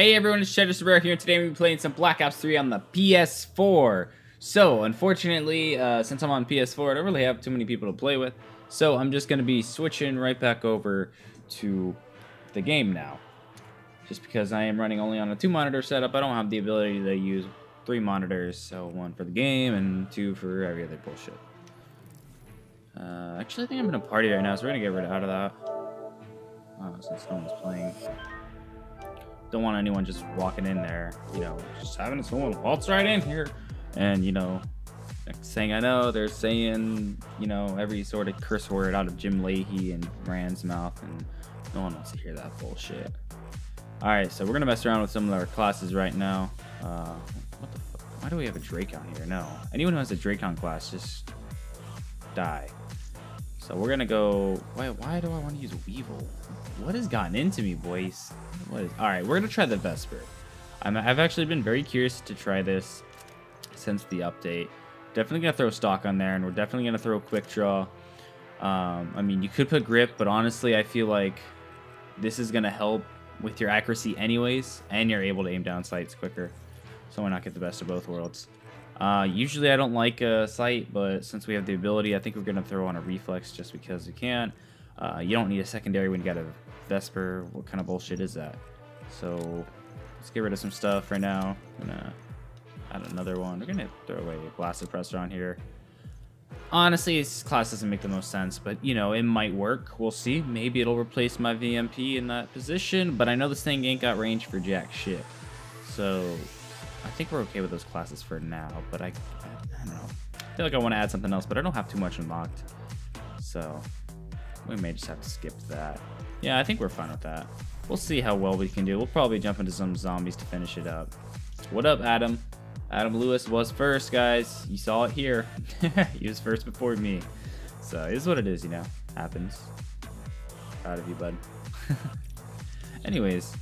Hey everyone, it's Cheddar Sombrero here, and today we're be playing some Black Ops 3 on the PS4. So, unfortunately, uh, since I'm on PS4, I don't really have too many people to play with, so I'm just going to be switching right back over to the game now. Just because I am running only on a two-monitor setup, I don't have the ability to use three monitors, so one for the game and two for every other bullshit. Uh, actually, I think I'm in a party right now, so we're going to get rid of that. Oh, since no one's playing don't want anyone just walking in there, you know, just having someone waltz right in here. And, you know, next thing I know, they're saying, you know, every sort of curse word out of Jim Lahey and Rand's mouth, and no one wants to hear that bullshit. Alright, so we're gonna mess around with some of our classes right now. Uh, what the fuck? Why do we have a Drakon here? No. Anyone who has a Drakon class, just die. So we're gonna go. Why? Why do I want to use Weevil? What has gotten into me, boys? What is? All right, we're gonna try the Vesper. I'm, I've actually been very curious to try this since the update. Definitely gonna throw stock on there, and we're definitely gonna throw a quick draw. Um, I mean, you could put grip, but honestly, I feel like this is gonna help with your accuracy anyways, and you're able to aim down sights quicker. So why not get the best of both worlds? Uh, usually I don't like a sight, but since we have the ability, I think we're going to throw on a reflex just because we can. Uh, you don't need a secondary when you got a Vesper. What kind of bullshit is that? So let's get rid of some stuff right now. I'm gonna add another one. We're gonna throw away a blast suppressor on here. Honestly, this class doesn't make the most sense, but you know, it might work. We'll see. Maybe it'll replace my VMP in that position, but I know this thing ain't got range for jack shit. So I think we're okay with those classes for now, but I, I, don't know. I feel like I want to add something else, but I don't have too much unlocked. So we may just have to skip that. Yeah, I think we're fine with that. We'll see how well we can do. We'll probably jump into some zombies to finish it up. What up, Adam? Adam Lewis was first, guys. You saw it here. he was first before me. So it is what it is, you know. Happens. Proud of you, bud. Anyways,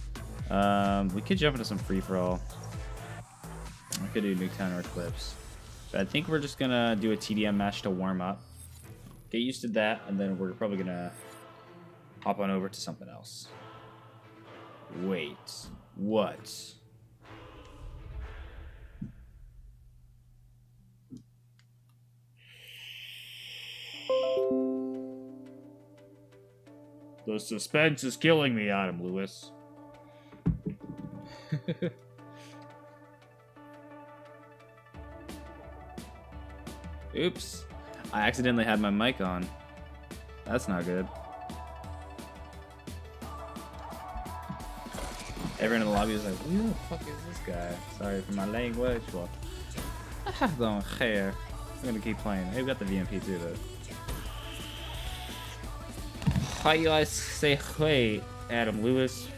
um, we could jump into some free-for-all. I could do Nuketown or Eclipse. But I think we're just gonna do a TDM match to warm up. Get used to that, and then we're probably gonna hop on over to something else. Wait, what? The suspense is killing me, Adam Lewis. Oops. I accidentally had my mic on. That's not good. Everyone in the lobby was like, who the fuck is this guy? Sorry for my language. Well, I don't care. I'm gonna keep playing. Hey, we got the VMP too, though. How you guys say hey, Adam Lewis?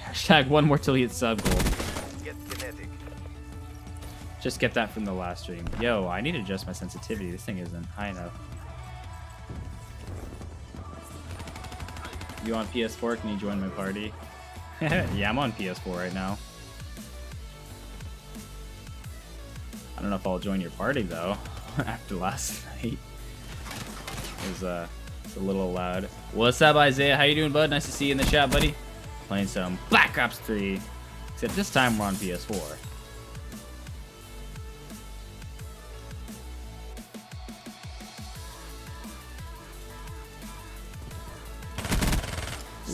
Hashtag one more till he hits sub goal. Just get that from the last stream. Yo, I need to adjust my sensitivity. This thing isn't high enough. You on PS4? Can you join my party? yeah, I'm on PS4 right now. I don't know if I'll join your party though. After last night, it was uh, it's a little loud. What's up, Isaiah? How you doing, bud? Nice to see you in the chat, buddy. Playing some Black Ops 3. Except this time we're on PS4.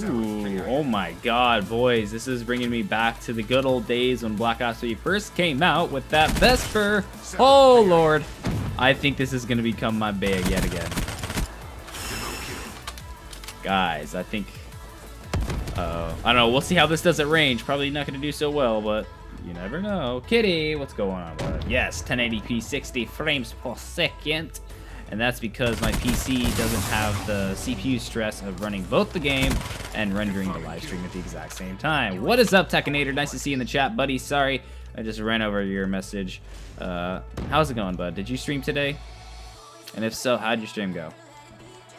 Ooh, oh my god, boys. This is bringing me back to the good old days when Black Ops 3 first came out with that Vesper. Oh, lord. I think this is going to become my bag yet again. Guys, I think... Uh, I don't know. We'll see how this does at range. Probably not going to do so well, but you never know. Kitty, what's going on, bud? Yes, 1080p 60 frames per second and that's because my PC doesn't have the CPU stress of running both the game and rendering the live stream at the exact same time. What is up, Tekinator? Nice to see you in the chat, buddy. Sorry, I just ran over your message. Uh, how's it going, bud? Did you stream today? And if so, how'd your stream go?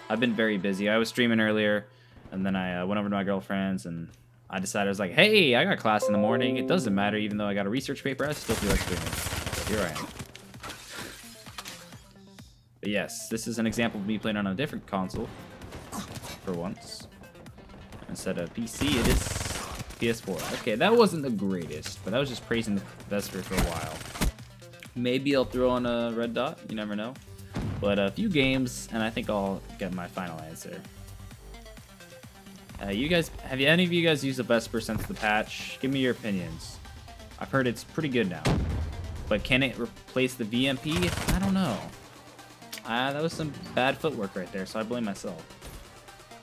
I've been very busy. I was streaming earlier, and then I uh, went over to my girlfriend's, and I decided I was like, hey, I got class in the morning. It doesn't matter, even though I got a research paper, I still feel like streaming. Here I am. But yes, this is an example of me playing on a different console. For once. Instead of PC, it is PS4. Okay, that wasn't the greatest, but I was just praising the Vesper for a while. Maybe I'll throw on a red dot, you never know. But a few games, and I think I'll get my final answer. Uh, you guys, have you, any of you guys used the Vesper since the patch? Give me your opinions. I've heard it's pretty good now. But can it replace the VMP? I don't know. Uh, that was some bad footwork right there, so I blame myself.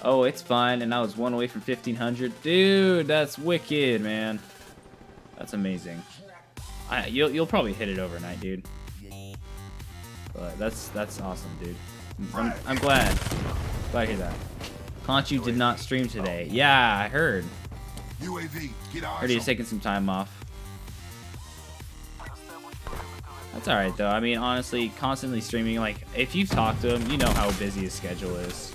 Oh, it's fine, and I was one away from 1500. Dude, that's wicked, man. That's amazing. I, you'll, you'll probably hit it overnight, dude. But that's that's awesome, dude. I'm, I'm glad. Glad to hear that. Conchu did not stream today. Yeah, I heard. UAV, get heard he's taking some time off. That's alright though. I mean, honestly, constantly streaming, like, if you've talked to him, you know how busy his schedule is.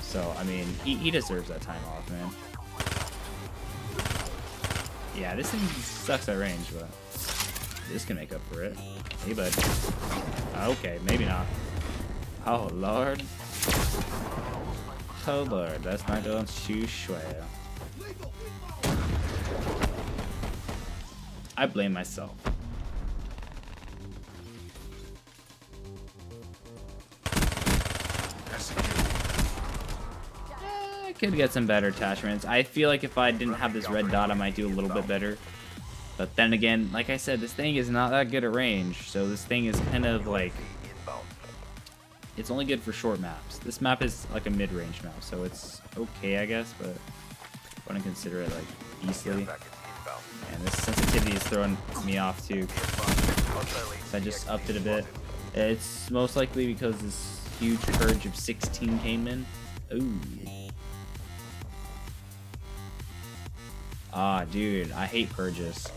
So, I mean, he, he deserves that time off, man. Yeah, this thing sucks at range, but this can make up for it. Hey, bud. Okay, maybe not. Oh, Lord. Oh, Lord. That's not going too well. I blame myself. Could get some better attachments. I feel like if I didn't have this red dot, I might do a little bit better. But then again, like I said, this thing is not that good at range, so this thing is kind of like... It's only good for short maps. This map is like a mid-range map, so it's okay, I guess, but I wouldn't consider it like beastly. And this sensitivity is throwing me off too. So I just upped it a bit. It's most likely because this huge purge of 16 came in. Ooh. Ah, dude, I hate purges.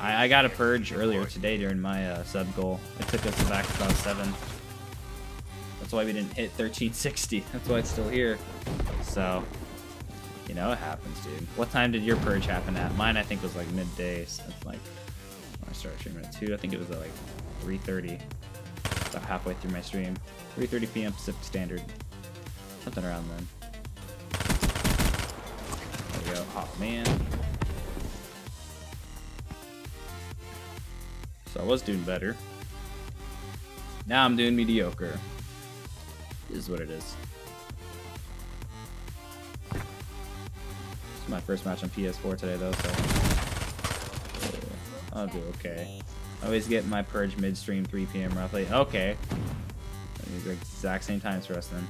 I, I got a purge earlier today during my uh, sub goal. It took us back about seven. That's why we didn't hit 1360. That's why it's still here. So, you know, it happens, dude. What time did your purge happen at? Mine, I think, was like midday. So like, I started streaming at 2. I think it was at like 3.30. About halfway through my stream. 3.30 p.m. Pacific Standard. Something around then. There we go. Oh, man. So I was doing better. Now I'm doing mediocre. This is what it is. It's my first match on PS4 today though, so I'll do okay. I always get my purge midstream 3 p.m. roughly. Okay. The exact same times for us then.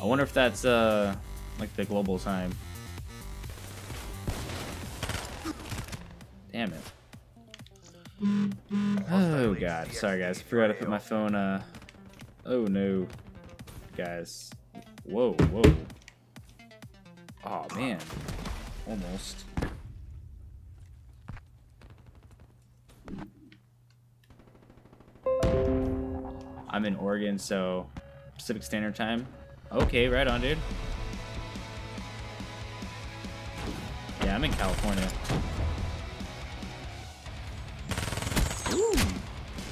I wonder if that's uh like the global time. Damn it. Oh god, sorry guys, forgot to put my phone, uh, oh no, guys, whoa, whoa, oh man, almost. I'm in Oregon, so Pacific Standard Time. Okay, right on, dude. Yeah, I'm in California.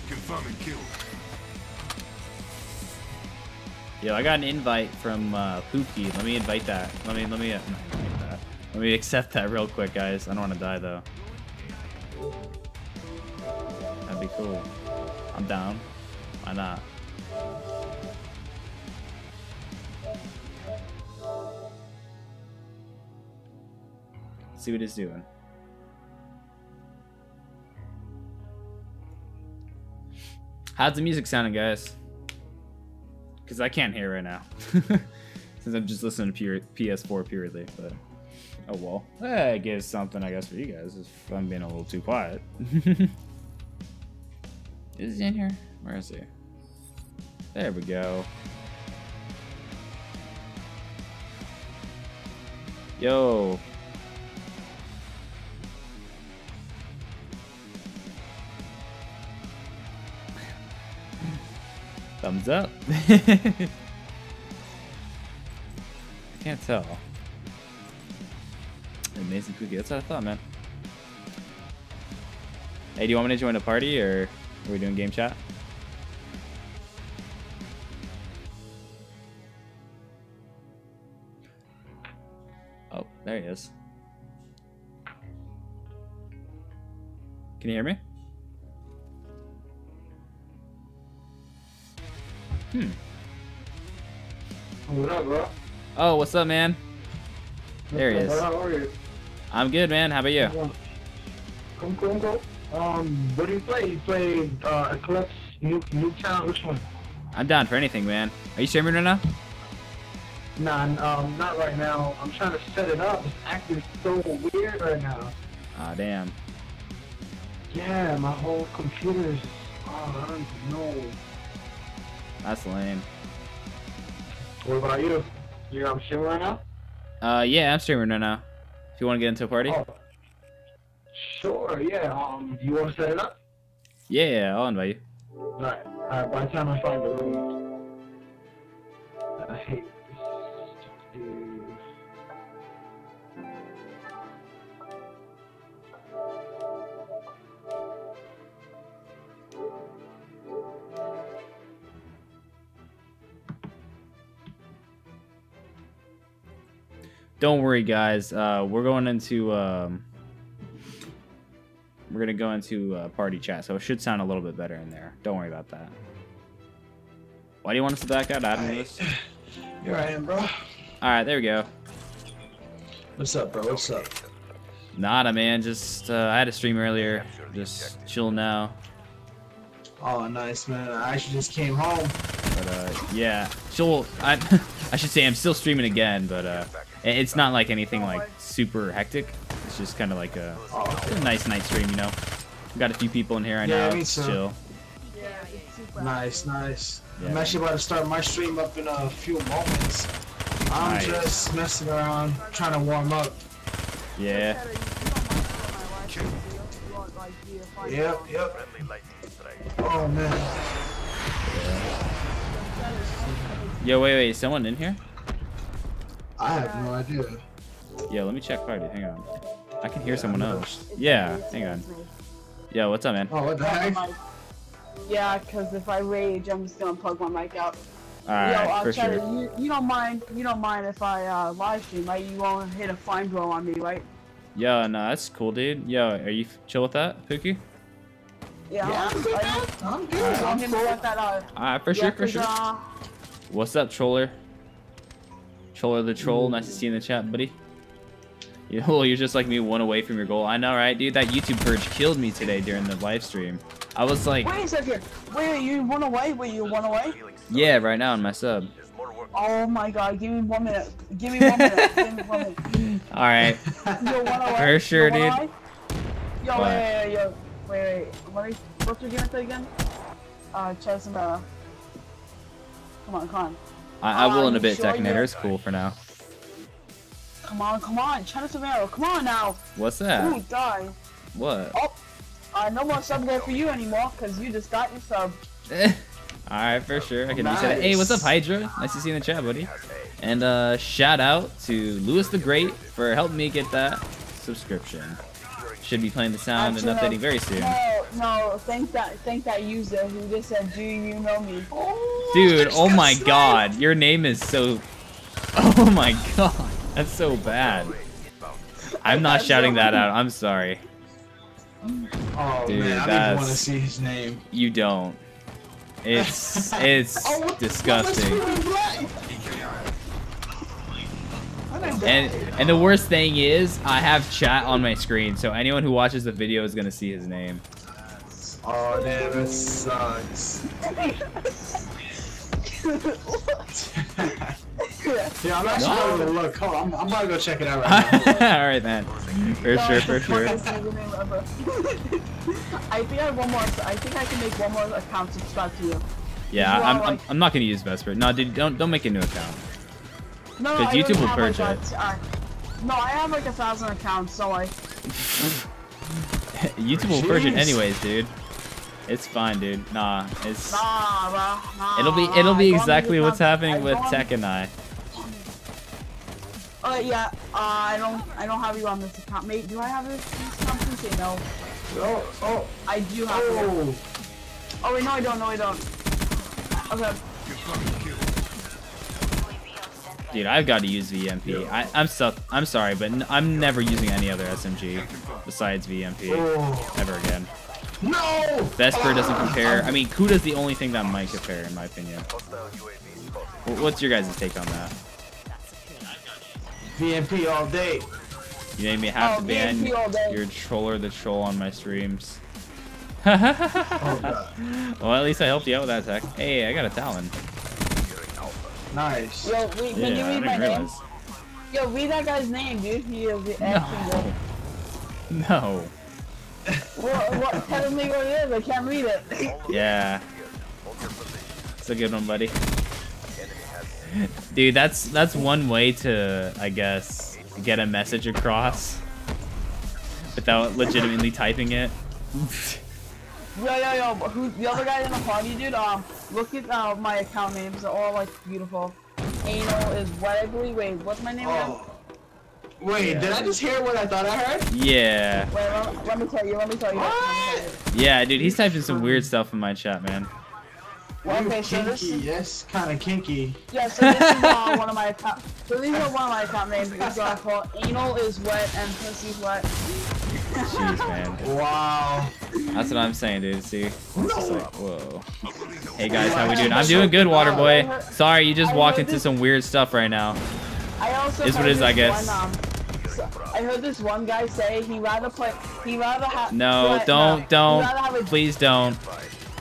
Confirming kill. Yo, I got an invite from uh, Pookie. Let me invite that. Let me let me uh, that. Let me accept that real quick, guys. I don't want to die though. That'd be cool. I'm down. Why not? See what it's doing. How's the music sounding, guys? Because I can't hear right now. Since I'm just listening to pure PS4 purely, but... Oh well. It gives something, I guess, for you guys if I'm being a little too quiet. is he in here? Where is he? There we go. Yo, Thumbs up. I can't tell. Amazing cookie. That's what I thought, man. Hey, do you want me to join a party or are we doing game chat? Oh, there he is. Can you hear me? Hmm. What up, bro? Oh, what's up, man? There he is. How are you? I'm good, man. How about you? Come, come, come. Um, what do you play? You play uh, Eclipse, New Nuketown, which one? I'm down for anything, man. Are you streaming right now? Nah, um, not right now. I'm trying to set it up. It's acting so weird right now. Ah, damn. Yeah, my whole computer is. Oh, I don't know. That's lame. What about you? You're on stream right now? Uh, yeah, I'm streaming right now. If you want to get into a party? Oh. Sure, yeah. Um, you want to set it up? Yeah, I'll invite you. Alright. Alright, by the time I find the room. I hate this. Don't worry, guys. Uh, we're going into um, we're gonna go into uh, party chat, so it should sound a little bit better in there. Don't worry about that. Why do you want us to back out? I don't know. Here I am, bro. All right, there we go. What's up, bro? What's up? Nada, man. Just uh, I had a stream earlier. Just chill now. Oh, nice, man. I actually just came home. But uh, yeah, chill. I I should say I'm still streaming again, but uh, it's not like anything like super hectic. It's just kind of like a, a nice night stream, you know. Got a few people in here right Yeah, now. me It's too. chill. Nice, nice. Yeah, I'm actually about to start my stream up in a few moments. I'm Nice. just messing around, trying to warm up. Yeah. Yep, yep. Oh man. Yo, wait, wait. Is someone in here? I have no idea. Yeah, let me check party. Hang on. I can hear someone else. Yeah, hang on. Yo, what's up, man? Oh, what the heck? Yeah, because if I rage, I'm just gonna plug my mic out. All Yo, right, uh, for Cheddar, sure. you, you don't mind you don't mind if I uh, live stream, right? You won't hit a fine blow on me, right? Yo, no, that's cool, dude. Yo, are you chill with that, Pookie? Yeah, Yeah, I'm good, I- man. I'm good. Don't I'm hit me cool. with that. Uh, All right, for yeah, sure, for sure. Uh, What's up, troller? Troller the troll. Nice to see you in the chat, buddy. You know, you're just like me, one away from your goal. I know, right, dude? That YouTube purge killed me today during the live stream. I was like, wait a second. Wait, you went away? Wait, you went away? yeah, right now in my sub. Oh my god, give me one minute. Give me one minute. give me one minute. All right. Yo, one away. For sure, one dude. away? Yo, What? wait, wait, wait, yo, wait, wait. What's your game again? Uh, Chess and uh. Come on, come on. I, I will in a Um, bit, sure Tekinator. It's cool for now. Come on, come on. Chess Samaro, come on now. What's Ooh, that? die. What? Oh, uh, no more sub there for you anymore, because you just got your sub. All right, for sure. I can reset it. Hey, what's up, Hydra? Nice to see you in the chat, buddy. And uh, shout out to Lewis the Great for helping me get that subscription. Should be playing the sound and updating very soon. No, no, thank that, thank that user who just said, "Do you know me?" Dude, oh my god, your name is so. Oh my god, that's so bad. I'm not shouting that out. I'm sorry. Oh Dude, man, I that's- didn't want to see his name. You don't. It's it's Oh, disgusting. And and the worst thing is, I have chat on my screen, so anyone who watches the video is gonna see his name. Oh damn, that sucks. yeah, I'm actually No. going to look. Hold on, I'm, I'm about to go check it out right now. All right, man. For sure, for sure. I think I have one more. I think I can make one more account subscribe to you. Yeah, You I'm, are I'm, like- I'm not gonna use Vesper. No, dude, don't don't make a new account. No, 'Cause I YouTube already will have, purge like, it. a- uh, no, I have like a thousand accounts, so like. YouTube will purge it anyways, dude. It's fine, dude. Nah, it's Nah, bro. Nah, it'll be it'll I be exactly what's happening I with go Tech and I. Uh, yeah. Uh, I don't. I don't have you on this account, mate. Do I have this, this account? Please say no. Oh, oh, I do have you. oh. Oh wait, no, I don't. No, I don't. Okay. Dude, I've got to use VMP. I, I'm so I'm sorry, but n- I'm never using any other SMG besides VMP Oh. ever again. No! Vesper doesn't compare. I mean, Kuda's the only thing that might compare, in my opinion. What's your guys' take on that? VMP all day. You made me have Oh, to ban VMP all day. your troller the troll on my streams. Oh, well, at least I helped you out with that tech. Hey, I got a Talon. Nice. Yo, wait, can Yeah, you read my didn't name? Yo, read that guy's name, dude. He is actually No. No. What, what, tell me what it is. I can't read it. Yeah. It's a good one, buddy. Dude, that's that's one way to, I guess, get a message across without legitimately typing it. Yo, yo, yo, but who, the other guy in the party, dude, um, look at uh, my account names. They're all, like, beautiful. Anal is what I believe. Wait, what's my name again? Oh. Wait, did I just hear what I thought I heard? yeah. Wait, let, let me tell you, let me tell you. Let me tell you. Yeah, dude, he's typing some weird stuff in my chat, man. Well, okay, so this kinky. is, Yes, kind of kinky. yeah, so this is uh, one of my account, so these are one of my account names. It's uh, called Anal is wet and pussy's wet. Jeez, man. Wow. That's what I'm saying, dude. See? It's just like, whoa. Hey guys, how we doing? I'm doing good, water boy. Sorry, you just walked into some weird stuff right now. I also Is what heard it is, I this guess. One, um, so- I heard this one guy say he rather play, he rather have. No, play- don't, no, don't. Have a, Please don't.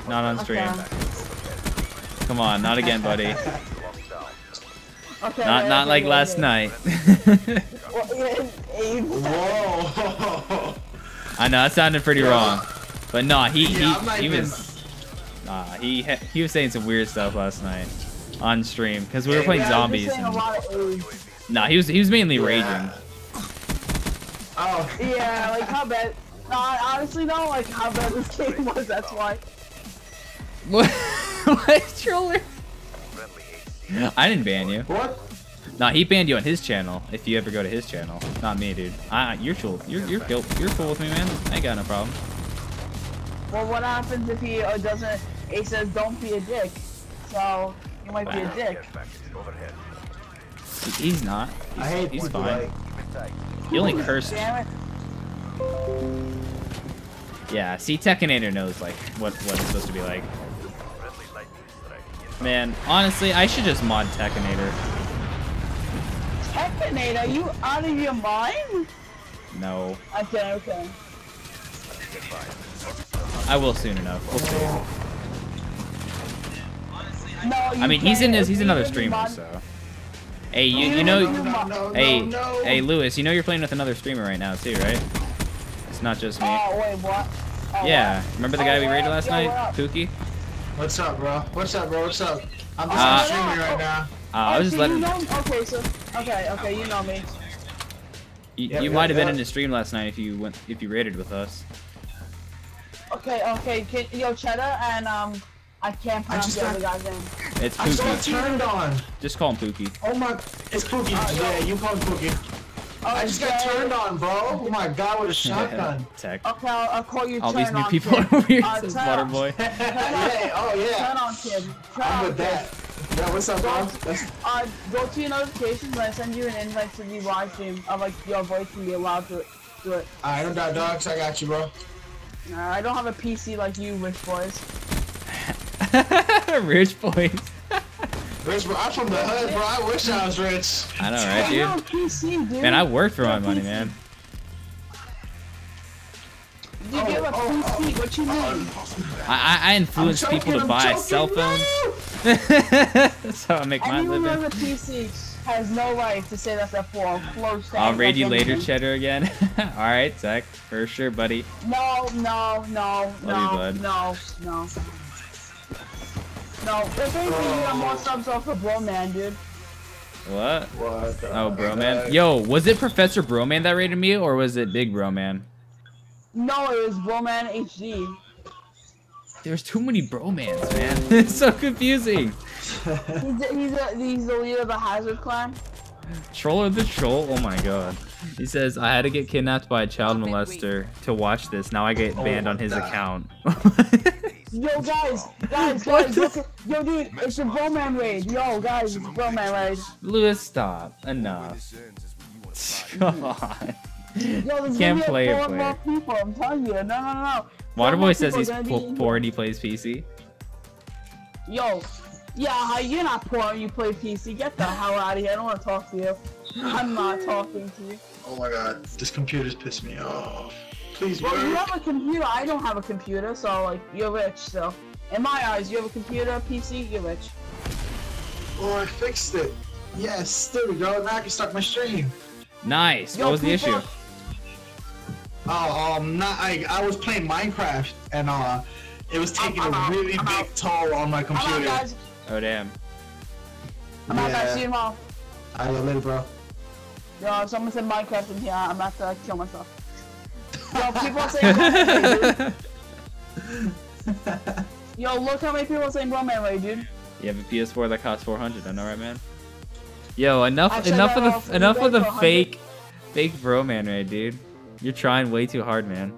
Not on stream. Okay. Come on, not again, buddy. Okay, Not not like last okay. night. Well, yeah, Abe. Whoa. I know that sounded pretty wrong, but nah, he Yeah, he, he was nah, he he was saying some weird stuff last night on stream because we were Hey, playing yeah, Yeah, zombies. He's And, lot nah, he was he was mainly Yeah. raging. Oh. Yeah, like how bad. No, I honestly don't like how bad this game was. That's why. What? What troller? I didn't ban you. What? Nah, he banned you on his channel. If you ever go to his channel, not me, dude. I, you're cool. You're you're cool. You're cool with me, man. I ain't got no problem. Well, what happens if he uh, doesn't? He says, "Don't be a dick." So you might be a dick. He- He's not. He's, I hate he's people fine. like. He only curses. Damn it. Yeah, see, Tekinator knows like what what it's supposed to be like. Man, honestly, I should just mod Tekinator. Tekinator, are you out of your mind? No, Okay, okay. I will soon enough. We'll see. No, I mean, he's in his he's another streamer, so. Hey, you you know, no, no, hey hey Lewis, you know you're playing with another streamer right now too, right? It's not just me. Oh wait, what? Oh, Yeah, remember the Oh, guy we raided last night? Pookie? What's up, bro? What's up, bro? What's up? I'm just Uh, streaming right now. Uh, I was just so letting. You know, okay, so okay, okay, you know me. You, Yep, you yep, might have been in the stream last night if you went if you raided with us. Okay, okay, can, yo, Cheddar and um, I can't pronounce just the other guy's name. It's I just got Pookie. turned on. Just call him Pookie. Oh my, it's Pookie. yeah, you call him Pookie. Oh, I just got turned on, bro. Oh my god, with a shotgun. Tech. Okay, I'll, I'll call you. All turn these new on people kid. are weird. Uh, says turn Water on- Boy. yeah, oh Turn yeah. on, kid. Turn I'm on, with kid. that. Yeah, what's up, bro? That's, Uh, go to your notifications and I send you an invite to the live stream of like your voice can be allowed to do it. Alright, I'm dot dogs. I got you, bro. Uh, I don't have a PC like you, rich boys. Rich boys. Rich, bro. I'm from the hood, bro. I wish I was rich. I know, right, You have dude? a PC, dude. Man, I worked for my money, PC. man. You give a Oh, PC. Oh, oh. What you mean? I, I, I influence I'm people to joking, buy I'm cell joking, phones. That's how I make my living. Anyone who has living. a PC has no right to say that they're for close. I'll things raid you later. Cheddar, again. Alright, Zach. For sure, buddy. No, no, no, you, no, bud. no, no. No, if anything, you got more subs off of Bro Man, dude. What? What the Oh, bro, man. Yo, was it Professor Broman that rated me, or was it Big Bro Man? No, it was Bro Man HD. There's too many bromans, man. it's so confusing. He's the, he's, the, he's the leader of the Hazard clan. Troller the troll. Oh my god. He says I had to get kidnapped by a child molester to watch this. Now I get banned Oh on his my account. Yo, guys, guys, guys, the- look at, yo, dude, it's a Broman raid. Yo, guys, it's a Broman raid. Lewis, stop. Enough. Come on. Yo, there's Can't gonna play be a player. more people. I'm telling you, no, no, no, no. Four more Waterboy says he's gonna be poor and he plays PC. Yo, yeah, how you're not poor and you play PC. Get the hell out of here. I don't want to talk to you. I'm not talking to you. Oh my god, this computer's pissed me off. Please Well, you have a computer. I don't have a computer, so like you're rich. So, in my eyes, you have a computer, PC, you're rich. Oh, I fixed it. Yes, there we go. Now I can start my stream. Nice. Yo, what was the issue? Oh, um, not I. I was playing Minecraft and uh, it was taking I'm a out, really I'm big out. toll on my I'm out, computer. guys. Oh damn. I'm out, guys. See you Yeah. tomorrow. I love it, bro. Yo, if someone said Minecraft in here, I'm about to kill myself. Yo, people are saying Broman raid, dude. Yo, look how many people are saying Broman raid, dude. You have a PS4 that costs 400. I know, right, man? Yo, enough, I enough that of off the, enough of the for 100. fake, fake bro man raid, dude. You're trying way too hard, man.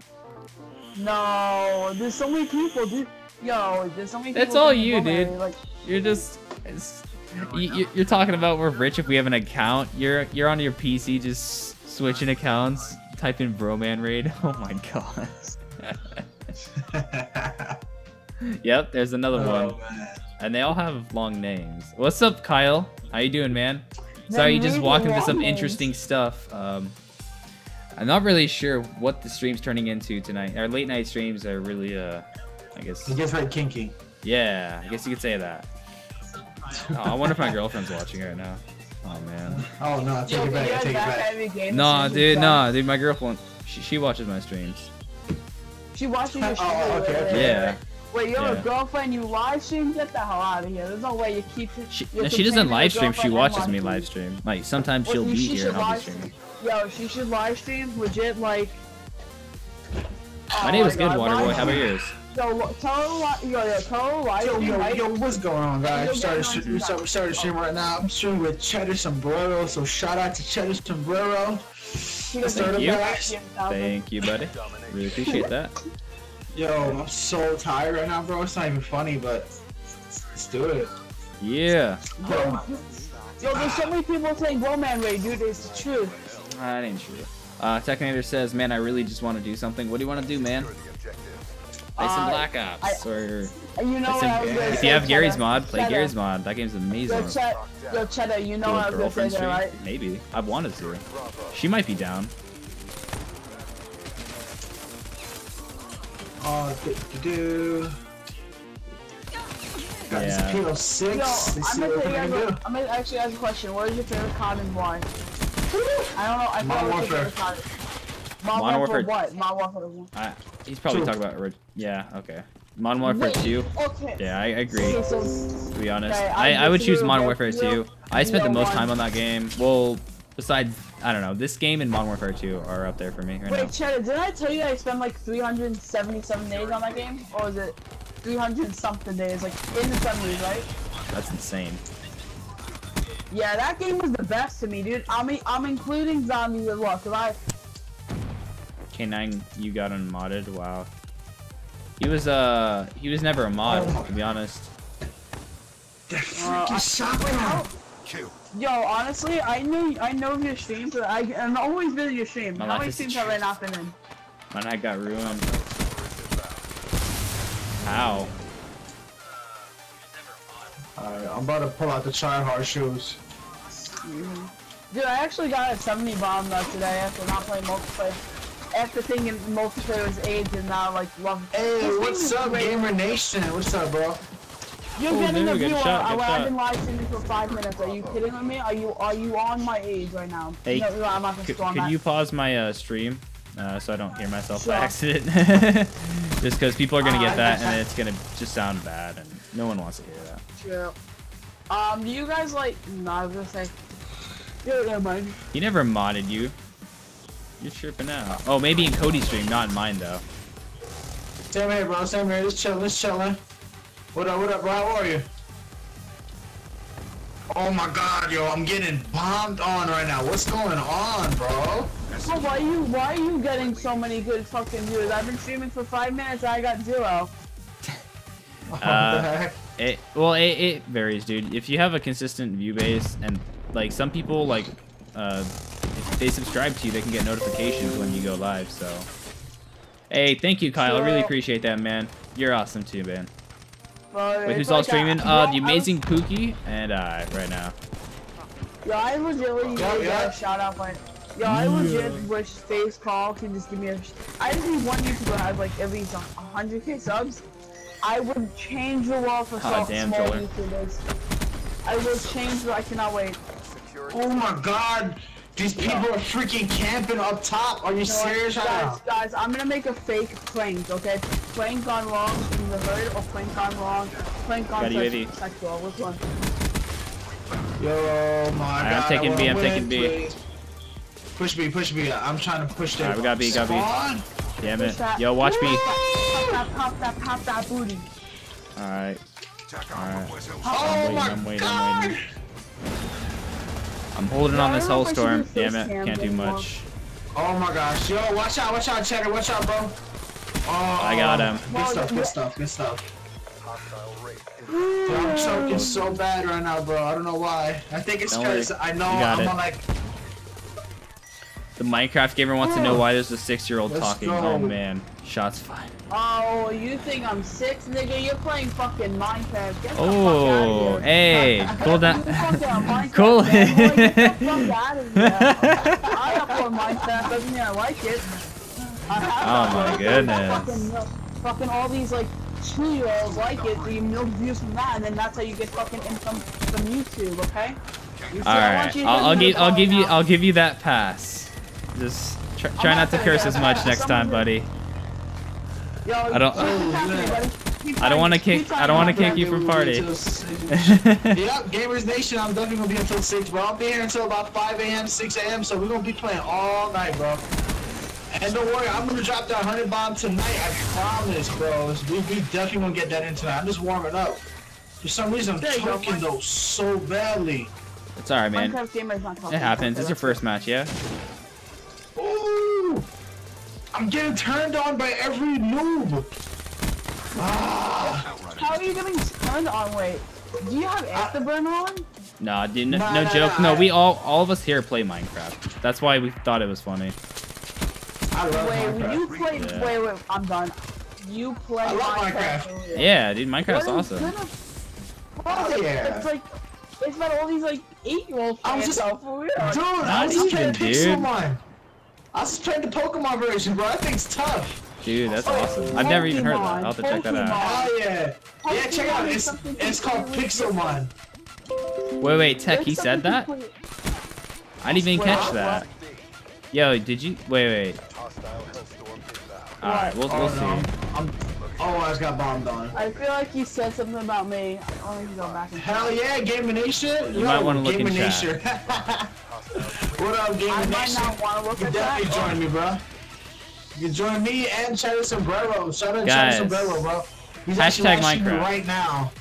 No, there's so many people, dude. Yo, there's so many people. That's all you, dude. Like, You're just, you, you- you're talking about we're rich if we have an account. You're, you're on your PC just switching accounts, type in bro man raid. Oh my god. yep, there's another one. oh man. And they all have long names. What's up, Kyle? How you doing, man? Sorry, you just really walking through some interesting stuff. Um, I'm not really sure what the stream's turning into tonight. Our late night streams are really, uh, I guess, It gets very kinky. yeah, I guess you could say that. Oh, I wonder if my girlfriend's watching right now. Oh man. Oh no, take yo, it back. you I take it back back. Nah, as soon as dude, it's nah, dude. My girlfriend, she, she watches my streams. She watches your Oh, okay, okay. Yeah. wait. Wait, you're Yeah. a girlfriend, you live stream? Get the hell out of here. There's no way you keep She, no, she doesn't live stream. She watches me live stream. Like sometimes Well, she'll you- be she here should and I'll be live streaming. Yo, she should live stream legit like. My Oh name is oh good, God, Waterboy. How about yours? Yo, tell li- yo, yo, tell her Yo, yo, right? yo, what's going on, Yo, guys? Started, guys, we started, we started streaming right now. I'm streaming with Cheddar Sombrero, so shout out to Cheddar Sombrero. Thank you. live stream now, but- Thank you, buddy. Really appreciate that. Yo, I'm so tired right now, bro. It's not even funny, but let's do it. Yeah. Yo, yo, there's so many people saying Roman Ray, dude. It's the truth. That ain't true. Uh, Tekinator says, "Man, I really just want to do something. What do you want to do, man? Play some Uh, Black Ops, I- or you know what I was gonna if you have Gary's mod, play Cheddar. Gary's mod. That game's amazing. Yo, Ched- yo, Cheddar, you know what I was gonna say there, right? Maybe. I've wanted to. She might be down. Oh, do, do, do. Got Yeah. this Halo 6. Yo, I'm what gonna, we tell you can guys do. a- I'm gonna actually ask a question. What is your favorite COD and why? I don't know. I Modern thought it was your Warfare. Favorite COD. Modern, Modern Warfare. Warfare. What? Modern Warfare. one. I, he's probably Two. talking about. ori- Yeah. Okay. Modern Warfare Wait, 2. Okay. Yeah, I I agree. Okay, so To be honest, Okay, I, I I would choose disagree Modern with Warfare you. 2. I spent the most what? time on that game. Well, besides, I don't know, this game and Modern Warfare 2 are up there for me right now. Wait, Cheddar, didn't I tell you I spent like 377 days on that game? Or was it 300 something days? Like in the 70s, right? That's insane. Yeah, that game was the best to me, dude. I'm I'm including zombies as well, cause I K9, you got unmodded. Wow. He was uh he was never a mod Oh. to be honest. That Uh, freaking I- shotgun. yo honestly I know I know of your streams, but I I'm always visit your stream. My How life many is streams tr- have I not been in? My night got ruined. How? Alright, I'm about to pull out the try hard shoes. Dude, I actually got a 70 bomb though today after not playing multiplayer. After thinking multiplayer was AIDS and now like love. Hey, This what's is up, great. Gamer Nation? What's up, bro? You're Oh, getting there a we go. viewer. Shot, I, good I've been live streaming for five minutes. Are you kidding with me? Are you are you on my age right now? Hey, no, no, I'm not gonna Could, could that. you pause my uh, stream uh, so I don't hear myself Sure. by accident? just because people are gonna Uh, get I that and I- it's gonna just sound bad and no one wants to hear that. True. Um, do you guys like? No, I was gonna say. Yeah, never mind. He never modded you. You're tripping out. Oh, maybe in Cody's stream, not in mine though. Same here, bro. Same here. Just chilling. Just chilling. What up? What up, bro? How are you? Oh my God, yo! I'm getting bombed on right now. What's going on, bro? So why you why are you getting so many good fucking views? I've been streaming for five minutes. I got zero. What Uh, the heck? It well, it, it varies, dude. If you have a consistent view base and like some people like uh if they subscribe to you, they can get notifications when you go live. So, hey, thank you, Kyle. I really appreciate that, man. You're awesome too, man. Wait, who's all streaming? Uh, the amazing Pookie and I right now. Yo, I legitimately Yeah, really yeah. got a shout out my. Yo, I legit wish Face Call can just give me a. sh- I just need one YouTuber has like at least a 100k subs. I would change the world for so damn, small Joler. YouTubers. I will change the. I cannot wait. Oh my god! These people are freaking camping up top. Are you You know what? serious right guys, now? guys, I'm gonna make a fake prank, okay? Prank gone wrong in the herd or prank gone wrong? Prank gone Got you, Eddie. sexual. Which one? Yo, my Alright, god. I'm taking I B, I'm wanna taking B. please. Push B, push B. I'm trying to push them. Alright, we got B, got B. Damn it. Yo, watch me. Pop that, pop that, pop that booty. All right. All right. Oh waiting, my I'm waiting, I'm god! waiting. I'm holding Yeah, on this don't know whole if I should storm. Damn it, can't do much. Oh my gosh. Yo, watch out, watch out, Cheddar. Watch out, bro. Oh, I got him. Good stuff, good stuff, good stuff. Yo, I'm choking so bad right now, bro. I don't know why. I think it's because I know I'm it. on like. The Minecraft gamer wants to know why there's a six-year-old talking. go. Oh man, shots fired. Oh, you think I'm six, nigga? You're playing fucking Minecraft. Get Oh, fuck out of here. hey, cool down. fuck out of Minecraft, Cool. man. Boy, Get the fuck out of here. I upload Minecraft, doesn't mean I like it. I have Oh my goodness. Fucking, fucking all these like two-year-olds like it, so you milk views from that, and then that's how you get fucking income from YouTube, okay? You see, All you I'll, I'll give I'll give you now. I'll give you that pass. Just try, try not not to curse as much next time, buddy. Yo, I don't- keep attacking me, buddy. Keep I don't wanna kick- I don't wanna kick you We'll from party. until six. yep, Gamers Nation, I'm definitely gonna be until 6, bro. I'll be here until about 5 a.m., 6 a.m., so we're gonna be playing all night, bro. And don't worry, I'm gonna drop that 100 bomb tonight, I promise, bro. We, we definitely gonna get that in tonight. I'm just warming up. For some reason, I'm There you choking though so badly. It's all right, man. Minecraft gamer's not talking. It happens. It's your first match, yeah. Ooh! I'm getting turned on by every noob. Ah! How are you getting turned on? Wait, do you have Afterburner on? No, dude, no, Nah, no nah, joke. nah, No, I- we all all of us here play Minecraft. That's why we thought it was funny. I love Wait, when Minecraft. you play, Yeah. wait, wait, I'm done. You play I love Minecraft. Minecraft. Yeah, dude, Minecraft's What is awesome. good of- what is Oh, yeah. It's like, it's about all these like eight-year-old I was just- out for real. Dude, I was just even, playing dude. Pixelmon. I was just playing the Pokemon version, bro. That thing's tough. Dude, that's Oh, awesome. I've never even heard of that. I'll have to check that out. Oh yeah. Yeah, check it out. It's it's called Pixelmon. Wait, wait, Tech, he said that? complete- I didn't even catch that. Yo, did you? Wait, wait. All right, we'll we'll Oh, see. Um, no. I'm, oh, I just got bombed on. I feel like he said something about me. I don't need to go back and Hell yeah, Gamination. You might wanna look in Gamination. what up, I might not want to look You at can definitely that. join me, bro. You can join me and Cheddar Sombrero. Shout out Guys. Cheddar Sombrero, bro. He's Hashtag actually watching me Minecraft. right now.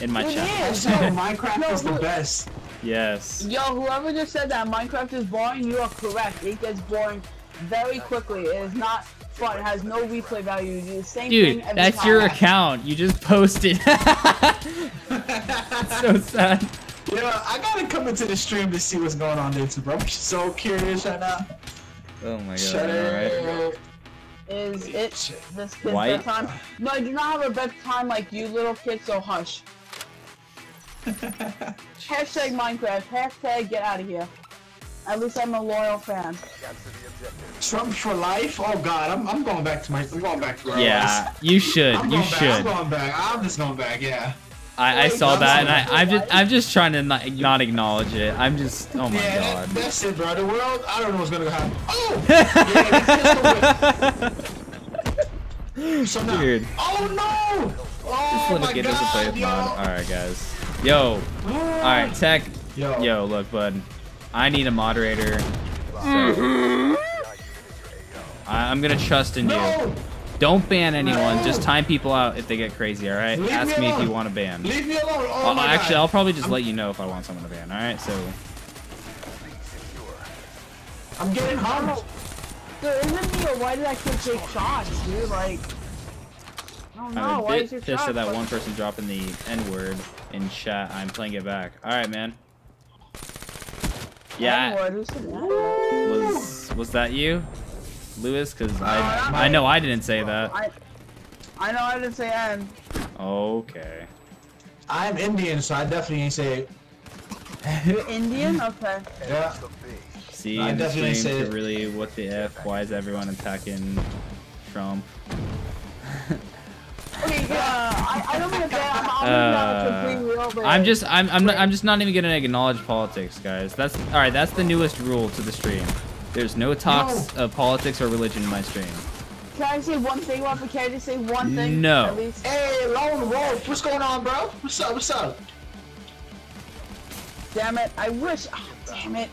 In my It chat. is. Hashtag Minecraft No, is the best. Yes. Yo, whoever just said that Minecraft is boring, you are correct. It gets boring very quickly. It is not fun. It has no replay value. You do the same Dude, thing every that's time. your account. You just posted. So sad. Yeah, I gotta come into the stream to see what's going on there too, bro. I'm so curious right now. Oh my god. Cheddar. Alright. Is it this kid's White? bedtime? No, I do not have a bedtime like you little kids, so hush. Hashtag Minecraft. Hashtag get out of here. At least I'm a loyal fan. Trump for life? Oh god, I'm, I'm going back to my I'm going back to where I Yeah, you should. I'm You going back. I'm should. going back. I'm just going back, yeah. I, I saw that and. I, I'm just I'm just trying to not, not acknowledge it. I'm just oh my yeah, god. that, that's it, bro. The world, I don't know what's gonna happen. Oh! yeah, so now, Dude. Oh no! Oh Just let my get to play god, with yo! mod. Alright guys. Yo. Alright, Tech. Yo. Yo, look, bud. I need a moderator. So Mm-hmm. I, I'm gonna trust in you. No! Don't ban anyone. No. Just time people out if they get crazy. All right. Leave Ask me me if you want to ban. Leave me alone! Oh I'll- my actually, god. I'll probably just let you know if I want someone to ban. All right. So I'm getting harmed. Dude, isn't me or why did that kid take shots, dude? Like, no, Oh I'm no, a why bit is your pissed shot at that like- one person dropping the N word in chat. I'm playing it back. All right, man. Yeah, N-word, who said that? was was that you, Lewis? Because not I. I know I didn't say that. I, I know I didn't say N. Okay. I'm Indian, so I definitely ain't say. You're Indian? Okay. Yeah. See, I in the definitely say to it. really what the f? Why is everyone attacking Trump? Okay, yeah, I, I don't mean to say I'm, I'm not a Uh, complete real, but I'm just I'm I'm not, I'm just not even gonna acknowledge politics, guys. That's all right. That's the newest rule to the stream. There's no talks of politics or religion in my stream. Can I say one thing, Waffle? Can I just say one thing? No. At least? Hey, Lone Wolf, what's going on, bro? What's up? What's up? Damn it! I wish. Oh, damn it!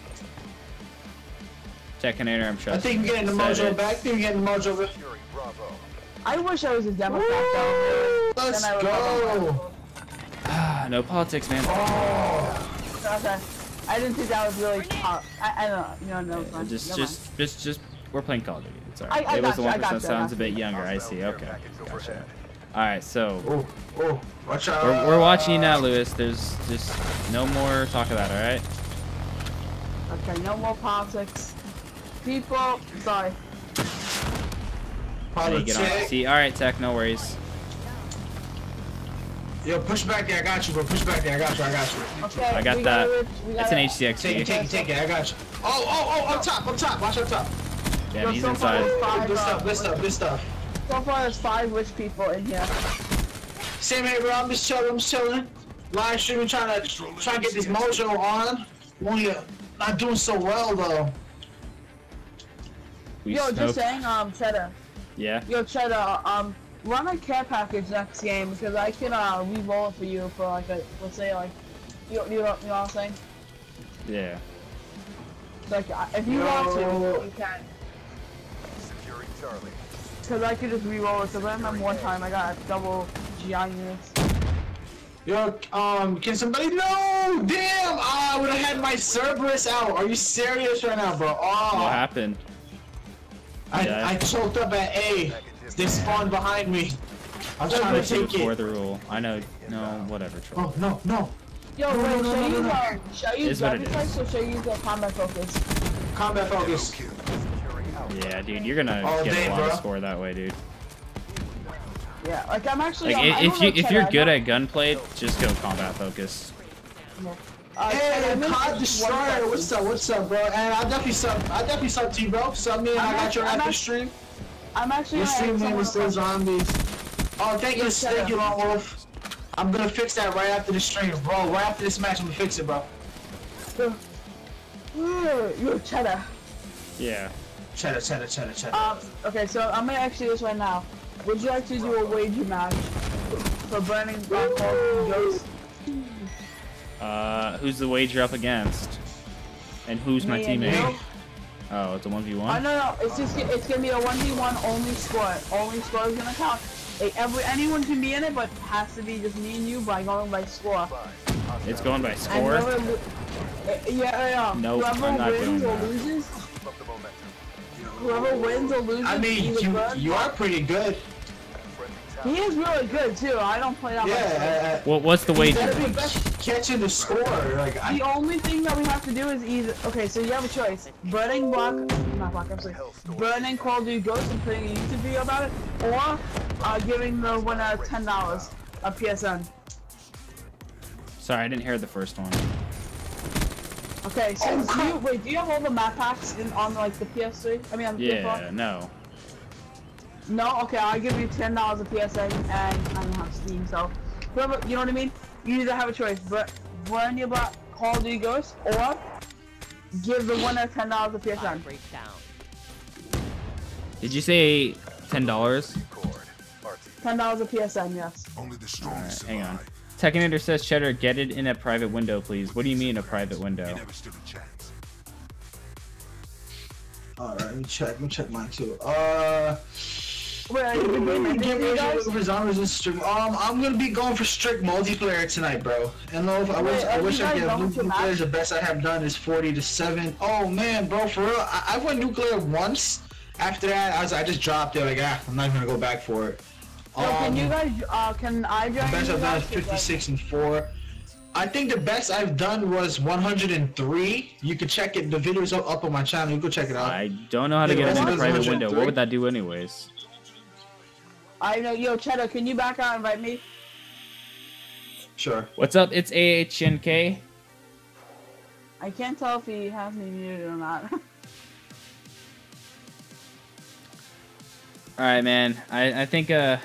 Tekinator, I'm sure. I trusting. think you're getting the Said mojo it. back. I think you're getting the mojo back. I wish I was a Democrat though. Let's Then I would go. Ah, no politics, man. Okay. I didn't think that was really. Uh, I, I don't know. You know, no, it's fine. Just Never just just just we're playing Call of Duty. It's alright. I- I it was the one got percent you, I sounds a bit younger. I see. Okay. Gotcha. All right, so Oh, oh, watch out. we're, we're watching you now, Lewis. There's just no more talk about. All right. Okay, no more politics. People, sorry. How get on? Politics. See, all right, Tech. No worries. Yo, push back there. I got you, bro. Push back there. I got you. I got you. Okay, I got that. gotta- we It's an gotta- Take it, take it, take it. I got you. Oh, oh, oh, up top, up top. Watch up top. Damn, he's so inside. five, Good stuff, good stuff, good stuff. So far, there's five rich people in here. Same here, bro. I'm just chilling. I'm just chilling. Live streaming, trying to trying to get this mojo on. Only uh, not doing so well though. We Yo, smoke. just saying, um, Cheddar. Yeah. Yo, Cheddar, um, run a care package next game because I can uh re-roll it for you for like a let's say like you you, you know what I'm saying? Yeah. Like if you want to, you can. Cause I could just re-roll it. So then I have more time. I got double GI units. Yo, um, can somebody? No, damn! Ah, I would have had my Cerberus out. Are you serious right now, bro? What Oh, happened? I, Yeah. I choked up at A. They spawned behind me. I'm trying to Put you take it. the rule. I know. No, whatever. Troll. Oh no, no! Yo, No, wait, no, should I no, no, use no. should I use Is what it or should I use the combat focus? Combat focus. Yeah, dude, you're gonna All get day, a lot bro. of score that way, dude. Yeah, like I'm actually. Like I i- don't if you if you're good know- at gunplay, just go combat focus. uh, Hey, Cheddar, I missed COD one Destroyer, question. what's up? What's up, bro? And I'll definitely sub. I definitely sub to you, bro. Sub me, and I'm I got your not- I'm after stream. I'm actually. Your gonna stream ask name is still zombies. Oh, thank you, Shut thank you, up. Lone Wolf. I'm gonna fix that right after the stream, bro. Right after this match, I'm gonna fix it, bro. You're Cheddar. Yeah. Cheddar, cheddar, cheddar, cheddar. Um, okay, so I'm gonna ask you this right now. Would you like to do a wager match for burning Black Hole Ghost? Uh, who's the wager up against? And who's my Me and teammate? You? Oh, it's a one v Oh one. no no, it's just it's gonna be a one v one only score. Only score is gonna count. Like, every anyone can be in it, but it has to be just me and you by going by score. It's going by And score. whoever, lo- yeah, yeah. Nope, whoever I'm not wins doing or that. loses, whoever wins or loses, I mean, you you are pretty good. He is really good too. I don't play that much. Yeah, uh, What what's the way? you gotta wager? be catching the score. Like I, The only thing that we have to do is either okay, so you have a choice: burning block, not block, I'm sorry, burning Call of Duty Ghost and putting a YouTube video about it, or uh, giving the winner ten dollars a PSN. Sorry, I didn't hear the first one. Okay, so Oh, do you, wait, do you have all the map packs in on like the PS3? I mean, on the Yeah, PS4? no. No, okay, I'll give you ten dollars a PSN, and I don't have Steam, so whoever, you know what I mean? You either have a choice, but burn your block Call of Duty Ghost, or give the winner ten dollars a PSN. Breakdown. Did you say ten dollars? Ten dollars a PSN, yes. Only the strong Alright, survive. hang on. Tekinator says Cheddar, get it in a private window, please. What do you mean a private window? never stood a chance. all right, let me check. Let me check mine too. Uh, Wait, are you the game ending Game for you Ranger guys? looking for zombies in. Um, I'm gonna be going for strict multiplayer tonight, bro. And though if I wish, I wish I could have nuclear. The best I have done is 40 to seven. Oh man, bro, for real. I, I went nuclear once. After that, I was I just dropped it. Like ah, I'm not gonna go back for it. So can you Um, guys, uh, can I join The best I've done is guys? 'Cause, like, 56 and 4. I think the best I've done was 103. You can check it. The video's up, up on my channel. You go check it out. I don't know how to get what's into this private 103? window. What would that do anyways? I know, yo, Cheddar, can you back out and invite me? Sure. What's up? It's AHNK. I can't tell if he has me muted or not. All right, man. I I think uh,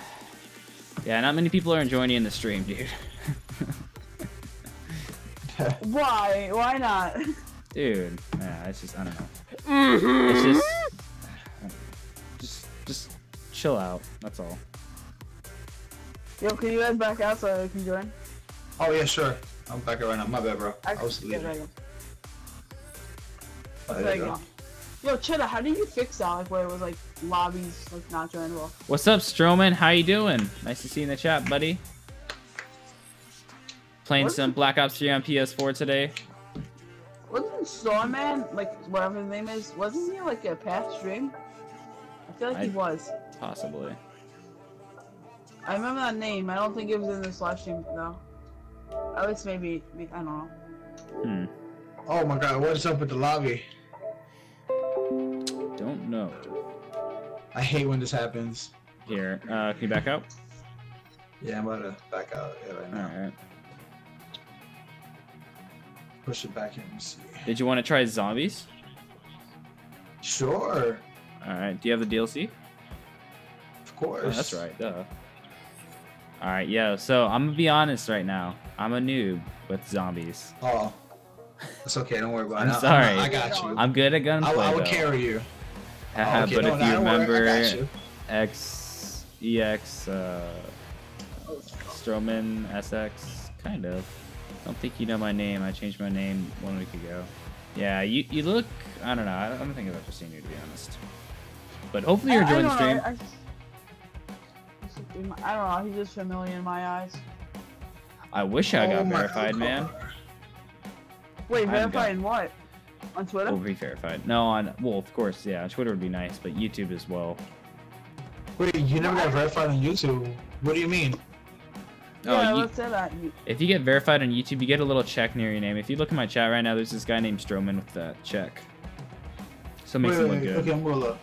yeah, not many people are enjoying you in the stream, dude. Why? Why not? dude, yeah, it's just I don't know. It's just just just chill out. That's all. Yo, can you guys back out so I can join? Oh, yeah, sure. I'm back right now. My bad, bro. I was yeah, leaving. Oh, there you go. Oh, There there you you go. go. Yo, Cheddar, how did you fix that? Like where it was like lobbies like not joinable? What's up, Stroman? How you doing? Nice to see you in the chat, buddy. Playing What? some Black Ops 3 on PS4 today. Wasn't Storman like whatever his name is? Wasn't he like a past stream? I feel like he was. Possibly. I remember that name. I don't think it was in this live stream though. At least maybe, maybe I don't know. Hmm. Oh, my God. What is up with the lobby? Don't know. I hate when this happens. Here, uh, can you back out? Yeah, I'm about to back out yeah, right now. All right. Push it back in and see. Did you want to try zombies? Sure. All right. Do you have the DLC? Of course. Oh, that's right. Duh. All right. yo. So I'm gonna be honest right now. I'm a noob with zombies. Oh. It's okay. Don't worry about it. I'm it. I- sorry. I got you. I'm good at gunplay I, I will though. carry you. Haha, Oh, okay, but no, if you don't worry, remember got you. X EX uh, Stroman SX, kind of. I Don't think you know my name. I changed my name one week ago. Yeah, you you look. I don't know. I don't think I've ever seen you to be honest. But hopefully you're I- I enjoying the stream. I, I just, I don't know. He's just familiar in my eyes. I wish I Oh got my verified, God. man. Wait, verified in what? On Twitter? We'll be verified. No, on well, of course, yeah. Twitter would be nice, but YouTube as well. Wait, you never got verified on YouTube. What do you mean? Oh, yeah, oh, you, let's say that. If you get verified on YouTube, you get a little check near your name. If you look at my chat right now, there's this guy named Stroman with that check. So it makes wait, it wait, look good. Okay, I'm gonna look.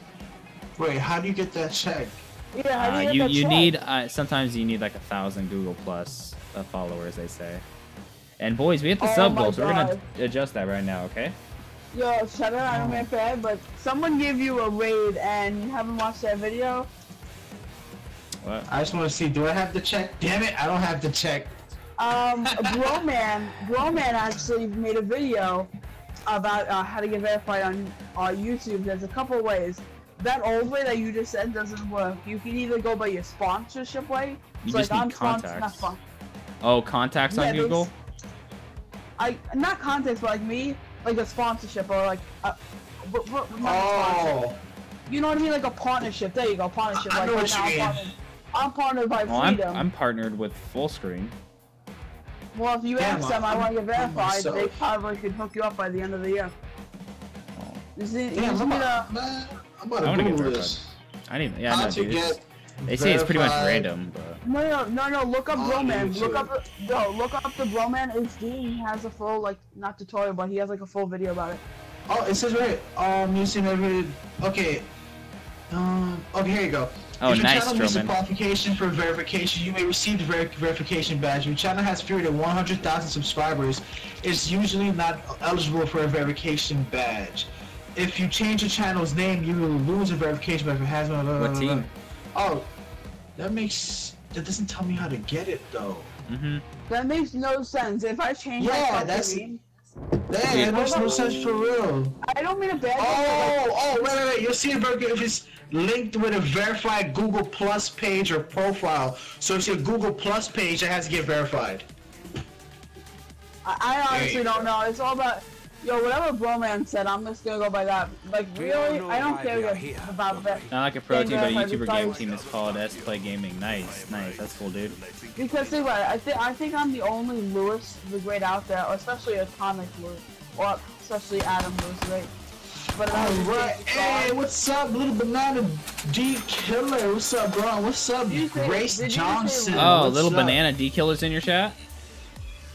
Wait, how do you get that check? Yeah, Uh, you, you that need uh, sometimes you need like a thousand Google Plus uh, followers, they say. And boys, we hit the Oh sub my goal, so we're gonna adjust that right now, okay? Yo, shut up, I don't get bad, but someone gave you a raid and you haven't watched that video. What? I just want to see. Do I have the check? Damn it! I don't have the check. Um, Bro Man, Bro Man actually made a video about uh, how to get verified on uh, YouTube. There's a couple ways. That old way that you just said doesn't work. You can either go by your sponsorship way. You so just like need I'm sponsored, contacts. spon- Oh, contacts Yeah, on Google. I not contacts, but like me, like a sponsorship or like a, what, what, not. Oh, You know what I mean? Like a partnership. There you go, partnership. I like know right what now, you I'm mean. partnered, I'm partnered by Well, I'm Freedom. I'm partnered with Full Screen. Well, if you Damn, ask them, I I'm- want to get verified. They probably could hook you up by the end of the year. Oh, You see, you damn! see I'm the, about, man, I'm about I wanna to get Google this. I didn't. Yeah, How no, to dude. it's- get They say it's pretty much random, but no, no, no, no. Look up Broman. Look up, the- no, look up the Broman HD. He has a full, like, not tutorial, but he has like a full video about it. Oh, it says right. Um, using every. Okay. Um. Okay, here you go. Oh, if your nice, channel meets the Stroman. qualification for verification, you may receive the ver- verification badge. If your channel has fewer than 100,000 subscribers, it's usually not eligible for a verification badge. If you change your channel's name, you will lose a verification But If it has blah, blah, What blah, team? blah. Oh, that makes. That doesn't tell me how to get it though. hmm That makes no sense. If I change Yeah, fucking that's- name, Damn, that makes no sense for real. I don't mean a bad. Oh, oh, wait, wait, wait. You'll see a burger if it's linked with a verified Google Plus page or profile. So if it's a Google Plus page, it has to get verified. I, I honestly don't know. It's all about. Yo, whatever Broman said, I'm just gonna go by that. Like, really, I don't care about that. Not like a pro team, but a YouTuber game team is called S Play Gaming. Nice, nice. That's cool, dude. Because think about it, I think I think I'm the only Lewis the Great out there, or especially Atomic Lewis, or especially Adam Lewis the Great. but I have Alright, hey, what's up, little banana D killer? What's up, bro? What's up, Did you Grace say- Johnson? Oh, What's little up? banana D killers in your chat.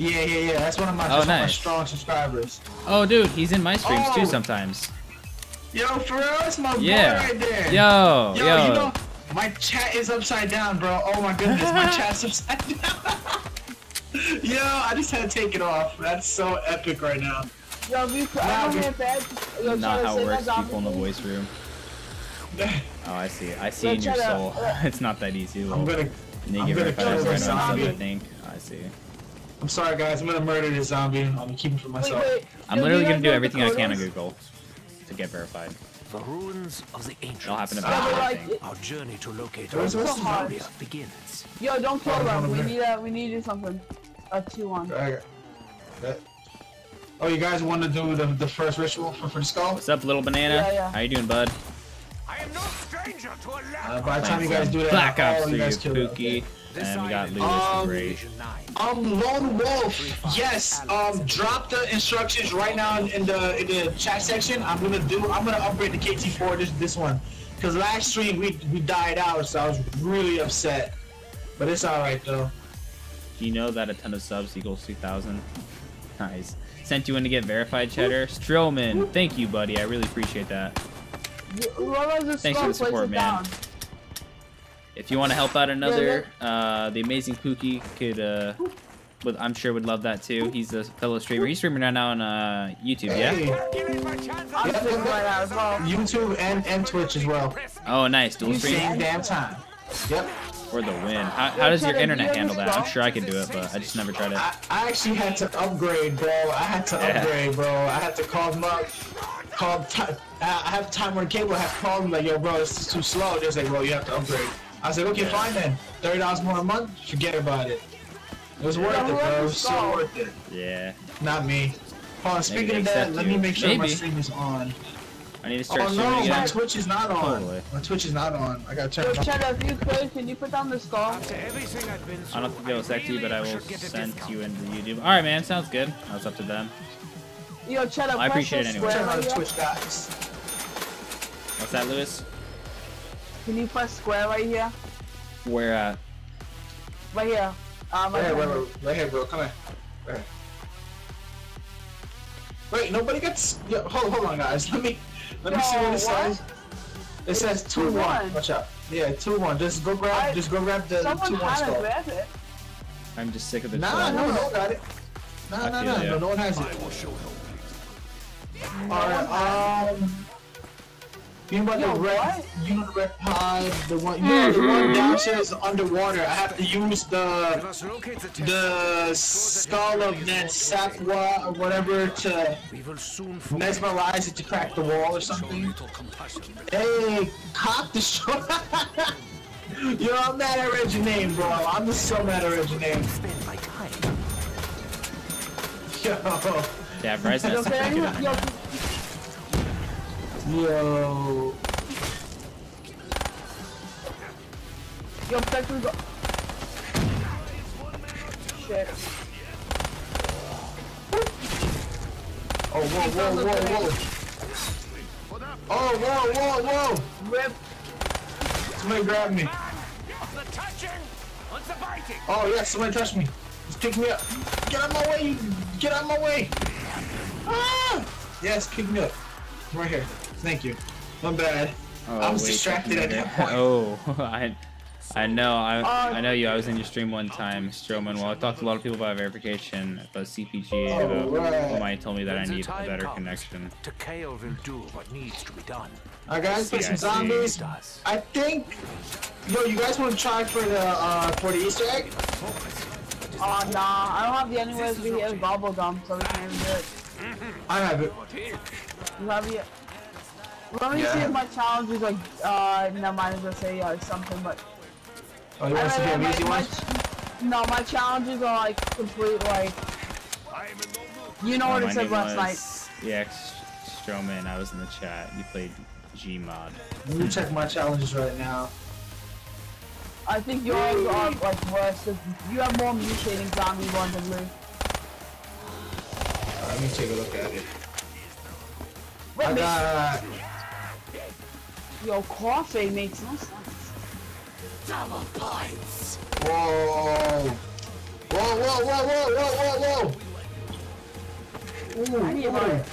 Yeah, yeah, yeah. That's one of my, Oh, that's one of my strong subscribers. Oh, dude, he's in my streams Oh. too sometimes. Yo, for real, that's my Yeah. boy right there. Yo, Yo, yo. you know, my chat is upside down, bro. Oh my goodness, my chat's upside down. Yo, I just had to take it off. That's so epic right now. Yo, if you I don't we- get bad. Yo, Not how it works. People in the voice room. Oh, I see. I see Yo, in your soul. it's not that easy. I'm gonna. I'm gonna verified kill random this zombie. I think. I see. I'm sorry, guys. I'm gonna murder this zombie. I'm keeping it for myself. wait. I'm Yo, literally gonna do everything I can on? Google to get verified. The ruins of the ancients. It'll happen Yeah, but eventually. Like, Our journey to locate Where's our the hard? begins. yo, don't kill Oh, them. We need a, we need to do something. A two one. Alright. Oh, you guys want to do the, the first ritual for, for the skull? What's up, little banana? Yeah, yeah. How you doing, bud? I am no stranger to a Uh, by the time you guys do that, Black Ops you guys with kill it, Pookie, okay? And we got Lewis Um, and Ray. Division 9. Um, Lone Wolf. Yes. Um, drop the instructions right now in the in the chat section. I'm gonna do. I'm gonna upgrade the KT4 this this one, cause last stream we we died out, so I was really upset. But it's all right though. Do you know that a ton of subs equals 2,000? Nice. Sent you in to get verified, Cheddar. Stroman, thank you, buddy. I really appreciate that. Thanks for the support, man. down. If you want to help out another, uh, the amazing Pookie could, uh, would, I'm sure would love that too. He's a fellow streamer. He's streaming right now on uh, YouTube, yeah? Hey, I'm right now as well. YouTube and and Twitch as well. Oh, nice. Dual stream Same damn time. Yep. for the win. How, how does your internet handle that? I'm sure I could do it, but I just never tried it. I, I actually had to upgrade, bro. I had to Yeah. upgrade, bro. I had to call them up. Call I I have Time Warner Cable. I have called them like, yo, bro, this is too slow. They're like, well, you have to upgrade. I said, okay, fine then. Thirty dollars more a month. Forget about it. It was worth it, who bro. It was so worth it. Yeah. Not me. Hold on. Speaking of that, let you. me make sure my stream is on. I need to start Oh streaming no, my again. Twitch is not on. Totally. My Twitch is not on. I gotta turn Yo, it on. Cheddar, if you could, can you put down the skull? After everything I've been I don't think they'll accept you, but I will should get a send discount. you into YouTube. All right, man. Sounds good. That's up to them. Yo, Cheddar, I appreciate it anyway. square Turn on. Twitch, guys. What's that, Lewis? Can you press square right here? Where at? Right here. Um, Right right here, here. right, right, right here, bro. Come here. Right here. Wait, nobody gets. Yeah, hold, hold on, guys. Let me, let me see what it says. It says two Two one. one. Watch out. Yeah, two one. Just go grab. I- just go grab the two one had to skull. grab it. I'm just sick of the Nah, troll. no, no one got it. Nah, I nah, feel nah. No, no one has it. Alright, um. You know about Yo, the red, what? you know the red pod, the one, you know mm-hmm. the one downstairs underwater. I have to use the the skull of that Sapwa or whatever to We will soon forget mesmerize it to crack the wall or something. little compassion. Hey, cock the show. Yo, I'm mad I read your name, bro. I'm just so mad I read your name. Spend my time. Yo, Yeah, Bryce Yo, yo, yo. Spectre, go. Shit. Oh, whoa, whoa, whoa, whoa. Oh, whoa, whoa, whoa. Rip. Somebody grab me. The touching! What's the biting? Oh, yeah, somebody touched me. Just pick me up. Get out of my way. Get out of my way. Ah! Yes, pick me up. Right here. Thank you. My bad. Oh, I was wait, distracted at that point. Oh, I, I know. I, Uh, I know you. I was in your stream one time, Stroman. Well, I talked to a lot of people about verification, about CPG, Oh, about right. somebody told me that I need a better comes, connection. Takeo will do what needs to be done. Alright, guys, play some I zombies. I think. Yo, you guys want to try for the uh for the Easter egg? Oh, nah, I don't have the anywhere to get bubble gum, so we can't even do it. I have it. You have it? Let me Yeah. see if my challenge is like, uh, never mind, I was gonna say uh, something, but. Oh, you want to I- do my- an easy my one? No, my challenges are like complete, like. You know Oh, what my it said name last night. was yeah, Stroman. I was in the chat. You played Gmod. Let me check my challenges right now. I think yours are like worse. 'cause You have more mutating zombie ones than me. Alright, let me take a look at it. I Wait, got. Yo, coffee makes no sense. Double points. Whoa. Whoa, whoa, whoa, whoa, whoa, whoa, whoa. I need Ooh, a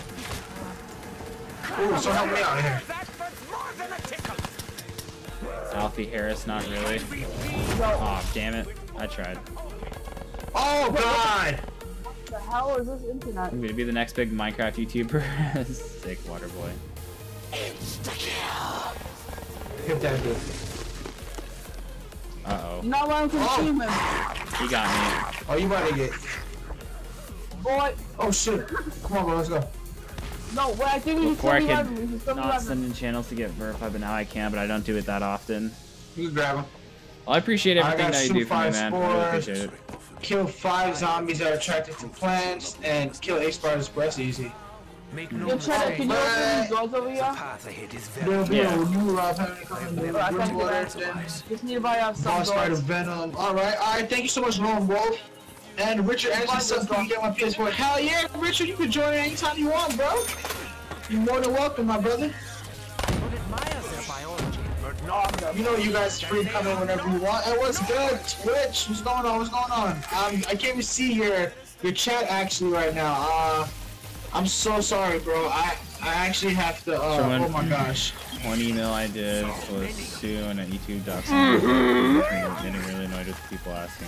ooh, ooh, so help me out here. That more than a tickle. Alfie Harris, not really. Yo, Oh, damn it. I tried. Oh, God. what the hell is this internet? I'm gonna be the next big Minecraft YouTuber. Sick water boy. Hit that dude. Uh oh. Not let him consume him. He got me. Oh, you about to get. Boy, Oh, shit. Come on, bro, let's go. no, wait, I think we should Before I send could 11. We should not 11. send in channels to get verified, but now I can, but I don't do it that often. You can grab him. Well, I appreciate everything got that you do for me, five man. I really appreciate it. Kill five zombies that are attracted to plants and kill eight spiders. That's easy. Make no Yo, Cheddar, can you open these doors over The here? path ahead is There'll very be Yeah. a new Rob having coming Bro, I with can't do water, Just need to buy out some boss spider doors. venom. Alright, alright, thank you so much, Lone Wolf. And Richard Anderson says you get my PS4. Hell yeah, Richard, you can join anytime you want, bro. You're more than welcome, my brother. I don't admire their biology, but not You know you guys free to come in whenever you want. And what's good, Twitch? What's going on? What's going on? Um, I can't even see your your chat actually right now. Uh, I'm so sorry, bro. I I actually have to. Uh, So when- oh my gosh. One email I did was soon at youtube.com. Getting really annoyed with people asking.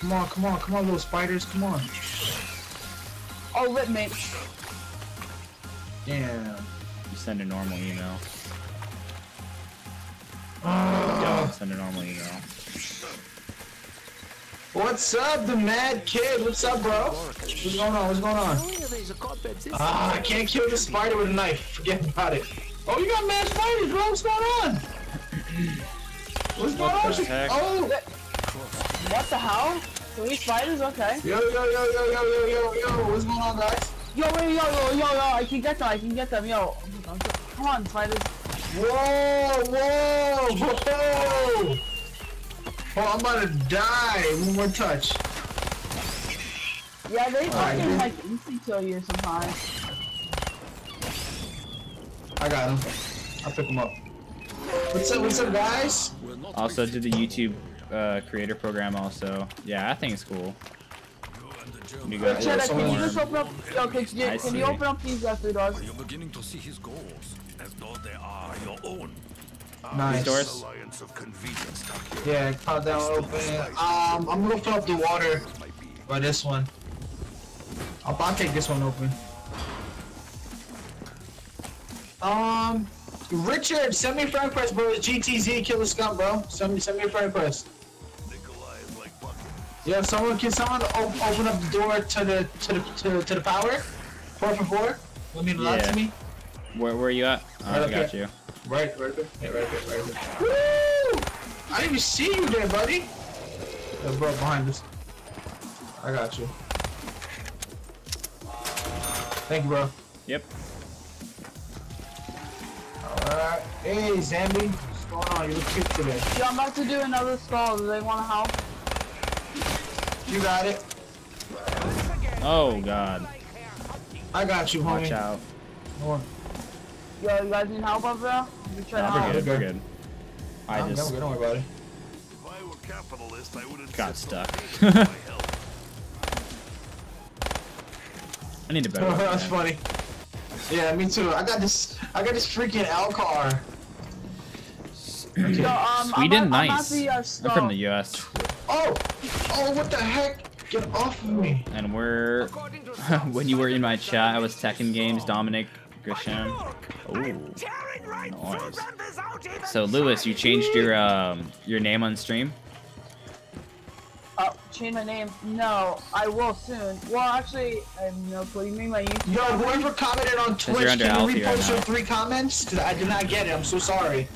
Come on, come on, come on, little spiders. Come on. Oh, lit mate. Damn. You send a normal email. Ah. Don't send a normal email. What's up, the mad kid? What's up, bro? What's going on? What's going on? there's a cobweb this Ah, I can't kill the spider with a knife. Forget about it. Oh, you got mad spiders, bro. What's going on? What's going What on? the heck? Oh, What the hell? Three spiders? Okay. yo, yo, yo, yo, yo, yo, yo, yo. What's going on, guys? Yo, wait, yo, yo, yo, yo, I can get them, I can get them, yo. Come on, spiders. Whoa, whoa, whoa! Oh, I'm about to die. One more touch. Yeah, they Alright, fucking dude. like instant kill you sometimes. I got him. I'll pick him up. What's up, what's up, guys? Also did the YouTube uh, creator program also. Yeah, I think it's cool. You Yo, guys Cheddar, can you just open up, yo, can you, can you open up these uh, three doors? You're beginning to see his goals as though they are your own. Nice. doors? Of convenience stuck here. Yeah, calm down, open. Um, I'm gonna fill up the water Might by this one. I'll, I'll take this one open. Um, Richard, send me a friend request, bro. It's GTZ Killer Scum, bro. Send me, send me a friend request. Nikolai is like butter. Yeah, someone can someone op- open up the door to the to the to, to the power? Four for four. Let me allow Yeah. to me. Where, where you at? Oh, I got up you. Right, right there. Yeah, right there, right there. Woo! I didn't even see you there, buddy. Yeah, bro, behind us. I got you. Thank you, bro. Yep. Alright. Hey, Zambi. What's going on? You look cute today. Yo, I'm about to do another stall. Do they want to help? You got it. Oh god. I got you, homie. Watch out. Come on. Yo, you guys need help up there? We try to No, we're good. we're We're good. good. I I'm just good, don't worry about it. If I were capitalist, I would got stuck. on paying for my help. I need a better Oh, weapon, that's funny. Yeah, me too. I got this. I got this freaking L car. Yo, um, Sweden, I'm at, I'm nice. the, uh, I'm from the U.S. Oh, oh, what the heck? Get off of me. and we're when you were in my chat, I was Tekken Games, Dominic Grisham. Ooh. Right Nice. through members out even So Lewis, you changed your um your name on stream. Oh, change my name? No, I will soon. Well, actually, I have no clue. You mean my YouTube? Yo, whoever commented on Twitch, you're can under you Alfie right repost your now. three comments? Cause I did not get it. I'm so sorry.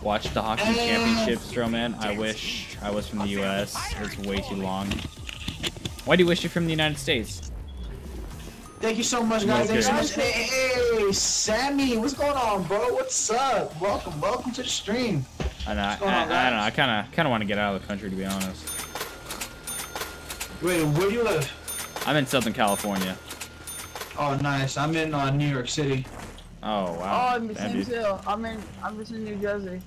Watch the hockey Uh, championships, Stroman. I wish I was from the U.S. It's way too long. Why do you wish you're from the United States? Thank you so much, guys. Thank you so much. Hey, hey, Sammy, what's going on, bro? What's up? Welcome, welcome to the stream. And I, I, on, I, don't know. I kind of kind of want to get out of the country to be honest. Wait, where do you live? I'm in Southern California. Oh, nice. I'm in uh, New York City. Oh wow. Oh. I'm the same too. I'm in. I'm just in New Jersey.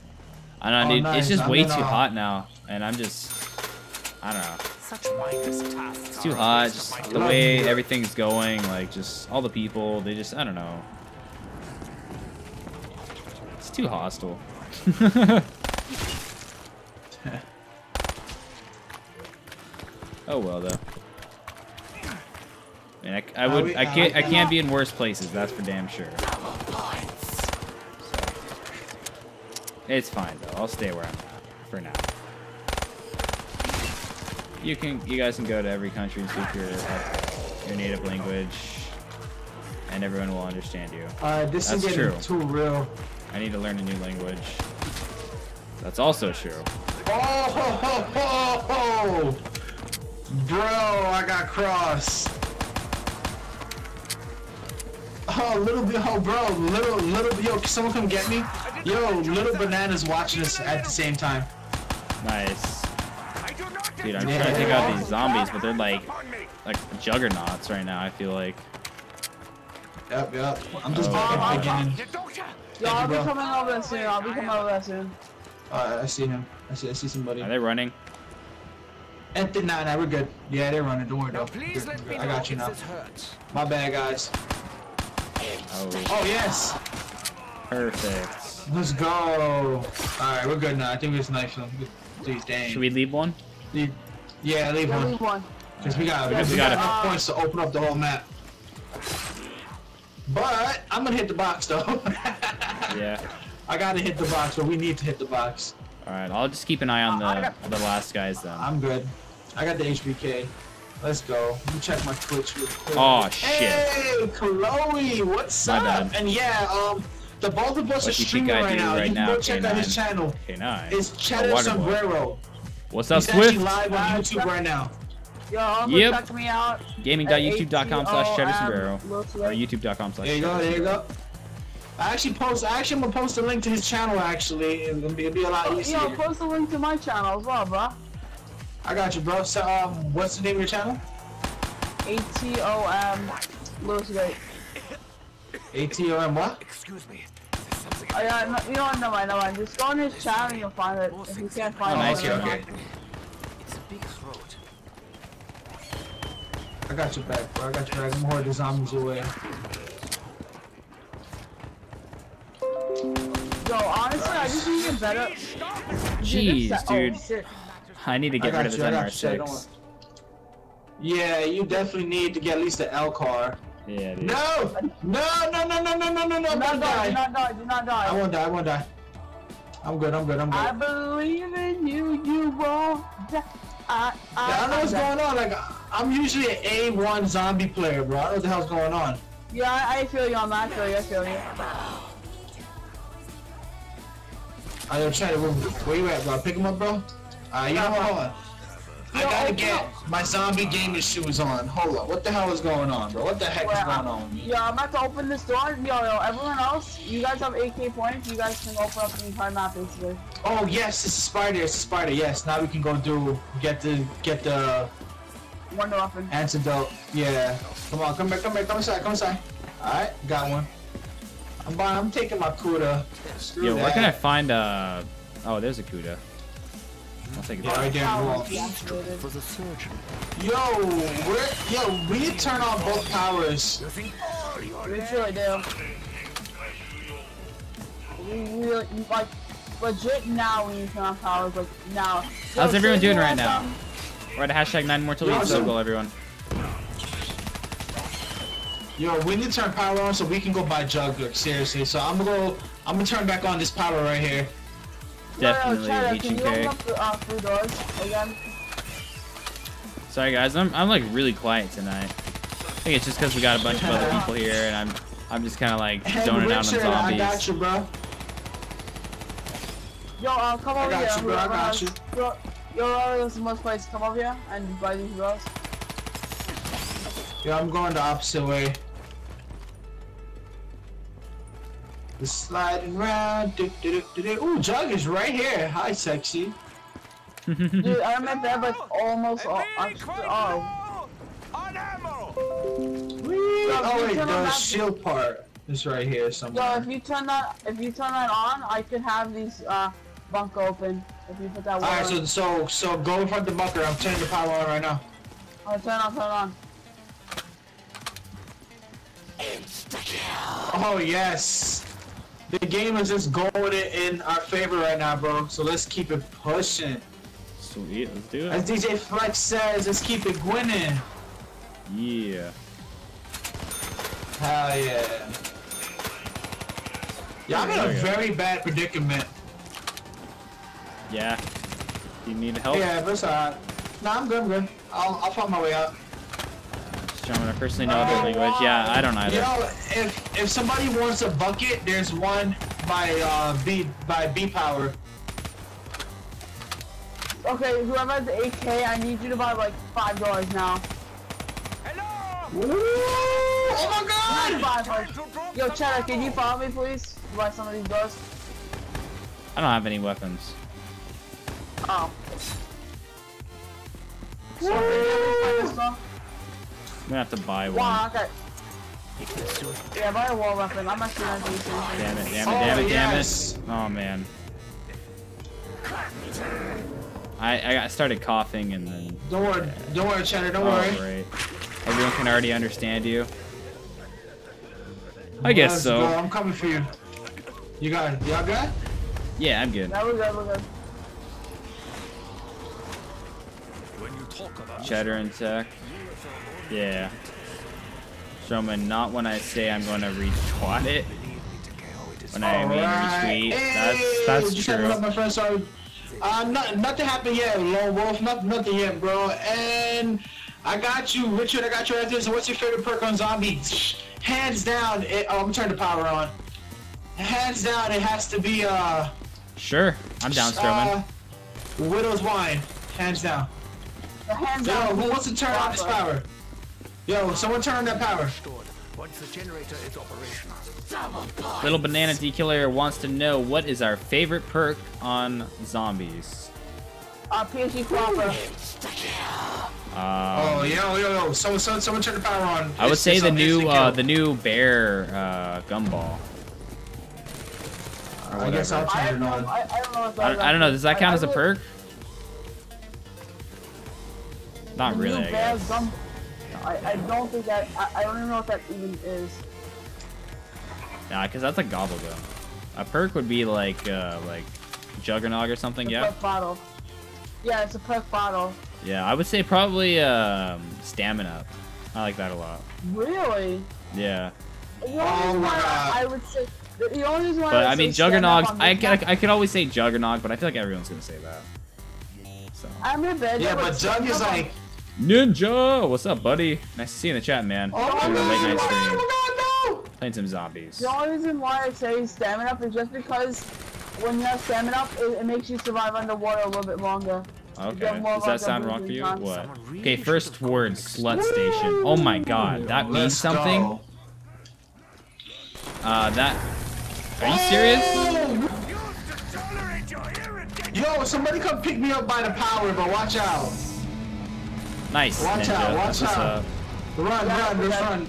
I know, Oh, dude. nice. It's just I'm way in, too uh, hot now, and I'm just. I don't know. Such mindless tasks. It's too hot. Just the way everything's going, like just all the people. They just. I don't know. It's too hostile. oh well, though. I mean, I, I would. I can't. I can't be in worse places. That's for damn sure. It's fine though. I'll stay where I'm at for now. You can. You guys can go to every country and speak your your native language, and everyone will understand you. Uh, this is getting true. too real. I need to learn a new language. That's also true. Oh, ho, ho, ho, ho. bro! I got cross. Oh, little bit, oh, bro, little, little, yo, can someone come get me? Yo, little bananas watching us at the same time. Nice. I do not Dude, I'm trying to take out these zombies, but they're like like juggernauts right now. I feel like. Yep, yep. I'm just Oh. back at the uh, beginning. Uh, Yo, I'll be coming over there soon. I'll be coming over there soon. Uh, I see him. I see, I see somebody. Are they running? And th- nah, nah, we're good. Yeah, they're running. Don't worry, though. please let me I got you now. My bad, guys. Oh, Oh yes, perfect. let's go. All right, we're good now. I think we just knife them. Please, dang. Should we leave one? Leave- Yeah, leave Yeah, one. Because we got, because we we got enough points to open up the whole map. But I'm gonna hit the box though. Yeah. I gotta hit the box, but we need to hit the box. All right. I'll just keep an eye on Uh, the got- the last guys then. I'm good. I got the HVK. Let's go. Let me check my Twitch real quick. Oh shit. Hey, Chloe, what's My up? bad. And yeah, um, the both of us What are streaming right now. right you can now, go check out his channel. Okay, nine. It's Cheddar water boy. Sombrero. What's up, He's Swift? live on YouTube right now. Yo, also Yep. check me out. Gaming.youtube.com slash cheddar sombrero. Or youtube.com slash There you go. There you go. I actually post. I actually am gonna post a link to his channel. Actually, it'll be, it'll be a lot easier. Yo, post a link to my channel as well, bro. I got you, bro. So, um, what's the name of your channel? A-T-O-M Lewis Great. A T O M what? Excuse me. There's something Oh, yeah, no, you know what? Never mind, never mind. Just go on his channel and you'll find it. If you can't find Oh, it, nice, then okay, it's okay. fine. It's a big throat. I got your back, bro. I got your back. I'm holding the zombies away. Yo, honestly, I just need to get better. Jeez, this- oh, dude. Oh. I need to get rid of you, I this got you, I don't MR6. Yeah, you definitely need to get at least the L car. Yeah. No! No, no, no, no, no, no, no, no, do not die. Do not die, do not die. I won't die, I won't die. I'm good, I'm good, I'm good. I believe in you, you won't die. I, I, yeah, I don't know what's going on. Like, I'm usually an A1 zombie player, bro. I don't know what the hell's going on. Yeah, I, I feel you on that. I feel you, I feel you. I am gonna try to move. Where you at, bro? Pick him up, bro. Uh, you know, hold on. I gotta open get up. my zombie gamer shoes on. Hold on. What the hell is going on, bro? What the heck is going on with? Yo, I'm about to open this door. Yo, yo, everyone else, you guys have AK points. You guys can open up the entire map, basically. Oh yes, it's a spider. It's a spider. Yes. Now we can go do get the get the Wonder weapon. antidote. Yeah. Come on. Come back. Come back. Come inside. Come inside. All right. Got one. I'm buying. I'm taking my Kuda. Screw Yo, that. where can I find uh Oh, there's a Kuda. I'll take it. Yeah, right there in the wall. Deactivated. For the surgeon. Yo, we're yo. We need to turn on both powers. You think all your We really do. We really, like, legit now we need to turn on powers, like, now. Yo, How's everyone doing right now? some- We're at hashtag nine more till we Yo, so- circle, everyone. Yo, we need to turn power on so we can go buy jug. Seriously. So I'm gonna go. I'm gonna turn back on this power right here. Yo, yo, Definitely Cheddar, reaching Can you open K. up the three doors again? Sorry guys, I'm I'm like really quiet tonight. I think it's just because we got a bunch of other people here and I'm I'm just kind of like Hey, zoning out on Richard, I got zombies. you, bro. Yo, uh, come over got here. you, bro, I got you. Yo, yo, whoever has the most plates, come over here and buy these girls. Yo, I'm going the opposite way. The sliding round. Do, do, do, do, do. Ooh, Jug is right here. Hi, sexy. Dude, I remember like almost all. Very Actually, oh. On ammo! Whee! Yo, oh wait, the that- shield part is right here Yo, somewhere. if you turn that, if you turn that on, I could have these uh bunk open. If you put that wall Alright, so so so go in front of the bunker. I'm turning the power on right now. Oh, turn on, turn on. Oh yes. The game is just going in our favor right now, bro. So let's keep it pushing. Sweet, let's do it. As. DJ Flex says, let's keep it winning. Yeah. Hell yeah. Yeah, I'm in a very bad predicament. Yeah. You need help? Yeah, but it's alright. Nah, I'm good, I'm good. I'll, I'll find my way out. Strong I personally know other language. Yeah, I don't either. Yo, if if somebody wants a bucket, there's one by uh B by B Power. Okay, whoever has the 8K, I need you to buy like five dollars now. Ooh, oh my god! Five, like, yo, Cheddar, can you follow me, please? Buy some of these doors. I don't have any weapons. Oh. So, gonna have to buy one. Wow, okay. Yeah, buy a wall weapon. I'm actually not doing anything. Damn it, damn Oh, it, damn it, damn yes. it. Oh man. I, I started coughing and then Don't worry, don't worry, Cheddar, don't oh, worry. great. Everyone can already understand you. I guess Let's so. go, I'm coming for you. You got it. Y'all good? Yeah, I'm good. We're good, we're good. When you talk about Cheddar and tech. Yeah. Stroman, not when I say I'm going to retweet it. When I mean Alright. retweet. Hey, That's that's just having up true. my friend, sorry. Uh, not, nothing happened yet, Lone Wolf. Not, nothing yet, bro. And I got you, Richard. I got you after this. What's your favorite perk on zombies? Hands down. It, oh, I'm gonna turn the power on. Hands down, it has to be uh, Sure, I'm down, Stroman. uh Widow's wine. Hands down. The hands Yo, down. who wants to turn on this power? Yo, someone turn on that power. once the generator is operational. Little Banana Deculator wants to know what is our favorite perk on zombies. Uh, PhD Flopper. Um, Oh, yo, yo, yo. Someone, someone, someone turn the power on. I would It's- say it's the new uh, the new bear uh, gumball. I guess I'll turn it on. I, I don't know what that I. I don't know. Does that count I- as a I perk? Not The really. new I bear guess. gum- I, I don't think that. I, I don't even know what that even is. Nah, because that's a GobbleGum. A perk would be like uh, like Juggernog or something. It's a Yeah. perk bottle. Yeah, it's a perk bottle. Yeah, I would say probably um, stamina. I like that a lot. Really? Yeah. The only Oh my God. I would say. The, the only reason why But I, I mean, say Juggernog. I, this I, map- I could always say Juggernog, but I feel like everyone's gonna say that. So. I'm a bit. Yeah, but Jug is like, Ninja, what's up, buddy? Nice to see you in the chat, man. oh Welcome my late night stream. oh my god, no! Playing some zombies. The only reason why I say stamina up is just because when you have stamina up, it, it makes you survive underwater a little bit longer. Okay. Does that sound wrong for you? time. What? Really Okay, first have word, slut station. Oh my god, that means Let's something? go. Uh, that... Are you serious? Use to tolerate your irritation. Yo, somebody come pick me up by the power, but watch out. Nice, Watch Ninja. out, watch That's what's out. up. Run, Yeah, run, we just got- run.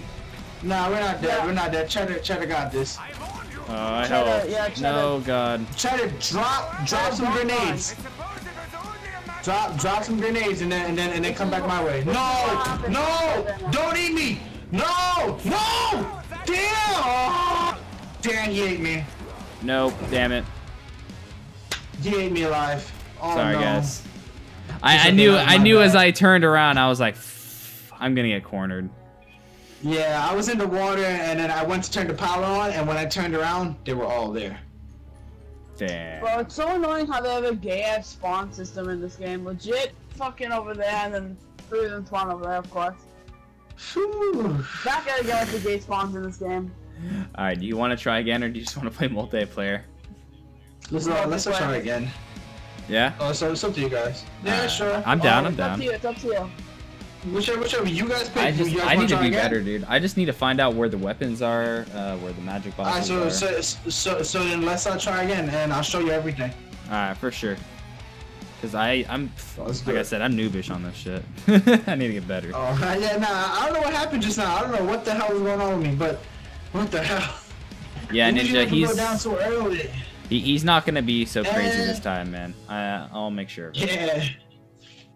Nah, we're not dead, Yeah. we're not dead. Cheddar, Cheddar got this. I warned you. Uh, I Cheddar, hope. yeah, cheddar. No, god. Cheddar, drop, drop some grenades. Suppose it was only a matter Drop, drop some grenades and then and then and then come back my way. No, no, don't eat me. No, no. Damn. Oh, damn, he ate me. Nope, damn it. He ate me alive. Oh, Sorry, no. guys. I, I knew I knew bad. as I turned around, I was like, I'm gonna get cornered. Yeah, I was in the water and then I went to turn the power on and when I turned around, they were all there. Damn. Bro, it's so annoying how they have a gay ass spawn system in this game. Legit fucking over there and then three of them spawn over there, of course. Phew. Not gonna get with the gay spawns in this game. Alright, do you want to try again or do you just want to play multiplayer? Let's uh, let's try again. Yeah? Oh, so it's up to you guys. Yeah, Uh, sure. I'm down, Uh, I'm It's up down. to you, it's up to you. Whichever, whichever you guys pick. I you just guys I need to be again? better, dude. I just need to find out where the weapons are, uh, where the magic Alright, boxes so, are. so so so then let's uh, try again and I'll show you everything. Alright, for sure. Cause I I'm That's like I said I'm noobish on this shit. I need to get better. Oh yeah, nah. I don't know what happened just now. I don't know what the hell was going on with me, but what the hell? Yeah, you Ninja, let me go he's down so early. He, he's not gonna be so crazy Eh. this time, man. I I'll make sure. of it. Yeah.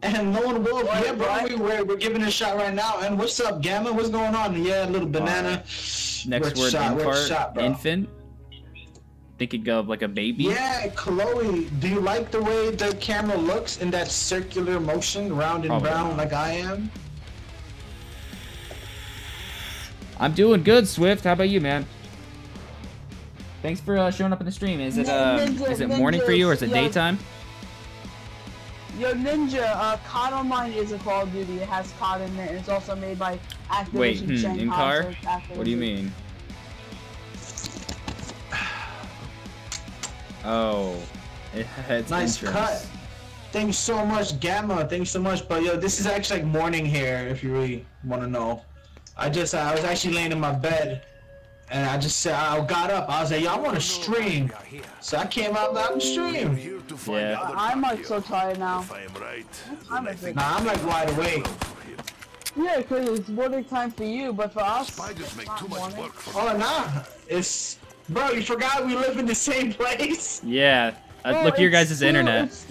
And no one will. Yeah, bro, we, we're, we're giving it a shot right now. And what's up, Gamma? What's going on? Yeah, little banana. Next We're word shot, we're infart, shot, bro. infant. Thinking of like a baby. Yeah, Chloe, do you like the way the camera looks in that circular motion, round and Probably brown, not. like I am? I'm doing good, Swift. How about you, man? Thanks for uh, showing up in the stream. Is it uh, Ninja, is it morning for you or is it ninjas, yeah. daytime? Yo, Ninja, uh, COD Online is a Call of Duty. It has COD in it. It's also made by Activision Wait, hmm, Shanghai, in car? so. What do you mean? Oh, it, it's Nice entrance. cut. Thanks so much, Gamma. Thanks so much. But yo, this is actually like morning here, if you really want to know. I just, I was actually laying in my bed, and I just said, I got up. I was like, yo, I want to stream. We are here. So I came out and We're stream. here to find Yeah. I'm like so tired now. I am right, time then I is think it? Nah, I'm like wide awake. Yeah, because it's morning time for you, but for us, Spiders it's make not too much morning. work for me. Oh nah, it's bro. You forgot we live in the same place. Yeah. Uh, Bro, look at your it's guys' internet. it's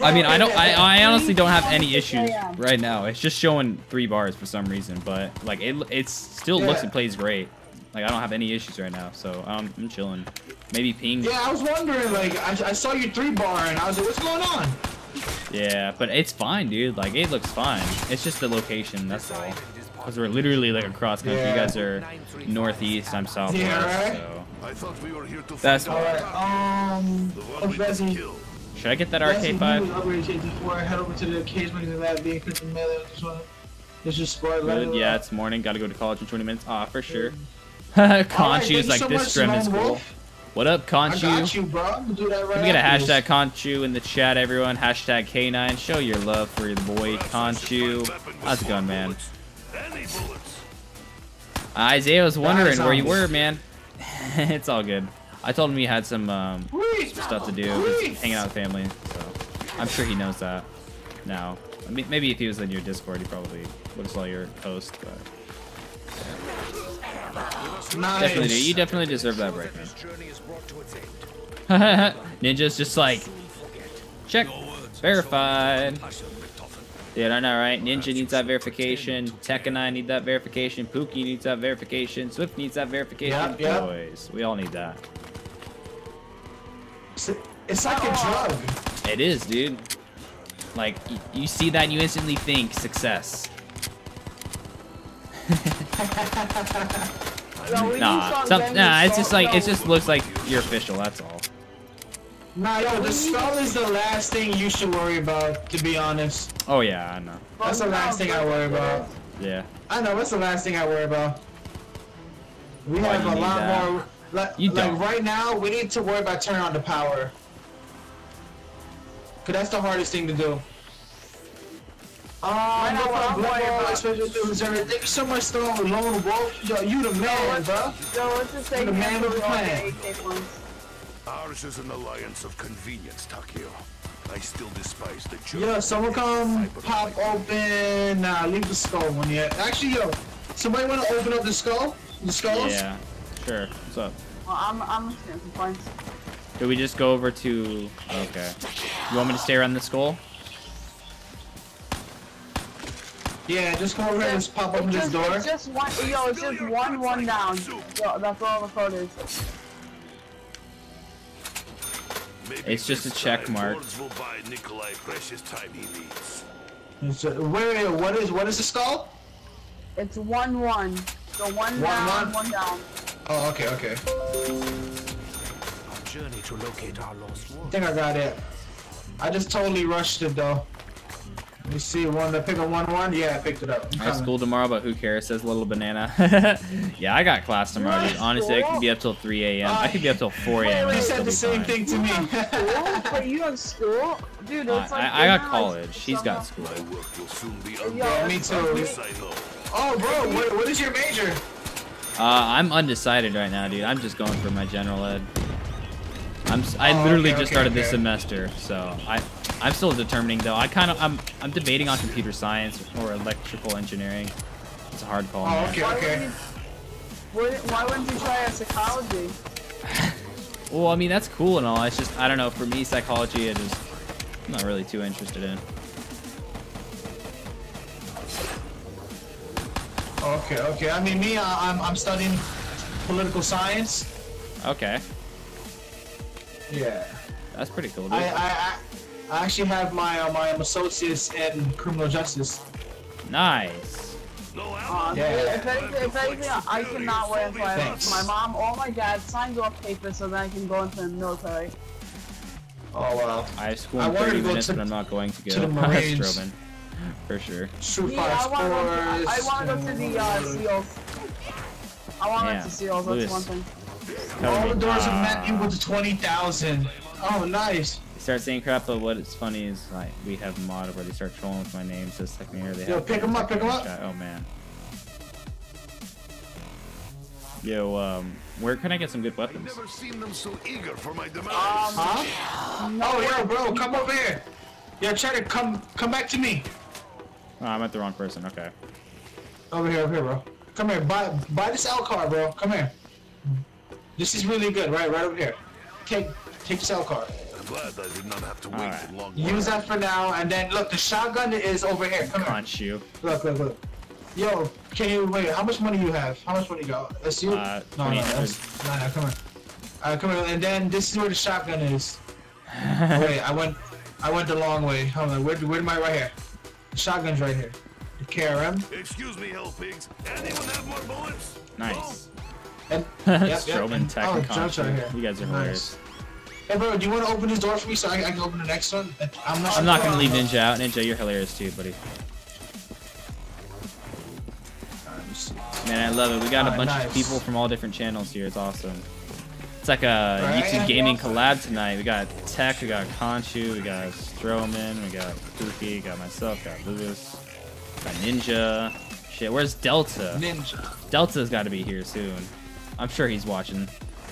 I mean, I don't. I, I honestly don't have any issues right now. It's just showing three bars for some reason, but like it, it still looks and plays great. Like I don't have any issues right now, so I'm, I'm chilling. Maybe ping. Yeah, I was wondering. Like, I, I saw your three bar, and I was like, what's going on? Yeah, but it's fine, dude. Like it looks fine. It's just the location. That's all. Because we're literally like across country. You guys are northeast. I'm southwest. Yeah, right? So I thought we were here to That's find All right. Um, the oh, one we must Fezzi, kill. should I get that Fezzi, RK5? he was upgraded to 84. Head over to the case makers and that being Christian Miller. Just wanna, just just spoil Good. Yeah, it's morning. Got to go to college in 20 minutes. Ah, for sure. thank Conchu's you like so this much, stream is cool. Wolf. What up, I got you, bro. I'm gonna do that right Let me get a hashtag this. Conchu in the chat, everyone. Hashtag K9. Show your love for your boy Conchu. How's it going, man? Any bullets. Isaiah was wondering where you were, man. it's all good. I told him you had some um, Whee! stuff to do, hanging out with family. So I'm sure he knows that now. I mean, maybe if he was in your Discord, he probably would have saw your post. But Nice. definitely, do. you definitely deserve that break, man. This journey is brought to its end. Ninja's just like check, verified. Passion Dude, I know, right? Ninja needs that verification. Tech and I need that verification. Pookie needs that verification. Swift needs that verification. Yep, yep. Boys, we all need that. It's, it's like a drug. It is, dude. Like, you see that, and you instantly think success. Yo, we Nah, some, nah, it's just like, yo, it just looks like you're official, that's all. Nah, yo, the skull is the last thing you should worry about, to be honest. Oh, yeah, I know. That's the last thing I worry about. Yeah. I know, that's the last thing I worry about. We Why have a lot that? more. Like, You don't. right now, we need to worry about turning on the power. Cause that's the hardest thing to do. Um, know no what I'm problem, worried bro. about. Special dudes, everything. Thank you so much, Stone. Lone Wolf. Yo, you the man, bro. Yo, let's just say The man of the we plan. get AK points. Ours is an alliance of convenience, Takeo. I still despise the journey. Yo, someone come pop open. Nah, leave the skull one yet. Actually, yo, somebody want to open up the skull? The skulls? Yeah. Sure. What's up? Well, I'm, I'm just getting some points. Do we just go over to... Okay. You want me to stay around the skull? Yeah, just come over here and just pop open this door. it's just one, yo, it's just one, one down. Yo, that's all the code is. It's just a check mark. Lords will buy Nikolai precious time he needs. It's, wait, wait, what is what is the skull? It's one, one. So one, One, down, one? one down. Oh, okay, okay. Our journey to locate our lost I think I got it. I just totally rushed it though. Let me see, one to pick a one one. Yeah, I picked it up. I'm I have coming. school tomorrow, but who cares? Says Little Banana. yeah, I got class tomorrow, dude. Honestly, I could be up till 3 a.m. I could be up till 4 a.m. He said the same fine. thing to me. School? Wait, you have school? Dude, Uh, like. I, I got college. He's got school. My work will soon be Yo, undone. Yeah, me too. This I know. oh, bro, what, what is your major? Uh, I'm undecided right now, dude. I'm just going for my general ed. I'm. s- I Oh, literally okay, just okay, started this semester, so I I'm still determining though. I kind of I'm I'm debating on computer science or electrical engineering. It's a hard call. Oh, man. okay, Why okay. wouldn't you, why wouldn't you try a psychology? Well, I mean that's cool and all. It's just I don't know. For me, psychology, I just I'm not really too interested in. Okay, okay. I mean, me, I, I'm I'm studying political science. Okay, Yeah. that's pretty cool. Dude. I I, I, I actually have my uh, my associates in criminal justice. Nice. No Uh. Yeah. If anything, if anything, I cannot wait until I, Thanks. my mom or my dad signs off papers so that I can go into the military. Oh wow. I have school in wanted 30 minutes, to- but I'm not going to go. to the Marines. Stroman. For sure. Shoot Yeah, five I want to go. scores. To, I want to go to the uh, SEALs. I want to Yeah, go to SEALs. That's Lewis. one thing. All the doors have met you Ah. with twenty thousand. Oh, nice. They start saying crap, but what is funny is like we have a mod where they start trolling with my name. So second year they Yo, have. them up, pick them up. Oh man. Yo, um, where can I get some good weapons? I've weapons? never seen them so eager for my demise. Huh? Oh, yo, bro, come over here. Yo, try to come come back to me. Oh, I'm at the wrong person. Okay. Over here, over here, bro. Come here, buy buy this L card, bro. Come here. This is really good, right? Right over here. Take take this L card. I'm glad I did not have to wait Alright. for long. Use that for now, and then look, the shotgun is over here. Come here. Punch you. Look, look, look. Yo, can you wait? How much money you have? How much money you got? That's you. Uh, no, no, that's, no, no, come on. Uh, come on, and then this is where the shotgun is. wait, I went, I went the long way. Hold on, where, where am I? Right here. The shotgun's right here. The KRM. Excuse me, hell pigs. Anyone have more bullets? And Nice. Yep, yep, Stroman, oh, and- Tech, oh, and right here. You guys are Nice. hilarious. Hey, bro, do you want to open this door for me so I, I can open the next one? I'm not. I'm not gonna leave Ninja out. Ninja, you're hilarious too, buddy. Man, I love it. We got a ah, bunch nice. of people from all different channels here. It's awesome. It's like uh, a Right. YouTube gaming collab tonight. We got Tech, we got Conchu, we got Stroman, we got Goofy, got myself, got Lewis, got Ninja. Shit, where's Delta? Ninja. Delta's got to be here soon. I'm sure he's watching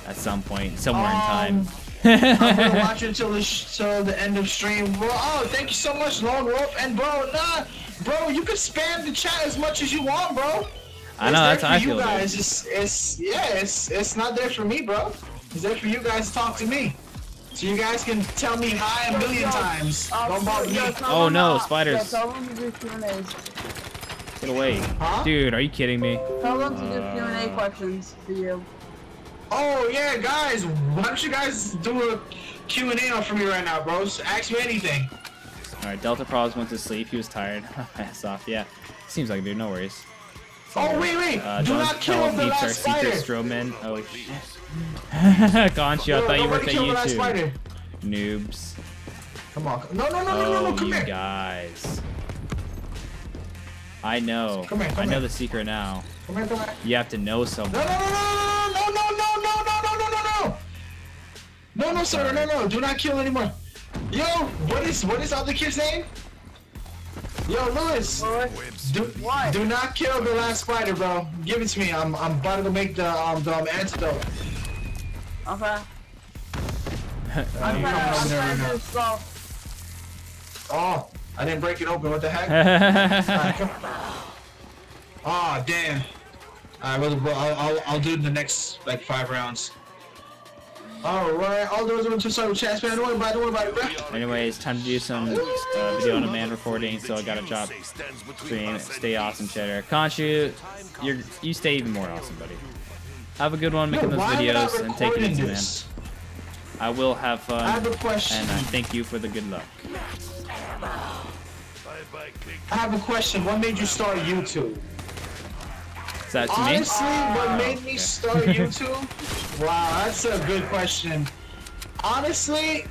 at some point, somewhere Um, in time. I'm gonna watch it until the sh- till the end of stream. Bro, oh, thank you so much, Long Rope. And bro, nah, bro, you can spam the chat as much as you want, bro. I know there that's for how I you feel. dude. guys. It's, it's yeah, it's it's not there for me, bro. It's there for you guys to talk to me. So you guys can tell me hi a million times. Don't bother me. tell Oh, them, no, spiders. Get away. Huh? Dude, are you kidding me? Tell them to do Uh, Q&A questions for you. Oh yeah, guys, why don't you guys do a Q&A for me right now, bros? Ask me anything. Alright, Delta Probs went to sleep. He was tired. Ass off. Yeah. Seems like a dude. No worries. Oh wait, wait, Uh, do not kill Tell the beats our last secret spider. Stroman. Oh shit. Gonchi, I thought you worked at kill the last YouTube. Noobs. Come on. No, no, no, no, no, Oh, no, come you here. guys. I know. Come here, come I know here. the secret now. Come here, come here. You have to know No, someone. no, no, no, no, no, no, no, no, no, no, no, no. No, no, sir, no, no, do not kill anymore. Yo, what is what is the other kid's name? Yo, Lewis. Do, What? do not kill the last spider, bro. Give it to me. I'm I'm about to go make the um the um, antidote. Okay. I'm I'm coming trying, over I'm there trying right to now. do slow. Oh, I didn't break it open. What the heck? Alright, come Oh, damn. Alright, well, well, I'll, I'll, I'll do the next, like, five rounds. Alright, all those are to start with chat, man. Don't worry about it, don't worry about it, bro. Anyways, time to do some uh, video on demand recording, so I gotta drop Stands stream. Stay awesome, Cheddar. Conchu, you're you stay even more awesome, buddy. Have a good one making those why am I not videos and taking it easy, man. I will have fun, I have a question. and I thank you for the good luck. I have a question. What made you start YouTube? Is that to me? Honestly, what oh, made me start YouTube? wow, that's a good question. Honestly,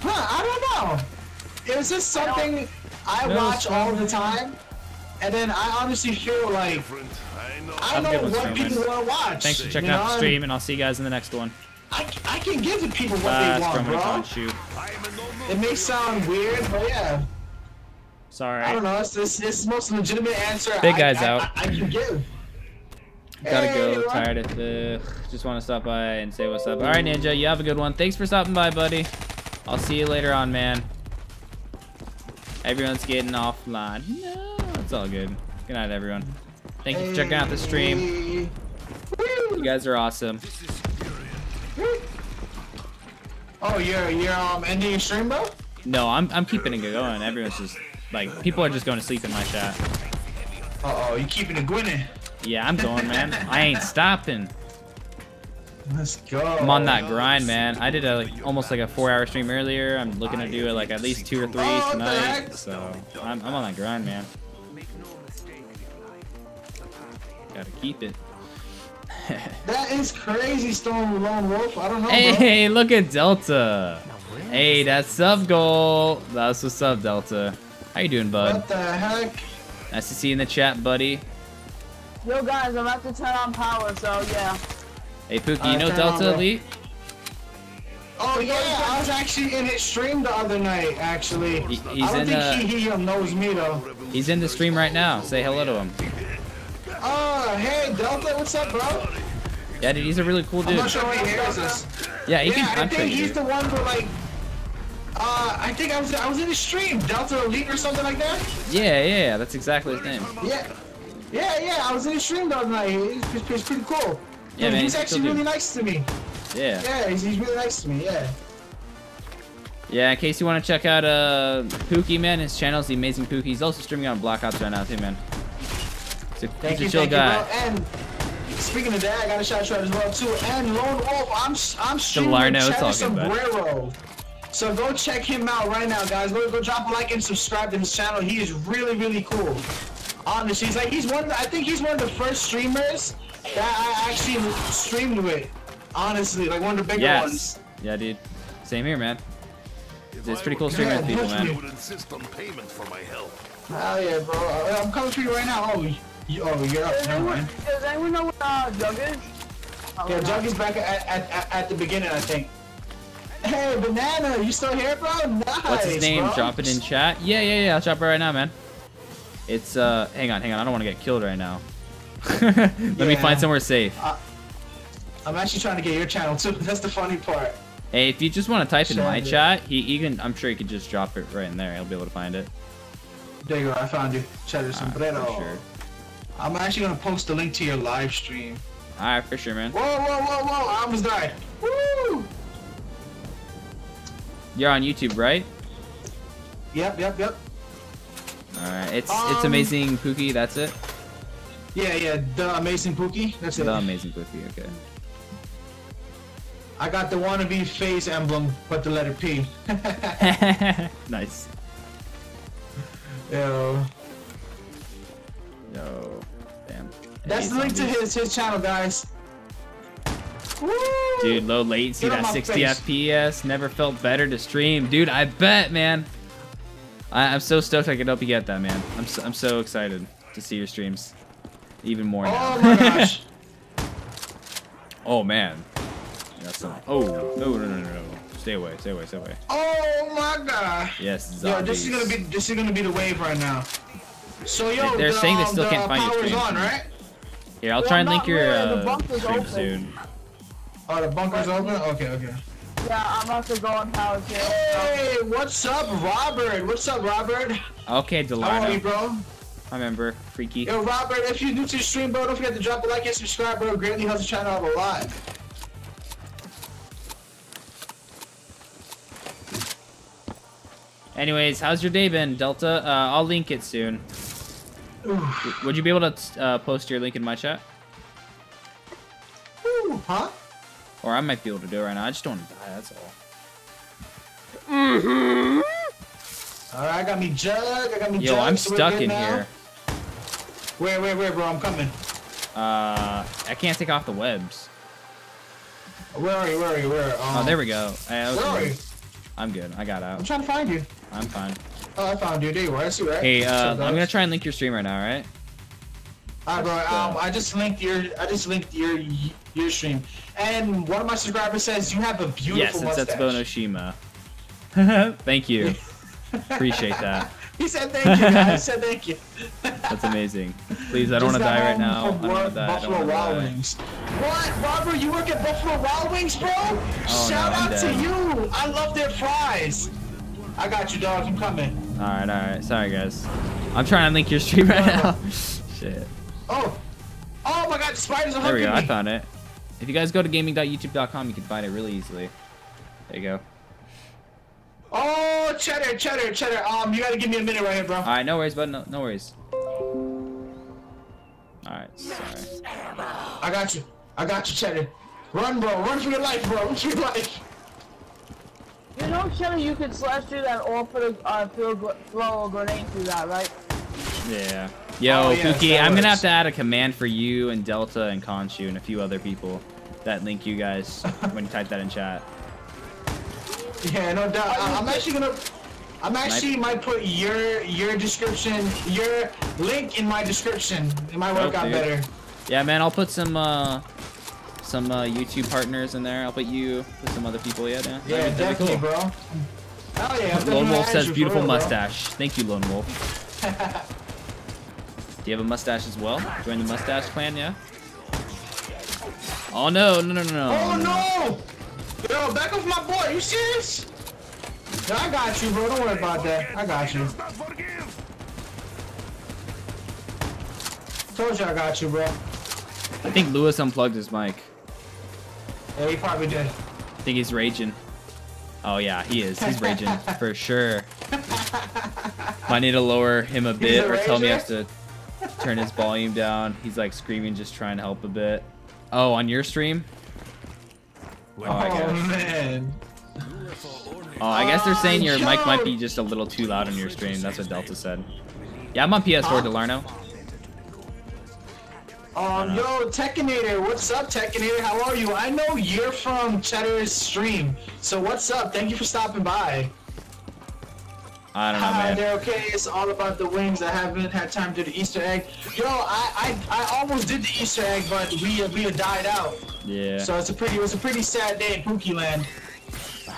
huh, I don't know. It was just something I No, watch all the time, and then I honestly feel like I know. I know what people want to watch. Thanks for checking out the stream, and I'll see you guys in the next one. I, I can give the people what Bye, they want, bro. Conchu. I am a no It may sound weird, but yeah, Sorry. I don't know. It's this it's the most legitimate answer. Big I, guy's I, out. I, I can give. Gotta Hey, go. everyone. Tired of the. Just want to stop by and say what's up. All right, Ninja. You have a good one. Thanks for stopping by, buddy. I'll see you later on, man. Everyone's getting offline. No, it's all good. Good night, everyone. Thank you for checking out the stream. You guys are awesome. Oh, you're you're um ending your stream, bro? No, I'm I'm keeping it going. Everyone's just like people are just going to sleep in my chat. Uh oh, you keeping it going? Yeah, I'm going, man. I ain't stopping. Let's go. I'm on that grind, man. I did a like almost like a four-hour stream earlier. I'm looking to do it like at least two or three Oh, tonight. So I'm I'm on that grind, man. Gotta keep it. That is crazy, Stone Lone Wolf. I don't know, bro. Hey, look at Delta. Hey, that's sub goal. That's what's up, Delta. How you doing, bud? What the heck? Nice to see you in the chat, buddy. Yo guys, I'm about to turn on power, so yeah. Hey, Pookie, Uh, you know turn on, Delta. Elite? Oh yeah, I was actually in his stream the other night. Actually, He- I don't in think the- he, he knows me though. He's in the stream right now. Say hello to him. Oh, hey Delta, what's up, bro? Yeah, dude, he's a really cool I'm dude. not sure if he hears us. Yeah, he yeah, can. I think he's do. the one who like. Uh, I think I was I was in his stream, Delta Elite or something like that. Yeah, yeah, yeah, that's exactly his name. Yeah, yeah, yeah. I was in his stream the other night. He's, pretty cool. Yeah, Dude, man, he's he's actually really nice to me. Yeah. Yeah, he's, he's really nice to me. Yeah. Yeah, in case you want to check out uh Pookie, man, his channel is the Amazing Pookie. He's also streaming on Black Ops right now too, man. He's a, Thank he's a you, chill thank guy. you, bro. And speaking of that, I got a shout out as well too. And Lone Wolf, I'm I'm streaming with Delarno, it's all Cheddar good, bud. Sombrero. So go check him out right now, guys. Go go drop a like and subscribe to his channel. He is really really cool. Honestly, he's like he's one. Of the, I think he's one of the first streamers that I actually streamed with. Honestly, like one of the bigger Yes. ones. Yeah, dude. Same here, man. If It's pretty were cool streaming with Yeah, people, I man. would insist on payment for my help. Hell yeah, bro. Uh, I'm coming for you right now. Oh, you, oh you're up. Does Never anyone, mind. does anyone know what uh, Jug is? Oh, Yeah, no. Jug is back at, at, at, at the beginning, I think. Hey, Banana, you still here, bro? Nice, What's his name? bro. Drop it in chat. Yeah, yeah, yeah. I'll drop it right now, man. It's uh, hang on, hang on. I don't want to get killed right now. Let me find somewhere safe. I'm actually trying to get your channel too. That's the funny part. Hey, if you just want to type in my it. chat, he even I'm sure he could just drop it right in there. He'll be able to find it. There you go. I found you. Cheddar Alright, Sombrero. for sure. I'm actually gonna post the link to your live stream. All right, for sure, man. Whoa, whoa, whoa, whoa! I almost died. Woo! You're on YouTube, right? Yep, yep, yep. All right. It's it's Um, amazing, Pookie. That's it. Yeah, yeah. The amazing Pookie. That's it. The amazing Pookie. Okay. I got the wannabe face emblem, but the letter P. nice. Yo. Yo. Damn. That's the link to his his channel, guys. Woo! Dude, low latency, Get that 60 face. FPS. Never felt better to stream. Dude, I bet, man. I, I'm so stoked I could help you get that, man. I'm so, I'm so excited to see your streams. Even more now. Oh my gosh. oh, man. That's some, oh, no, no, no, no, no. Stay away, stay away, stay away. Oh my god. Yes, Yo, zombies. this is gonna be this is gonna be the wave right now. So yo, They're the, saying they um, still the can't find your power's stream. on, right? Here, I'll Well, try and link your the uh, bunker's stream open. soon. Oh, the bunker's open. Okay, okay. Yeah, I'm about to go on power too. Hey, what's up, Robert? What's up, Robert? Okay, How are you, Delano. bro? I remember. Freaky. Yo, Robert, if you're new to the stream, bro, don't forget to drop a like and subscribe, bro. It Greatly helps the channel out a lot. Anyways, how's your day been, Delta? Uh, I'll link it soon. Oof. Would you be able to uh, post your link in my chat? Ooh, huh? Or I might be able to do it right now. I just don't want to die, that's all. All right, I got me jug. I got me Yo, jug. I'm so stuck in now. here. Where, where, where, bro? I'm coming. Uh, I can't take off the webs. Where are you? Where are you? Where? Um, Oh, there we go. Was- Where are you? I'm good. I got out. I'm trying to find you. I'm fine. Oh, I found you. There you are. See right. Hey, uh, I'm gonna try and link your stream right now, alright? Alright, bro. Um, I just linked your, I just linked your, your stream, and one of my subscribers says you have a beautiful Yes, it's mustache. Etsubo Noshima. Thank you. Appreciate that. He said thank you, guys. he said thank you. That's amazing. Please, I don't want to die right now. I don't want work, to die. Buffalo Wild. Wings. What, Robert? You work at Buffalo Wild Wings, bro? Oh, Shout no, out to you. I love their fries. I got you, dog. I'm coming. All right, all right. Sorry, guys. I'm trying to link your stream right now. Shit. Oh, oh my God! The spiders are There we go. I found it. If you guys go to gaming.youtube.com, you can find it really easily. There you go. Oh, cheddar, cheddar, cheddar. Um, you gotta give me a minute right here, bro. All right, no worries, bud. No, no worries. All right, sorry. I got you. I got you, cheddar. Run, bro. Run for your life, bro. Run for your life. You know, Shelly, you could slash through that or put a uh, throw, a throw a grenade through that, right? Yeah. Yo, Oh, yes, Pookie, that I'm gonna have to add a command for you and Delta and Conchu and a few other people that link you guys when you type that in chat. Yeah, no doubt. I, I'm actually gonna. I'm actually might put your your description, your link in my description. It might work Dope, out dude. better. Yeah, man, I'll put some uh some uh, YouTube partners in there. I'll put you, put some other people. Yeah, yeah. Yeah, That'd be- that'd be definitely, cool. bro. Hell yeah. Lone Wolf says beautiful real, bro. mustache. Thank you, Lone Wolf. Do you have a mustache as well? Join the mustache clan, yeah? Oh no, no, no, no, no. Oh no! Yo, back off my boy. You serious? Yo, I got you, bro. Don't worry about that. I got you. Does not forgive. Told you I got you, bro. I think Lewis unplugged his mic. Yeah, he probably did. I think he's raging. Oh yeah, he is. He's raging for sure. Might need to lower him a bit a or tell me he rager? has to turn his volume down. He's like screaming, just trying to help a bit. Oh, on your stream? Oh, I oh guess. man. Oh, I guess they're saying oh, your mic might be just a little too loud on your stream. That's what Delta said. Yeah, I'm on PS4, Huh? Um, yo, Tekinator, what's up, Tekinator? How are you? I know you're from Cheddar's stream, so what's up? Thank you for stopping by. I don't know, Hi, man. they're okay. It's all about the wings. I haven't had time to do the Easter egg. Yo, I, I, I almost did the Easter egg, but we, we had died out. Yeah. So it's a pretty, it was a pretty sad day in Pookie Land.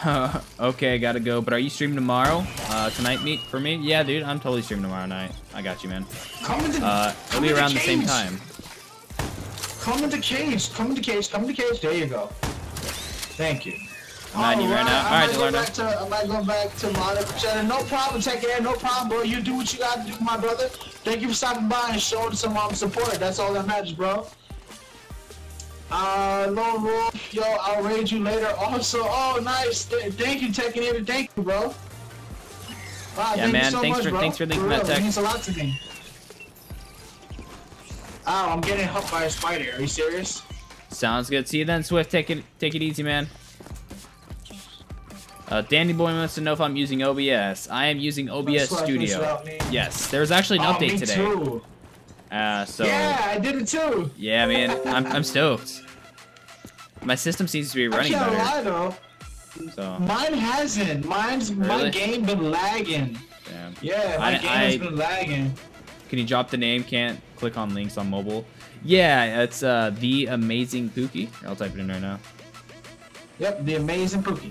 okay, gotta go. But are you streaming tomorrow? Uh, tonight meet for me? Yeah, dude, I'm totally streaming tomorrow night. I got you, man. Come Uh, it'll be around the same time. Come into cage. Come into cage. Come into cage. There you go. Thank you. You right now. I Alright, go back to- I might go back to Monica. No problem, take care. No problem, bro. You do what you gotta do, my brother. Thank you for stopping by and showing some um, support. That's all that matters, bro. Uh, Lone Wolf, yo, I'll raid you later. Also, oh, nice. Th- thank you, Tekinator. Thank you, bro. Wow, Yeah, thank man, You so thanks much, for- bro. thanks for linking real, that tech. It means a lot to me. Oh, I'm getting humped by a spider. Are you serious? Sounds good. See you then, Swift. Take it, take it easy, man. Uh, Danny Boy wants to know if I'm using OBS. I am using OBS Swift, Studio. Yes, there was actually an Oh, update me today. Too. Uh, so Yeah, I did it too. yeah, man, I'm, I'm stoked. My system seems to be I running can't better. lie though. So Mine hasn't. Mine's my game been lagging. yeah. Yeah, my I- game has been lagging. Can you drop the name? Can't click on links on mobile. Yeah, it's uh the amazing Pookie. I'll type it in right now. Yep, the amazing Pookie.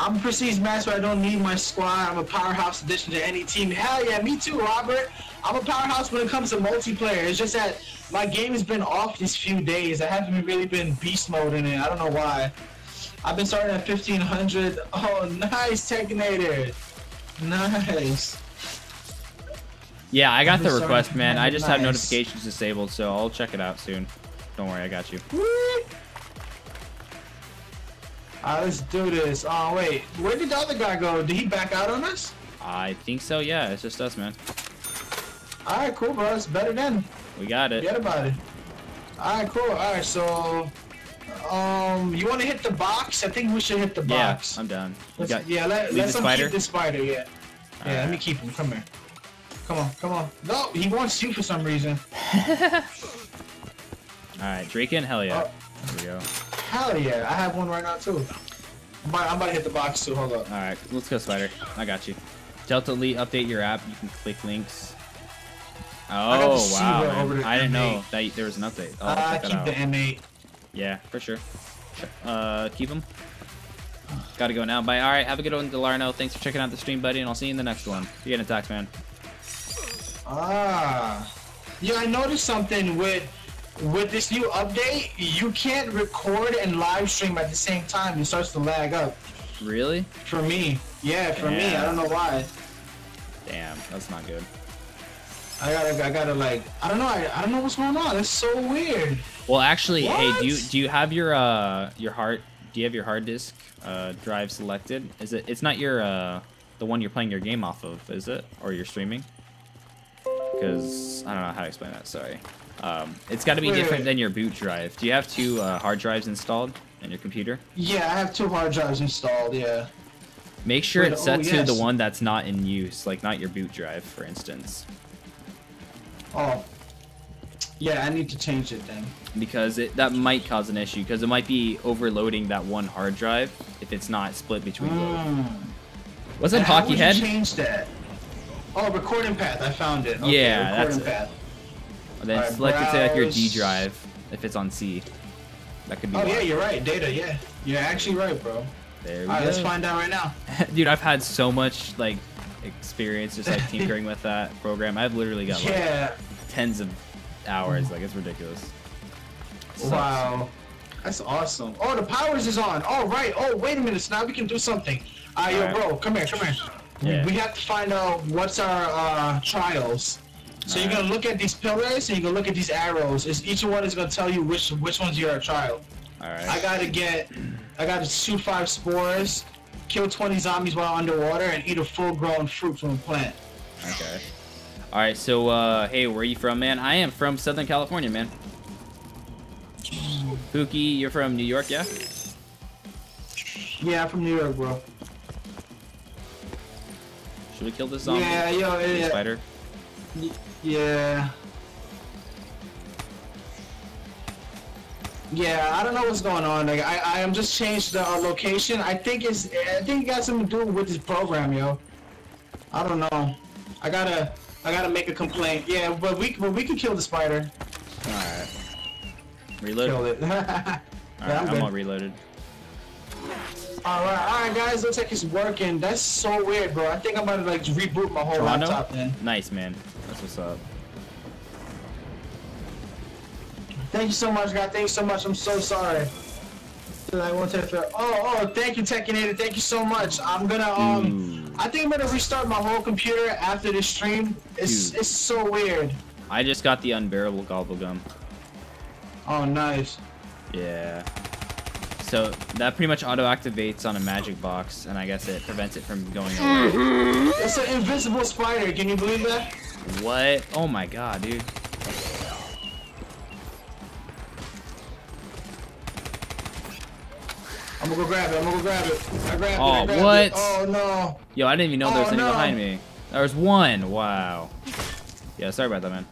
I'm a prestige master. I don't need my squad. I'm a powerhouse addition to any team. Hell yeah, me too, Robert. I'm a powerhouse when it comes to multiplayer. It's just that my game has been off these few days. I haven't really been beast mode in it. I don't know why. I've been starting at 1500. Oh, nice, Tekinator. Nice. Yeah, I got the request, man. I just have notifications disabled, so I'll check it out soon. Don't worry, I got you. Alright, let's do this. Oh, wait. Where did the other guy go? Did he back out on us? I think so. Yeah, it's just us, man. Alright, cool, bro. It's better than. We got it. Forget about it. Alright, cool. Alright, so... Um, you want to hit the box? I think we should hit the box. Yeah. I'm done. Let's, yeah, let, let's the him spider? keep the spider, yeah. Yeah, let me keep him. Come here. Come on, come on. No, he wants you for some reason. All right, Drakon, hell yeah. Oh. There we go. Hell yeah, I have one right now too. I'm about, I'm about to hit the box too. Hold up. All right, let's go, Spider. I got you. Delta Elite, update your app. You can click links. Oh wow! I didn't know M8. that there was an update. Oh, Uh, check keep that the out. M8. Yeah, for sure. Uh, keep them. Gotta go now. Bye. All right, have a good one, Delarno. Thanks for checking out the stream, buddy, and I'll see you in the next one. You're getting attacked, man? Ah. Yeah, I noticed something with with this new update, you can't record and live stream at the same time. It starts to lag up. Really? For me, yeah, for me, I don't know why. Damn, that's not good. I gotta, I gotta like, I don't know, I, I don't know what's going on. It's so weird. Well, actually, hey, do you do you have your uh your hard do you have your hard disk uh drive selected? Is it? It's not your uh the one you're playing your game off of, is it? Or you're streaming? Because I don't know how to explain that. Sorry. Um, it's got to be Wait, different wait. than your boot drive. Do you have two uh, hard drives installed in your computer? Yeah, I have two hard drives installed. Yeah. Make sure Wait, it's set oh, to the one that's not in use, like not your boot drive, for instance. Oh. Yeah, I need to change it then. because it that might cause an issue because it might be overloading that one hard drive if it's not split between. Mm. And Hockey Head? change that? Oh, recording path. I found it. Okay, Yeah, that's recording it. path. then Alright, select it to like your D drive if it's on C. That could be. Oh why. yeah, you're right. Data. Yeah, you're actually right, bro. There we All right, let's find out right now. Dude, I've had so much like experience just like tinkering with that program. I've literally got like Yeah. tens of hours. Like it's ridiculous. Wow. That's awesome. Oh, the powers is on. All right. Oh, wait a minute. So now we can do something. Uh, yo, Alright. bro, come here, come here. We- Yeah. We, have to find out what's our uh, trials. So you're Alright. gonna look at these pillars and you're gonna look at these arrows. It's, each one is gonna tell you which which one's your trial. All right. I gotta get, I gotta shoot five spores, kill 20 zombies while underwater, and eat a full-grown fruit from a plant. Okay. All right. So, uh, hey, where are you from, man? I am from Southern California, man. Pookie, you're from New York, yeah? Yeah, I'm from New York, bro. Should we kill this zombie? Yeah, yo, The yeah, Spider. yeah. Yeah, I don't know what's going on. Like, I, I am just changed the uh, location. I think it's, I think it got something to do with this program, yo. I don't know. I gotta, I gotta make a complaint. Yeah, but we, but we can kill the spider. All right. Reload. Kill it. All right, yeah, I'm I'm, all reloaded. All right, all right, guys. Looks like it's working. That's so weird, bro. I think I'm gonna like reboot my whole Toronto? laptop then. Nice, man. That's what's up. Thank you so much, guys. Thank you so much. I'm so sorry. I won't take Oh, oh, thank you, Tekinator. Thank you so much. I'm gonna um, Dude. I think I'm gonna restart my whole computer after this stream. It's Dude. it's so weird. I just got the unbearable gobblegum. Oh, nice. Yeah. So that pretty much auto activates on a magic box, and I guess it prevents it from going away. It's an invisible spider. Can you believe that? what? Oh my god, dude. I'm gonna go grab it. I'm gonna go grab it. I grabbed it. Oh, I grabbed what? It. Oh no. Yo, I didn't even know there was Oh, any no. behind me. There was one. Wow. Yeah, sorry about that, man.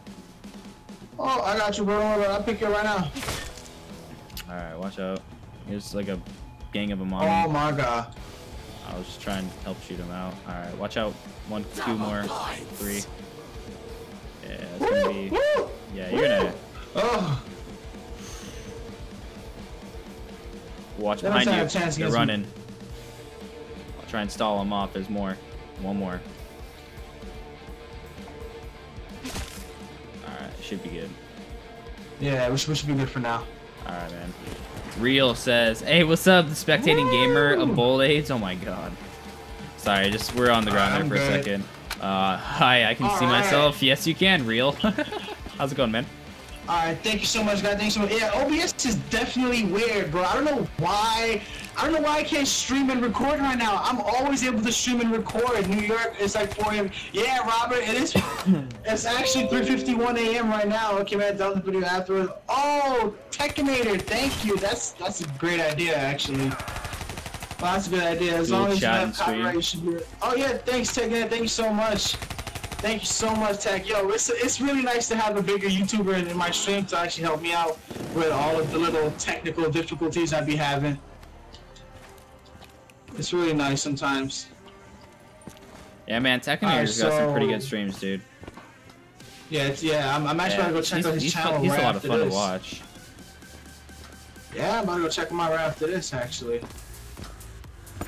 Oh, I got you, bro. Don't worry about it. I'll pick you right now. All right, watch out. There's like a gang of them on Oh my god. I was just trying to help shoot them out. All right, watch out. One, two more, three. Yeah, it's gonna be. woo. Yeah, you're gonna Oh. watch They behind you. a chance They're against me. running. I'll try and stall them off. There's more. One more. All right, should be good. Yeah, we should, we should be good for now. All right, man. Real says, "Hey, what's up, the spectating gamer of Woo! bold aids? Oh my god. Sorry, just we're on the ground I'm there for a second. Uh, hi, I can see All right. myself. Yes, you can. Real. How's it going, man? All right, thank you so much, guys. Thanks so much. Yeah, OBS is definitely weird, bro. I don't know why. I don't know why I can't stream and record right now. I'm always able to stream and record. New York, it's like 4 a.m. Yeah, Robert, it is. it's actually 3:51 a.m. right now. Okay, man, done the video afterwards. Oh, Tekinator, thank you. That's that's a great idea, actually. Well, that's a good idea. As a long as you have copyright, you should be. Oh yeah, thanks, Tekinator. Thank you so much. Thank you so much, Tech. Yo, it's, it's really nice to have a bigger YouTuber in, in my stream to actually help me out with all of the little technical difficulties I'd be having. It's really nice sometimes. Yeah, man. Tekinator's Alright, got some pretty good streams, dude. Yeah, it's, yeah. I'm, I'm actually Yeah, gonna go check he's, out his he's channel he's right a lot of fun this. to watch. Yeah, I'm gonna go check him out right after this, actually.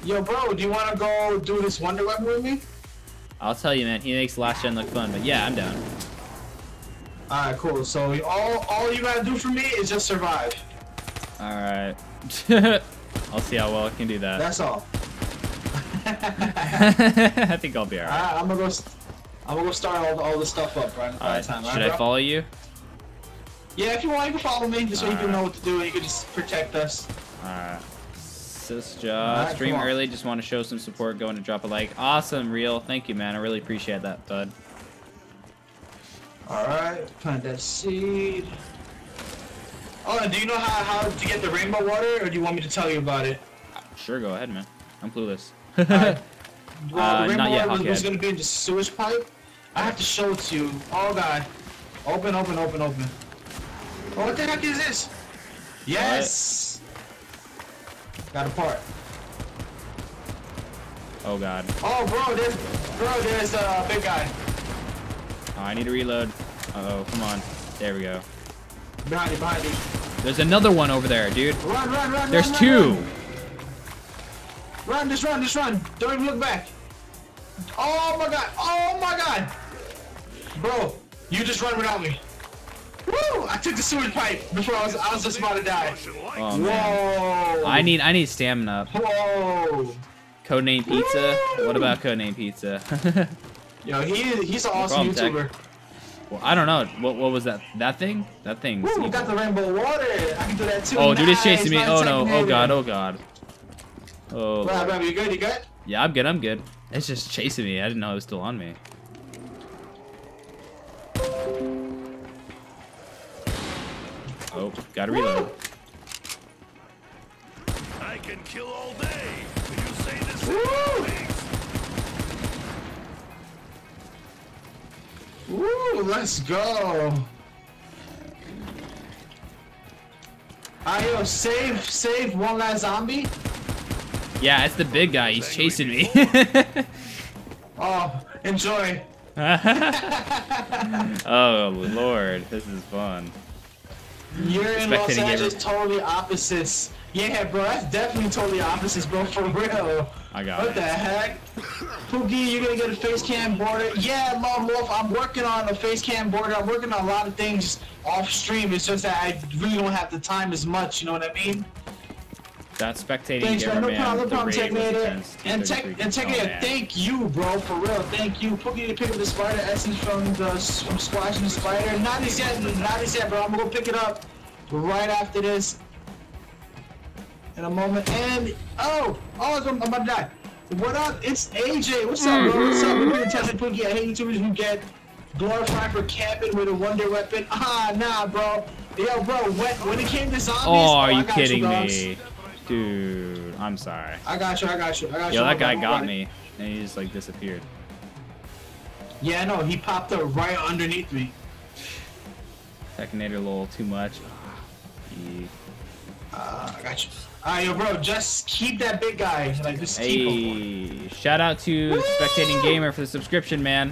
Yo, bro, do you want to go do this Wonder Weapon with me? I'll tell you, man. He makes last gen look fun, but yeah, I'm down. Alright, cool. So all all you gotta do for me is just survive. All right. I'll see how well I can do that. That's all. I think I'll be all right. Alright, I'm gonna go. I'm gonna go start all, all the stuff up, right? All right. time, Should right, I follow you? Yeah, if you want, you can follow me. Just so you can know what to do, and you can just protect us. All right. Sisja, Alright, uh, stream early. Just want to show some support. Going to drop a like. Awesome, real. Thank you, man. I really appreciate that, bud. All right, plant that seed. Oh, and do you know how, how to get the rainbow water, or do you want me to tell you about it? Sure, go ahead, man. I'm clueless. Alright. Well, Uh, the rainbow not yet, was, was gonna be in the sewage pipe. I have to show it to you. Oh god. Open, open, open, open. Oh, what the heck is this? Yes. Got a part. oh God. Oh, bro, there's, bro, there's a big guy Oh, I need to reload. Uh oh, come on. There we go. behind you, behind you. There's another one over there, dude. Run, run, run. There's run, two. Run. run, just run, just run. Don't even look back. Oh my god. Oh my god. Bro, you just run without me. Woo! I took the sewage pipe before I was I was just about to die. Russian light. Oh man. Whoa! I need I need stamina. Whoa! Codename Pizza. What about Codename Pizza? Yo, he he's an awesome problem, YouTuber. well, I don't know. What what was that? That thing? That thing. Woo, we got the rainbow water. I can do that too. Oh, dude is chasing me. nice Oh no. Oh god. Oh god. Oh. Bro, Lord. bro, you good? You good? Yeah, I'm good. I'm good. It's just chasing me. I didn't know it was still on me. Oh, gotta reload. I can kill all day. You say this Woo! Woo, let's go. Alright, yo, save, save one last zombie. Yeah, it's the big guy. He's chasing me. Oh, enjoy. oh lord, this is fun. You're in Los Angeles, totally opposites. Yeah, bro, that's definitely totally opposites, bro, for real. I got What it. the heck? Pookie, you're gonna get a face cam border. Yeah, Lone Wolf, I'm working on a face cam border. I'm working on a lot of things off stream. It's just that I really don't have the time as much, you know what I mean? That spectating Thanks, man. No problem, no problem, Tekinator. intense. And Tech, and Tekinator, Oh, man. thank you, bro, for real. Thank you. Pookie, you pick up the spider essence from the from squashing the spider. Not as yet, not as yet, bro. I'm gonna go pick it up right after this. In a moment. And oh, oh, I'm, I'm about to die. What up? It's AJ. What's up, bro? What's up? We're doing testing Pookie. I hate YouTubers who get glorified for camping with a wonder weapon. Ah, nah, bro. Yo, bro, when, when it came to zombies, Oh, are I you got kidding dogs. me? Dude, I'm sorry. I got you, I got you, I got you. Yo, that guy got hold me. And he just like disappeared. Yeah, no, he popped up right underneath me. Tekinator a little too much. He- Uh, I got you. Alright, yo, bro, just keep that big guy. Like, just keep. Hey, shout out to Woo! Spectating Gamer for the subscription, man.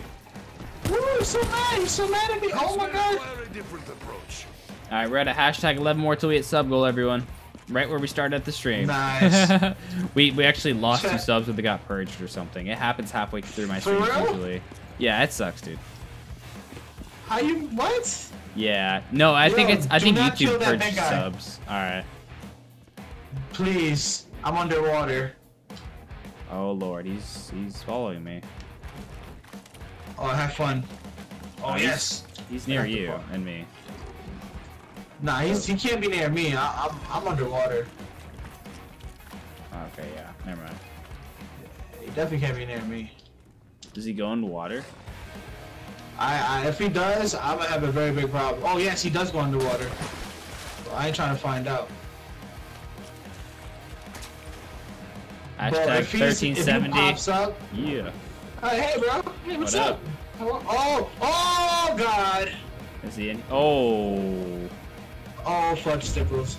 Woo, he's so mad. He's so mad at me. Oh my god. Require different approach. All right, we're at a hashtag 11 more till we hit sub goal, everyone. Right where we started at the stream. Nice. we we actually lost two subs, but they got purged or something. It happens halfway through my real? usually. Yeah, it sucks, dude. How you, what? Yeah. No, I think it's I think YouTube purged subs. All right. Please. I'm underwater. Oh lord, he's he's following me. Oh, have fun. Oh, he's- yes. He's near you and me. Nah, he's, he can't be near me. I, I'm, I'm underwater. Okay, yeah. Never mind. He definitely can't be near me. Does he go into water? I, I if he does, I'm gonna have a very big problem. Oh yes, he does go underwater. Well, I ain't trying to find out. Hashtag if he's- If he 1370. pops up, Yeah. uh, hey bro, hey what's What up? up? Oh, oh god. Is he in? Oh. Oh fuck stipples.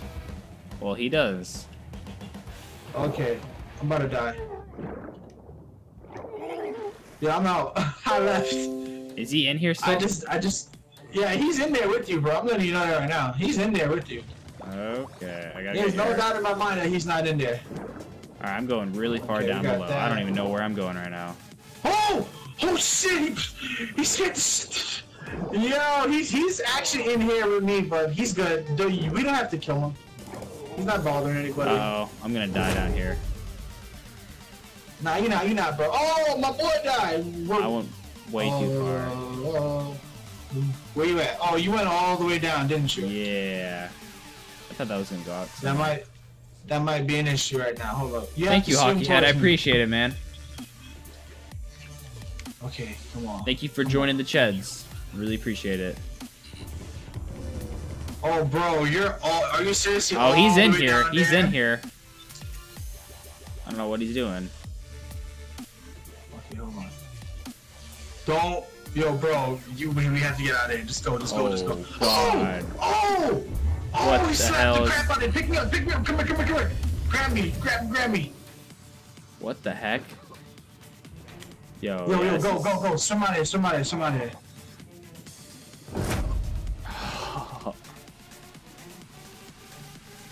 Well, he does. Okay, I'm about to die. Yeah, I'm out. I left. Is he in here still? I just, I just, yeah, he's in there with you, bro. I'm letting you know that right now. He's in there with you. Okay, I gotta There's no here. doubt in my mind that he's not in there. Alright, I'm going really far Okay, down got below. I don't even know where I'm going right now. Oh! Oh shit! He, he scared the shit. Yo, he's he's actually in here with me, but he's good. We don't have to kill him. He's not bothering anybody. Uh oh, I'm gonna die down here. Nah, you're not. You're not, bro. Oh, my boy died. Where, I went way too far. Oh, where you at? Oh, you went all the way down, didn't you? Yeah. I thought that was gonna go out. That might that might be an issue right now. Hold up. You Thank you, Hockey. I appreciate it, man. Okay, come on. Thank you for joining the Cheds. Really appreciate it. Oh, bro, you're all. Are you seriously? Oh, he's in here. He's there? in here. I don't know what he's doing. Okay, hold on. Don't, yo, bro. You we, we have to get out of here. Just go. Just go. just go. Oh, oh God. Oh! Oh! What he the slapped hell the crap out of it. Pick me up. Pick me up. Come here. Come here. Come here. Grab me. Grab. Grab me. What the heck? Yo. Yo, Oh, yo, go, is- go, go. Somebody, somebody, somebody.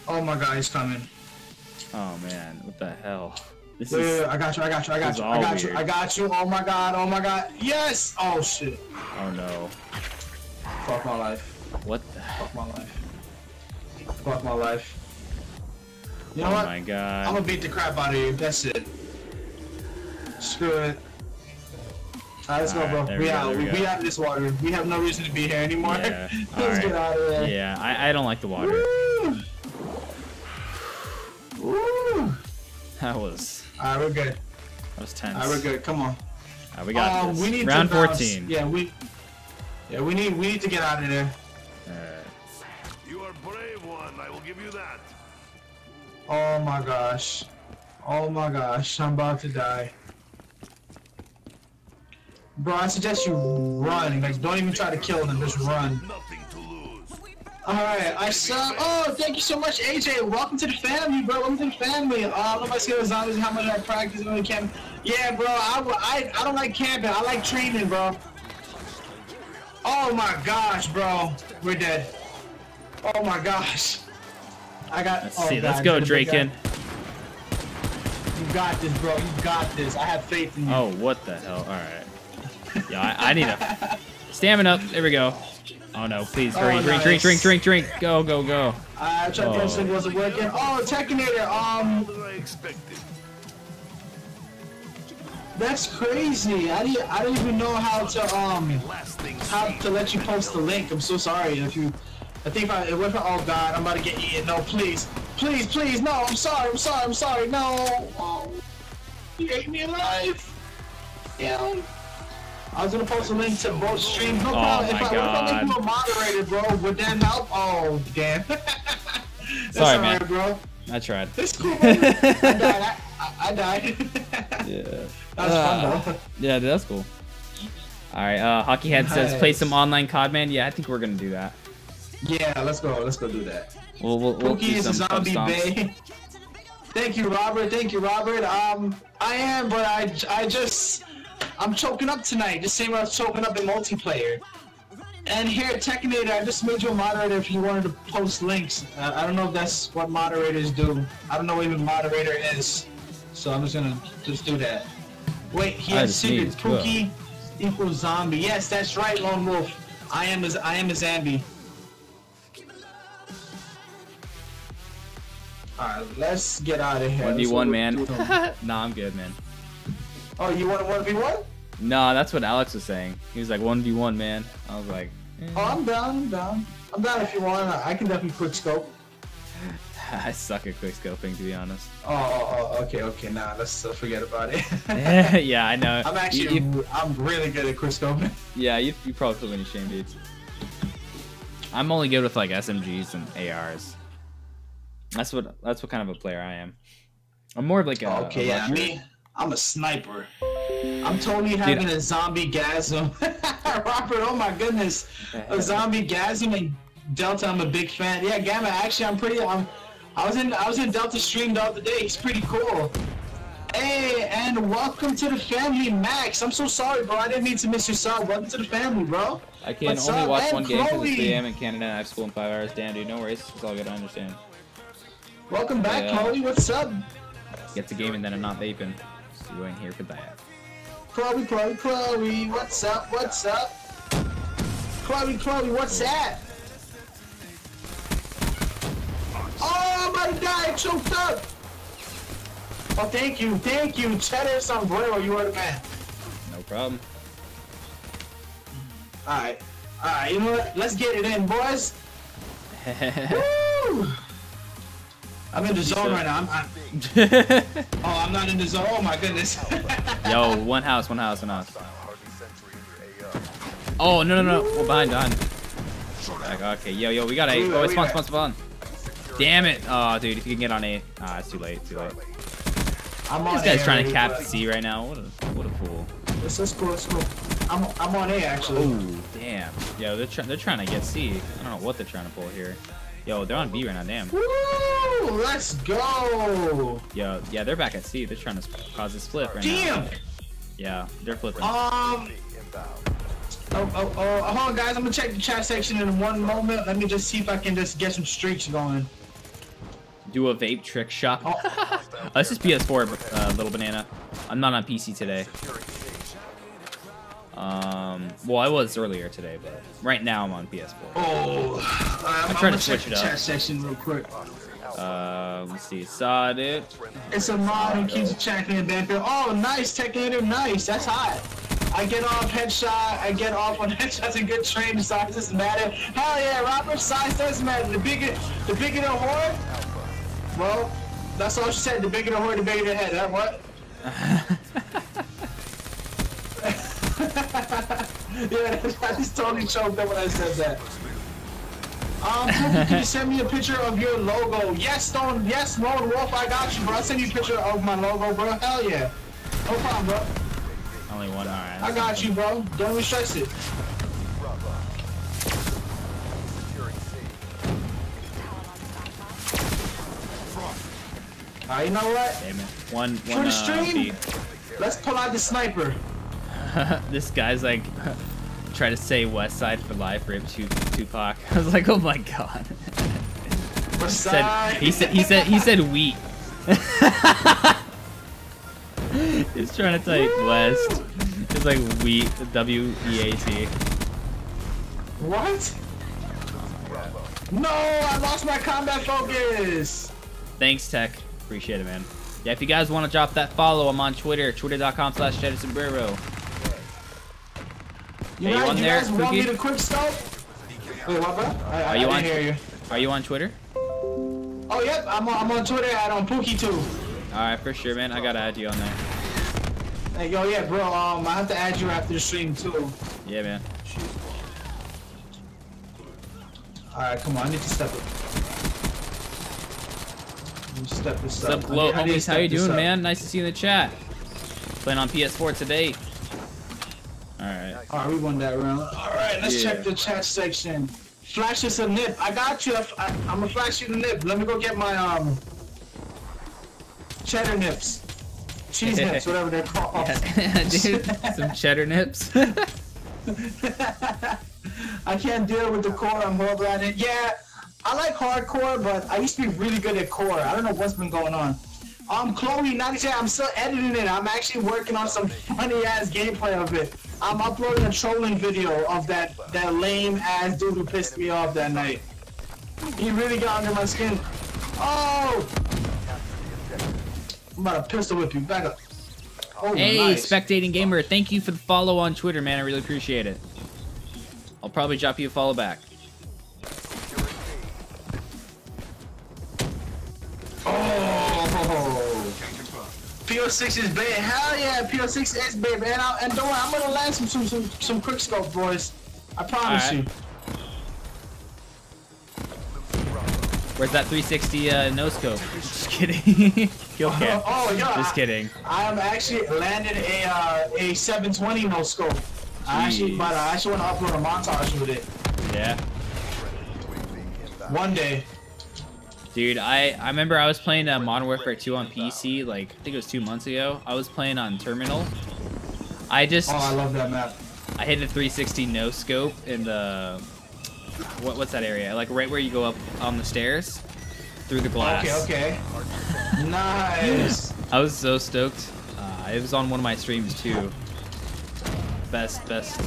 Oh my God, he's coming. Oh man, what the hell? This Wait, is. wait, I got you. I got you. I got you. I got you. weird. I got you. Oh my God. Oh my God. Yes. Oh shit. Oh no. Fuck my life. What the? Fuck my life. Fuck my life. You know oh what? my I'm gonna beat the crap out of you. That's it. Screw it. Alright, let's Alright, go, bro. there We, we out. we we, go. out of this water. We have no reason to be here anymore. Yeah, let's alright. get out of there. Yeah, I, I don't like the water. Woo! Woo! That was Alright, we're good. that was tense. Alright, we're good. Come on. Alright, we got um, this. we need Round to 14. Yeah, we. Yeah, we need we need to get out of there. Alright. You are brave one, I will give you that. Oh my gosh. Oh my gosh, I'm about to die. Bro, I suggest you run. Like, don't even try to kill them, just run. Nothing to lose. Alright, I saw. Oh, thank you so much, AJ. Welcome to the family, bro. Welcome to the family. Uh, I know if I zombies, how much I practice when camp. Yeah, bro, I, I, I don't like camping. I like training, bro. Oh my gosh, bro. We're dead. Oh my gosh. I got. Let's oh, see. Let's go, the big guy. Drakon. You got this, bro. You got this. I have faith in you. Oh, what the hell? Alright. Yeah, I, I need a stamina. up. There we go. Oh no, please hurry. Oh, drink, drink, nice. drink, drink, drink. Go, go, go. I tried Oh. wasn't working. Oh, Tekinator. Um, More than I expected. that's crazy. I didn't. I didn't even know how to um how to let you post the link. I'm so sorry if you. I think if I. If I oh God, I'm about to get eaten. No, please, please, please. No, I'm sorry. I'm sorry. I'm sorry. No. Oh, you ate me alive. Yeah. I was gonna post a link to both streams. No Oh problem. my if I, what if I make you a moderator, bro, would that help? Oh damn. That's Sorry, man. bro. I tried. It's cool. I died. I, I, I died. Yeah. That was fun, though. Yeah, that's cool. All right, uh, Hockey Head says play some online COD, man. Yeah, I think we're gonna do that. Yeah, let's go. Let's go do that. We'll we'll, we'll Pookie do is a zombie bay. Thank you, Robert. Thank you, Robert. Um, I am, but I, I just, I'm choking up tonight. The same way I was choking up in multiplayer. And here at Tekinator, I just made you a moderator if you wanted to post links. Uh, I don't know if that's what moderators do. I don't know what even moderator is. So I'm just gonna just do that. Wait, he has just secret. Pookie equals zombie. Yes, that's right, Lone Wolf. I am a, I am a zombie. Alright, let's get out of here. One v Let's one, man. do nah, I'm good, man. Oh, you want a one v one? No, that's what Alex was saying. He was like one v one, man. I was like, eh. Oh, I'm down. I'm down. I'm down if you want. I can definitely quick scope. I suck at quick scoping, to be honest. Oh, oh, oh, okay, okay. Nah, let's uh, forget about it. yeah, I know. I'm actually, you- I'm really good at quick scoping. yeah, you, you probably me to shame, dude. I'm only good with like SMGs and ARs. That's what that's what kind of a player I am. I'm more of like a okay, a yeah, me, I'm a sniper. I'm totally having a zombie gasm. Robert, oh my goodness, a zombie gasm and Delta. I'm a big fan. Yeah, Gamma. Actually, I'm pretty. I'm. I was in. I was in Delta stream the other day. He's pretty cool. Hey, and welcome to the family, Max. I'm so sorry, bro. I didn't mean to miss your sub. Welcome to the family, bro. I can What's only up, watch man? one game because it's Chloe? 3 a.m. in Canada and I have school in five hours. Damn, dude, no worries. It's all good. I understand. Welcome back, Yeah. Chloe. What's up? Get to gaming, then I'm not vaping. You ain't here for that. Chloe, Chloe, Chloe. What's up? What's up? Chloe, Chloe, what's that? Oh my god, I choked up! Oh, thank you, thank you, Cheddar Sombrero, you are the man. No problem. Alright, alright, you know what? Let's get it in, boys. Woo! I'm in the zone right now. I'm, I'm, oh, I'm not in the zone. Oh my goodness. Yo, one house, one house, one house. Oh, no, no, no. We're behind, behind. Back, okay, yo, yo, we got A. Oh, it's spawn, spawn, spawn. Damn it. Oh, dude, if you can get on A. Ah, it's too late, too late. I'm on This guy's trying to cap C right now. What a, what a fool. Let's, let's go, let's go. I'm, I'm on A actually. Oh, damn. Yo, they're, try they're trying to get C. I don't know what they're trying to pull here. Yo, they're on B right now, damn. Woo! Let's go! Yo, yeah, they're back at C. They're trying to cause this flip right Damn! now. Yeah, they're flipping. Um. Oh, oh, oh, hold on, guys. I'm gonna check the chat section in one moment. Let me just see if I can just get some streaks going. Do a vape trick shot. Oh. this is PS4, uh, little banana. I'm not on PC today. Um, well, I was earlier today, but right now I'm on PS4. Oh, I'm, I'm trying to switch it the up. chat section real quick. Uh, let's see, saw it. It's a mod and keeps the chat in Banfield. Oh, nice, Tekinator, nice. That's hot. I get off headshot. I get off on headshots and good training. Size doesn't matter. Hell yeah, Robert. Size doesn't matter. The bigger, the bigger the horde. Well, that's all she said. The bigger the horde, the bigger the head. That what? yeah, I just totally choked up when I said that. Um, can you send me a picture of your logo? Yes, Stone. Yes, Lone Wolf. I got you, bro. I'll send you a picture of my logo, bro. Hell yeah. No problem, bro. Only one. All right. I got you, bro. Don't even stress it. Alright, you know what? Damn it. One, For one. the Uh, stream? Let's pull out the sniper. This guy's like, try to say West Side for life, rip Tu- Tupac. I was like, oh my god. West said, side. he said he said he said wheat. He's trying to type west. It's like wheat, W E A T. What? No, I lost my combat focus. Thanks, Tech. Appreciate it, man. Yeah, if you guys want to drop that follow, I'm on Twitter, twitter.com slash Sombrero. You Are you on you there, guys want me Pookie? to quick scope? Wait, what, bro? I, I, Are I you didn't on- hear you. Are you on Twitter? Oh, yep, I'm on, I'm on Twitter at on Pookie too. Alright, for sure, man. I gotta add you on there. Hey, yo, yeah, bro. Um, I have to add you after the stream too. Yeah, man. All right, come on. I need to step it. Let me step this What's up. up, Glow I need- I need to homies? How you doing, up. man? Nice to see you in the chat. Playing on PS4 today. Alright. All right, we won that round. All right, let's Yeah. check the chat section. Flash us a nip. I got you. I, am gonna flash you the nip. Let me go get my um cheddar nips, cheese nips, whatever they're called. Dude, some cheddar nips. I can't deal with the core. I'm horrible at it. Yeah, I like hardcore, but I used to be really good at core. I don't know what's been going on. Um, Chloe, 97, I'm still editing it. I'm actually working on some funny ass gameplay of it. I'm uploading a trolling video of that that lame ass dude who pissed me off that night. He really got under my skin. Oh! I'm about to pistol whip you. Back up. Oh, hey, nice. spectating gamer, thank you for the follow on Twitter, man. I really appreciate it. I'll probably drop you a follow back. Oh. PO6 is bad. Hell yeah, PO6 is bad, man. I, and don't worry, I'm gonna land some some some, some quick scope, boys. I promise Alright. you. Where's that 360 uh, no scope? Just kidding. Kill cam. Oh, yo, Just kidding. I am actually landed a uh, a 720 no scope. I actually, but I actually want to upload a montage with it Yeah. one day. Dude, I, I remember I was playing uh, Modern Warfare 2 on PC, like, I think it was two months ago. I was playing on Terminal. I just, Oh, I love that map. I hit a 360 no scope in the, what, what's that area? Like right where you go up on the stairs through the glass. Okay, okay. nice. I was so stoked. Uh, it was on one of my streams too. Best, best,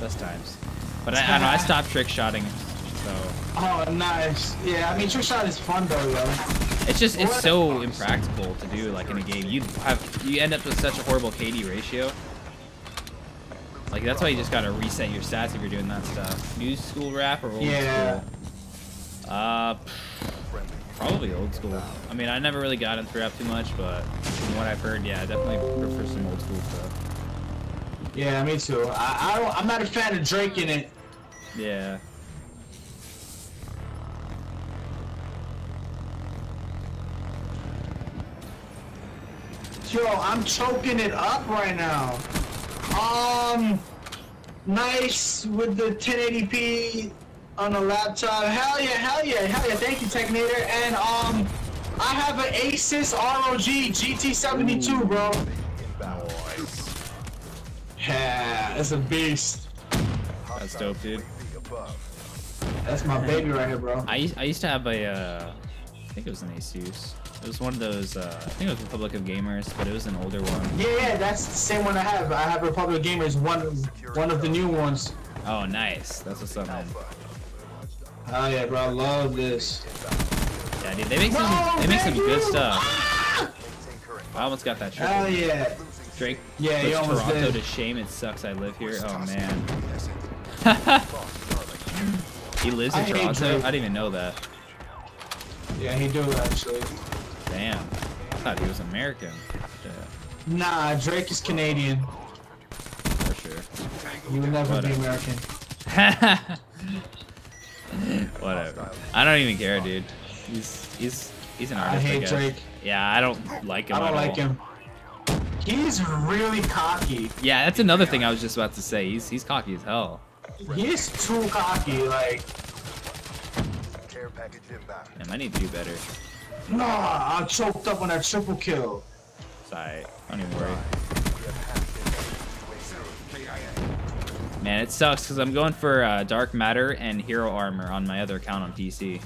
best times. But I, I don't know. I stopped trick shotting. So Oh, nice. Yeah, I mean, trick shot is fun though, yo. it's just it's so impractical to do like in a game. You have you end up with such a horrible KD ratio. Like that's why you just gotta reset your stats if you're doing that stuff. New school rap or old Yeah. school? Uh, probably old school. I mean, I never really got into rap too much, but from what I've heard, yeah, I definitely prefer some old school stuff. Yeah, me too. I, I don't. I'm not a fan of Drake in it. Yeah. Yo, I'm choking it up right now. Um, nice with the 1080p on a laptop. Hell yeah, hell yeah, hell yeah. Thank you, Tekinator. And um, I have an Asus ROG GT72, bro. Yeah, it's a beast. That's dope, dude. That's my baby right here, bro. I, used- I used to have a, uh, I think it was an Asus. It was one of those, uh, I think it was Republic of Gamers, but it was an older one. Yeah, yeah, that's the same one I have. I have Republic of Gamers, one, one of the new ones. Oh, nice. That's what's up, man. Oh yeah, bro, I love this. Yeah, dude, they make some, No, they make some good thank you. stuff. I almost got that Hell triple. yeah. Drake Yeah, puts almost Toronto did. to shame. It sucks I live here. Oh, man. he lives in I Toronto? I didn't even know that. Yeah, he do actually. Damn. I thought he was American. Nah, Drake is Canadian. for sure. He will never be American. Whatever. I don't even care, dude. He's he's he's an artist. I, hate guess. Drake. Yeah, I don't like him. I don't like him. He's really cocky. Yeah, that's another thing I was just about to say. He's he's cocky as hell. He's too cocky. Like, Care package inbound. Damn, I need to do better. Nah, I choked up on that triple kill. Sorry. Don't even worry. Man, it sucks because I'm going for uh, Dark Matter and Hero Armor on my other account on PC.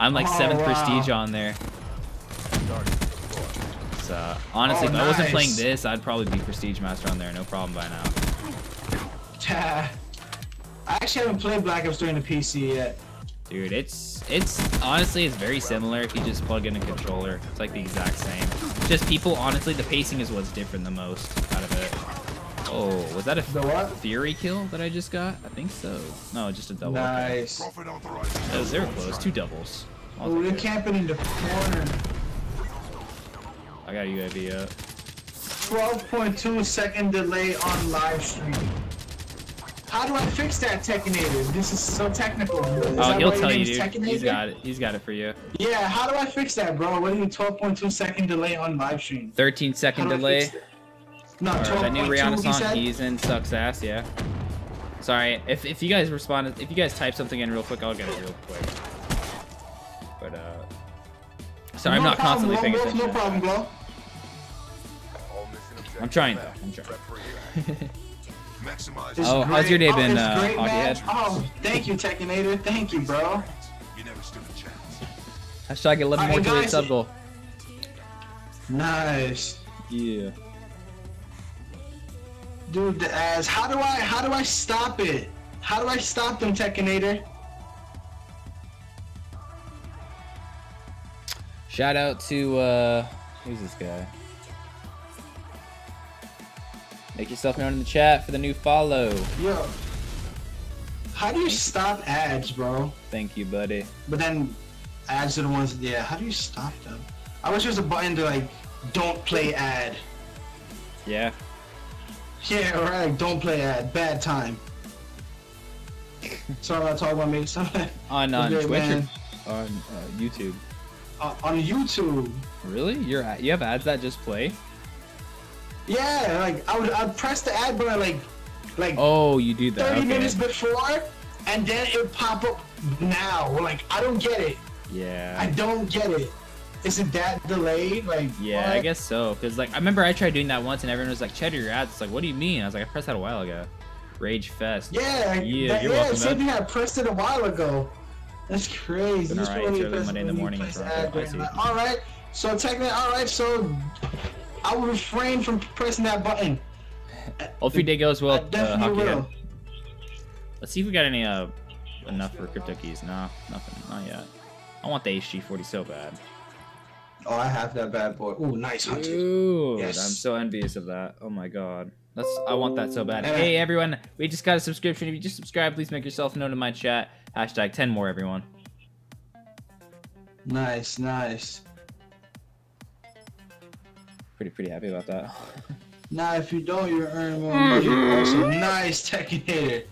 I'm like Oh, seventh wow. prestige on there. So honestly, Oh, if I wasn't playing this, I'd probably be prestige master on there, no problem by now. I actually haven't played Black Ops 3 in the PC yet. Dude, it's it's honestly it's very similar if you just plug in a controller. It's like the exact same. Just people honestly the pacing is what's different the most out of it. Oh, was that a Fury kill that I just got? I think so. No, just a double. Nice. That was were close. Two doubles. Oh, they're camping in the corner. I got a UAV up. 12.2 second delay on live stream. How do I fix that, Tekinator? This is so technical. Is Oh, he'll tell you, dude. He's got it. He's got it for you. Yeah, how do I fix that, bro? What is it? 12.2 second delay on live stream. 13 How second do I delay. fix it? No, Alright, that new 12.2. Rihanna he song, said? he's in, sucks ass, yeah. Sorry, if, if you guys respond, if you guys type something in real quick, I'll get it real quick. But, uh... Sorry, I'm not problem, constantly bro, paying attention. No problem, bro. All mission objectives I'm trying, though. I'm trying. Prep for evac. Maximize. Oh, how's your day Oh, been, it's uh, Hockey. Head? Oh, thank you, Tekinator. Thank you, bro. You never stood a chance. Hashtag 11 more to the sub goal. Nice. Yeah. Dude, the ass. How do I how do I stop it? How do I stop them, Tekinator? Shout out to, uh... Who's this guy? Make yourself known in the chat for the new follow. Yo. How do you stop ads, bro? Thank you, buddy. But then ads are the ones yeah, how do you stop them? I wish there was a button to like don't play ad. Yeah. Yeah, right, like don't play ad. Bad time. Sorry about talking about me. Sorry. On, on Twitch or on uh, YouTube. Uh, on YouTube. Really? You're you have ads that just play? Yeah, like I would I'd press the ad button like like Oh, you do that. 30 okay. minutes before and then it would pop up now. Like I don't get it. Yeah. I don't get it. Is it that delayed? Like Yeah, I guess so. Cause like I remember I tried doing that once and everyone was like, "Cheddar, your ads." It's like, "What do you mean?" I was like, "I pressed that a while ago." Rage Fest. Yeah, Yeah, you're yeah, welcome, same thing I pressed it a while ago. That's crazy. Alright, when it's early Monday in the morning in press Toronto. ad I button, see. like, All right, so technically, all right, so I will refrain from pressing that button. Hope your day goes I well, uh, definitely Hockey Head. will. Let's see if we got any uh enough for crypto keys. No, nothing, not yet. I want the HG40 so bad. Oh, I have that bad boy. Ooh, nice hunted. Dude, Yes. I'm so envious of that. Oh my god. That's I want that so bad. Hey everyone, we just got a subscription. If you just subscribe, please make yourself known in my chat. Hashtag 10 more everyone. Nice, nice. Pretty pretty happy about that. Nah, if you don't, you're earning more money. Mm-hmm. Also, nice Tekinator.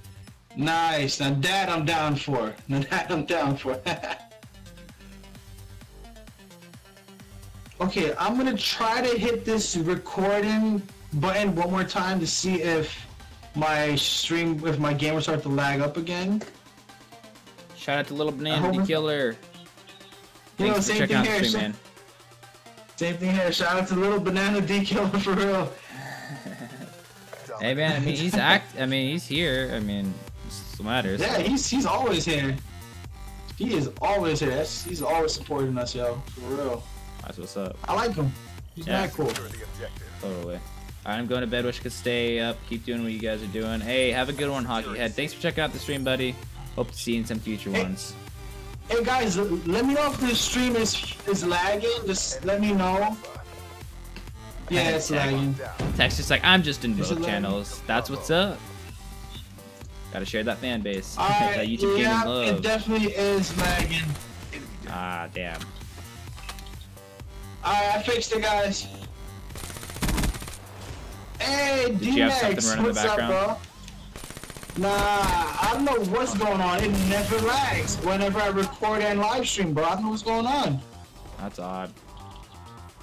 Nice. Now that I'm down for. Now that I'm down for. okay, I'm gonna try to hit this recording button one more time to see if my stream, if my game will start to lag up again. Shout out to Little I Banana the Killer. You Thanks for same checking thing out the here. stream, so- man. Same thing here. Shout out to Little Banana D Killer for real. Hey man, I mean he's act. I mean he's here. I mean, what matters. Yeah, he's he's always here. He is always here. That's, he's always supporting us, yo. For real. That's what's up. I like him. He's Yeah. not cool. Totally. Alright, I'm going to bed. Wish I could stay up. Keep doing what you guys are doing. Hey, have a good one, Hockey Head. Thanks for checking out the stream, buddy. Hope to see you in some future Hey. ones. Hey guys, let me know if the stream is is lagging. Just let me know. Yeah, it's lagging. Text just like I'm just in both channels. That's what's up. Gotta share that fan base. That YouTube yeah, gaming it definitely is lagging. Ah, damn. Alright, I fixed it, guys. Hey, Did you have something D-Max, running in the what's up, bro? Background? Nah, I don't know what's going on. It never lags whenever I record and live stream, bro. I don't know what's going on. That's odd.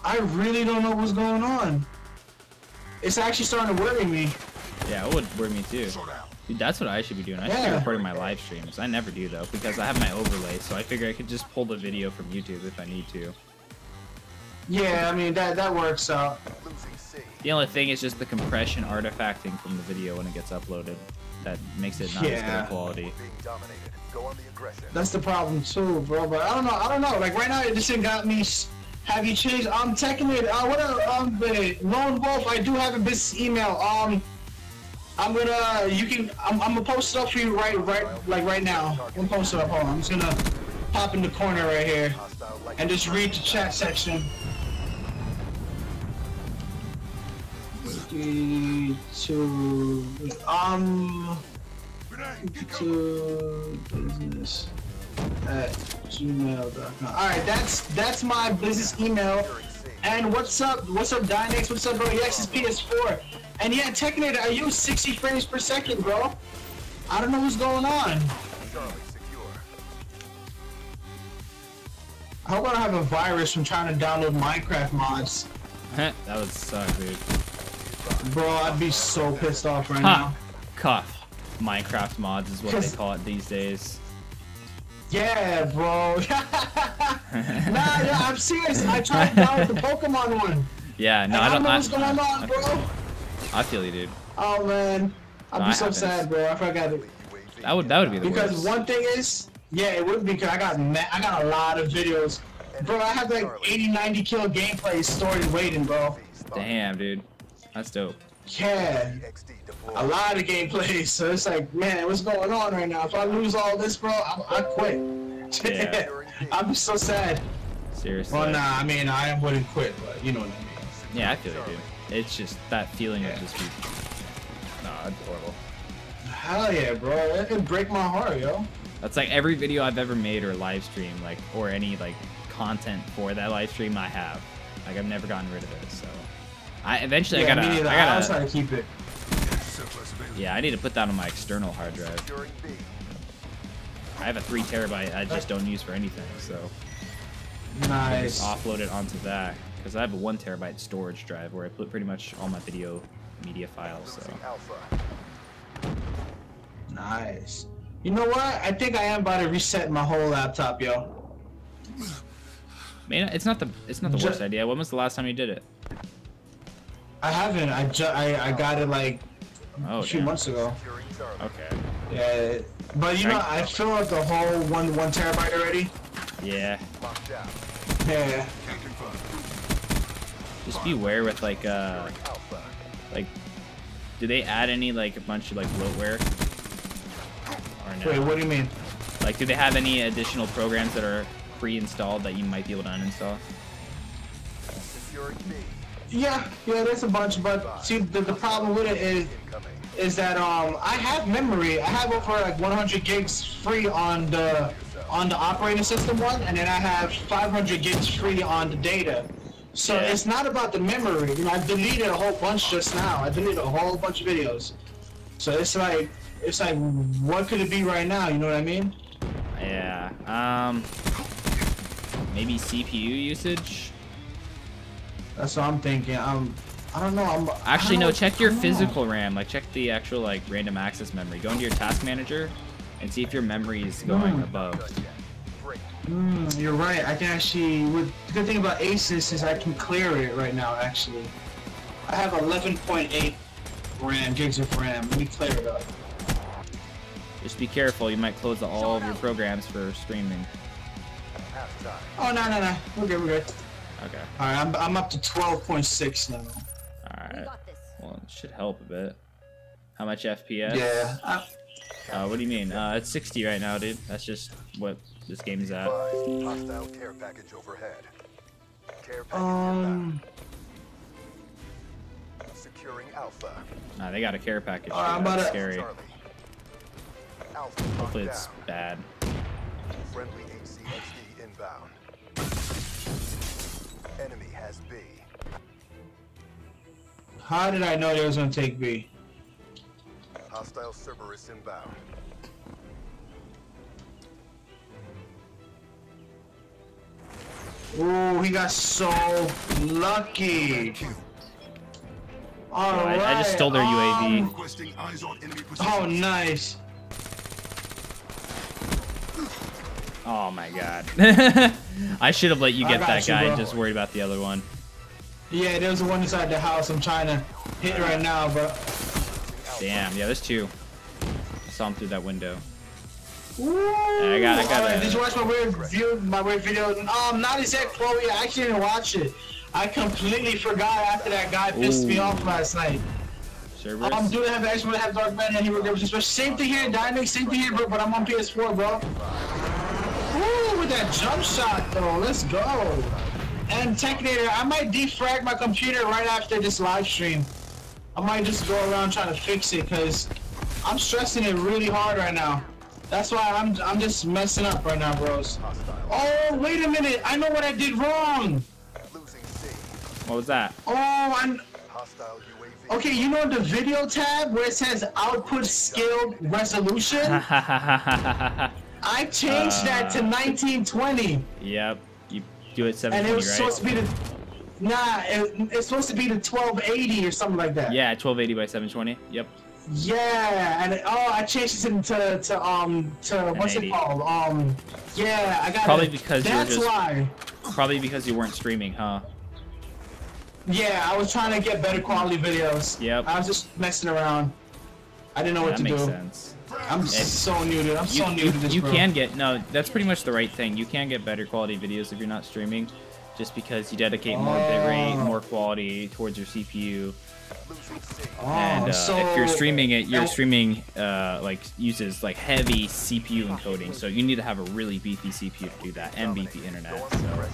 I really don't know what's going on. It's actually starting to worry me. Yeah, it would worry me too. Dude, that's what I should be doing. I should be recording my live streams. I never do though, because I have my overlay, so I figure I could just pull the video from YouTube if I need to. Yeah, I mean that that works out. The only thing is just the compression artifacting from the video when it gets uploaded. That makes it not as good Yeah. quality. Being dominated. Go on the aggression. That's the problem too, bro. But I don't know. I don't know. Like right now, it just ain't got me. Have you changed? I'm um, technically. Uh, what? Uh, um, the lone wolf. I do have a business email. Um, I'm gonna. You can. I'm, I'm gonna post it up for you right, right, like right now. I'm gonna post it up. Hold on. I'm just gonna pop in the corner right here and just read the chat section. Two, um, to business at gmail.com. All right, that's that's my business email. And what's up? What's up, Dynex? What's up, bro? Yes, it's PS4. And yeah, Tekinator, I use 60 frames per second, bro. I don't know what's going on. Charlie secure. I have a virus from trying to download Minecraft mods. that would suck, dude. Bro, I'd be so pissed off right Ha! now. Cuff. Minecraft mods is what they call it these days. Yeah, bro. nah, yeah, I'm serious. I tried to the Pokemon one. Yeah, no, and I don't. know I, what's going I- on, I feel- bro. I feel you, dude. Oh man, I'd No, be so happens. sad, bro. I forgot it. That would that would be the Because worst. one thing is, yeah, it would be because I got I got a lot of videos, bro. I have like 80, 90 kill gameplay and waiting, bro. Damn, dude. That's dope. Yeah, a lot of gameplay, So it's like, man, what's going on right now? If I lose all this, bro, I, I quit. Yeah. I'm just so sad. Seriously. Well, nah, I mean, I wouldn't quit, but you know what I mean. Yeah, I feel you, dude. It's just that feeling of just be. Nah, it's horrible. Hell yeah, bro. It can break my heart, yo. That's like every video I've ever made or live stream, like or any like content for that live stream I have. Like I've never gotten rid of it. So I eventually yeah, I gotta me neither. I I always try gotta keep it. yeah I need to put that on my external hard drive. I have a three terabyte I just don't use for anything, so I Nice. just offload it onto that because I have a one terabyte storage drive where I put pretty much all my video media files. So Alpha. Nice. You know what? I think I am about to reset my whole laptop, yo. man, it's not the it's not the Ju- worst idea. When was the last time you did it? I haven't. I ju- I, I got it like Oh, a few damn. months ago. Okay. Yeah. But you know, I filled out the whole one one terabyte already. Yeah. Yeah. Just beware with like uh like do they add any like a bunch of like bloatware? now? Wait, what do you mean? Like, do they have any additional programs that are pre-installed that you might be able to uninstall? Securing B. Yeah, yeah, there's a bunch, but see, the, the problem with it is is that um I have memory. I have over like 100 gigs free on the on the operating system one, and then I have 500 gigs free on the data. So Yeah. it's not about the memory. You know, I deleted a whole bunch just now. I deleted a whole bunch of videos. So it's like it's like what could it be right now? You know what I mean? Yeah. Um. Maybe CPU usage. That's what I'm thinking. I'm. I don't know. I'm Actually, no. Check your don't know. physical RAM. Like, check the actual like random access memory. Go into your task manager and see if your memory is going Hmm. above. Mm, you're right. I can actually. With, the good thing about Asus is I can clear it right now. Actually, I have 11.8 RAM gigs of RAM. Let me clear it up. Just be careful. You might close all of your programs for streaming. Oh no no no. We're good. We're good. Okay. All right. I'm I'm up to 12.6 now. All right. Well, it should help a bit. How much FPS? Yeah. I, Uh, what do you mean? Uh, it's 60 right now, dude. That's just what this game is at. Hostile care package overhead. Care package um. inbound. Securing Alpha. Nah, they got a care package. Uh, I'm dude. about That's to- scary. Alpha Hopefully it's down. bad. Friendly How did I know they was gonna take B? Hostile Cerberus inbound. Ooh, he got so lucky. All Oh, I- right. I just stole their UAV. um, Requesting eyes on enemy position. Oh, nice. Oh my god. I should have let you get that you, guy and bro. just worried about the other one. Yeah, there's the one inside the house. I'm trying to hit right now, but Damn, yeah, there's two. I saw him through that window. Ooh, I got- I got alright, a- Did you watch my weird view? My weird video? Um, not exact Chloe. I actually didn't watch it. I completely forgot after that guy pissed me off last night. Cerberus? Um, do they have X? Would have Dark Matter? And he was special. Same thing here, Dynamic. Same thing here, bro. But I'm on PS4, bro. Ooh, with that jump shot though. Let's go. And Tekinator, I might defrag my computer right after this live stream. I might just go around trying to fix it because I'm stressing it really hard right now. That's why I'm I'm just messing up right now, bros. Oh, wait a minute. I know what I did wrong. What was that? Oh, I'm okay. You know the video tab where it says output scaled resolution? I changed that to Uh. 1920, yep. Do it and it 720, was supposed to be the. Nah, it, it's supposed to be the 1280 or something like that. Yeah, 1280 by 720. Yep. Yeah, and it, oh, I changed it to to um to what's it 1080. called? Um, yeah, I got Probably it. because you were that's just- why. Probably because you weren't streaming, huh? Yeah, I was trying to get better quality videos. Yep. I was just messing around. I didn't know what to do. that makes sense. I'm so new to. I'm You, so new you, to this. you bro. can get no. That's pretty much the right thing. You can get better quality videos if you're not streaming, just because you dedicate more bitrate, Oh. more quality towards your CPU. Oh, and uh, so if you're streaming it, you're streaming uh, like uses like heavy CPU encoding, so you need to have a really beefy CPU to do that, and beefy internet. So.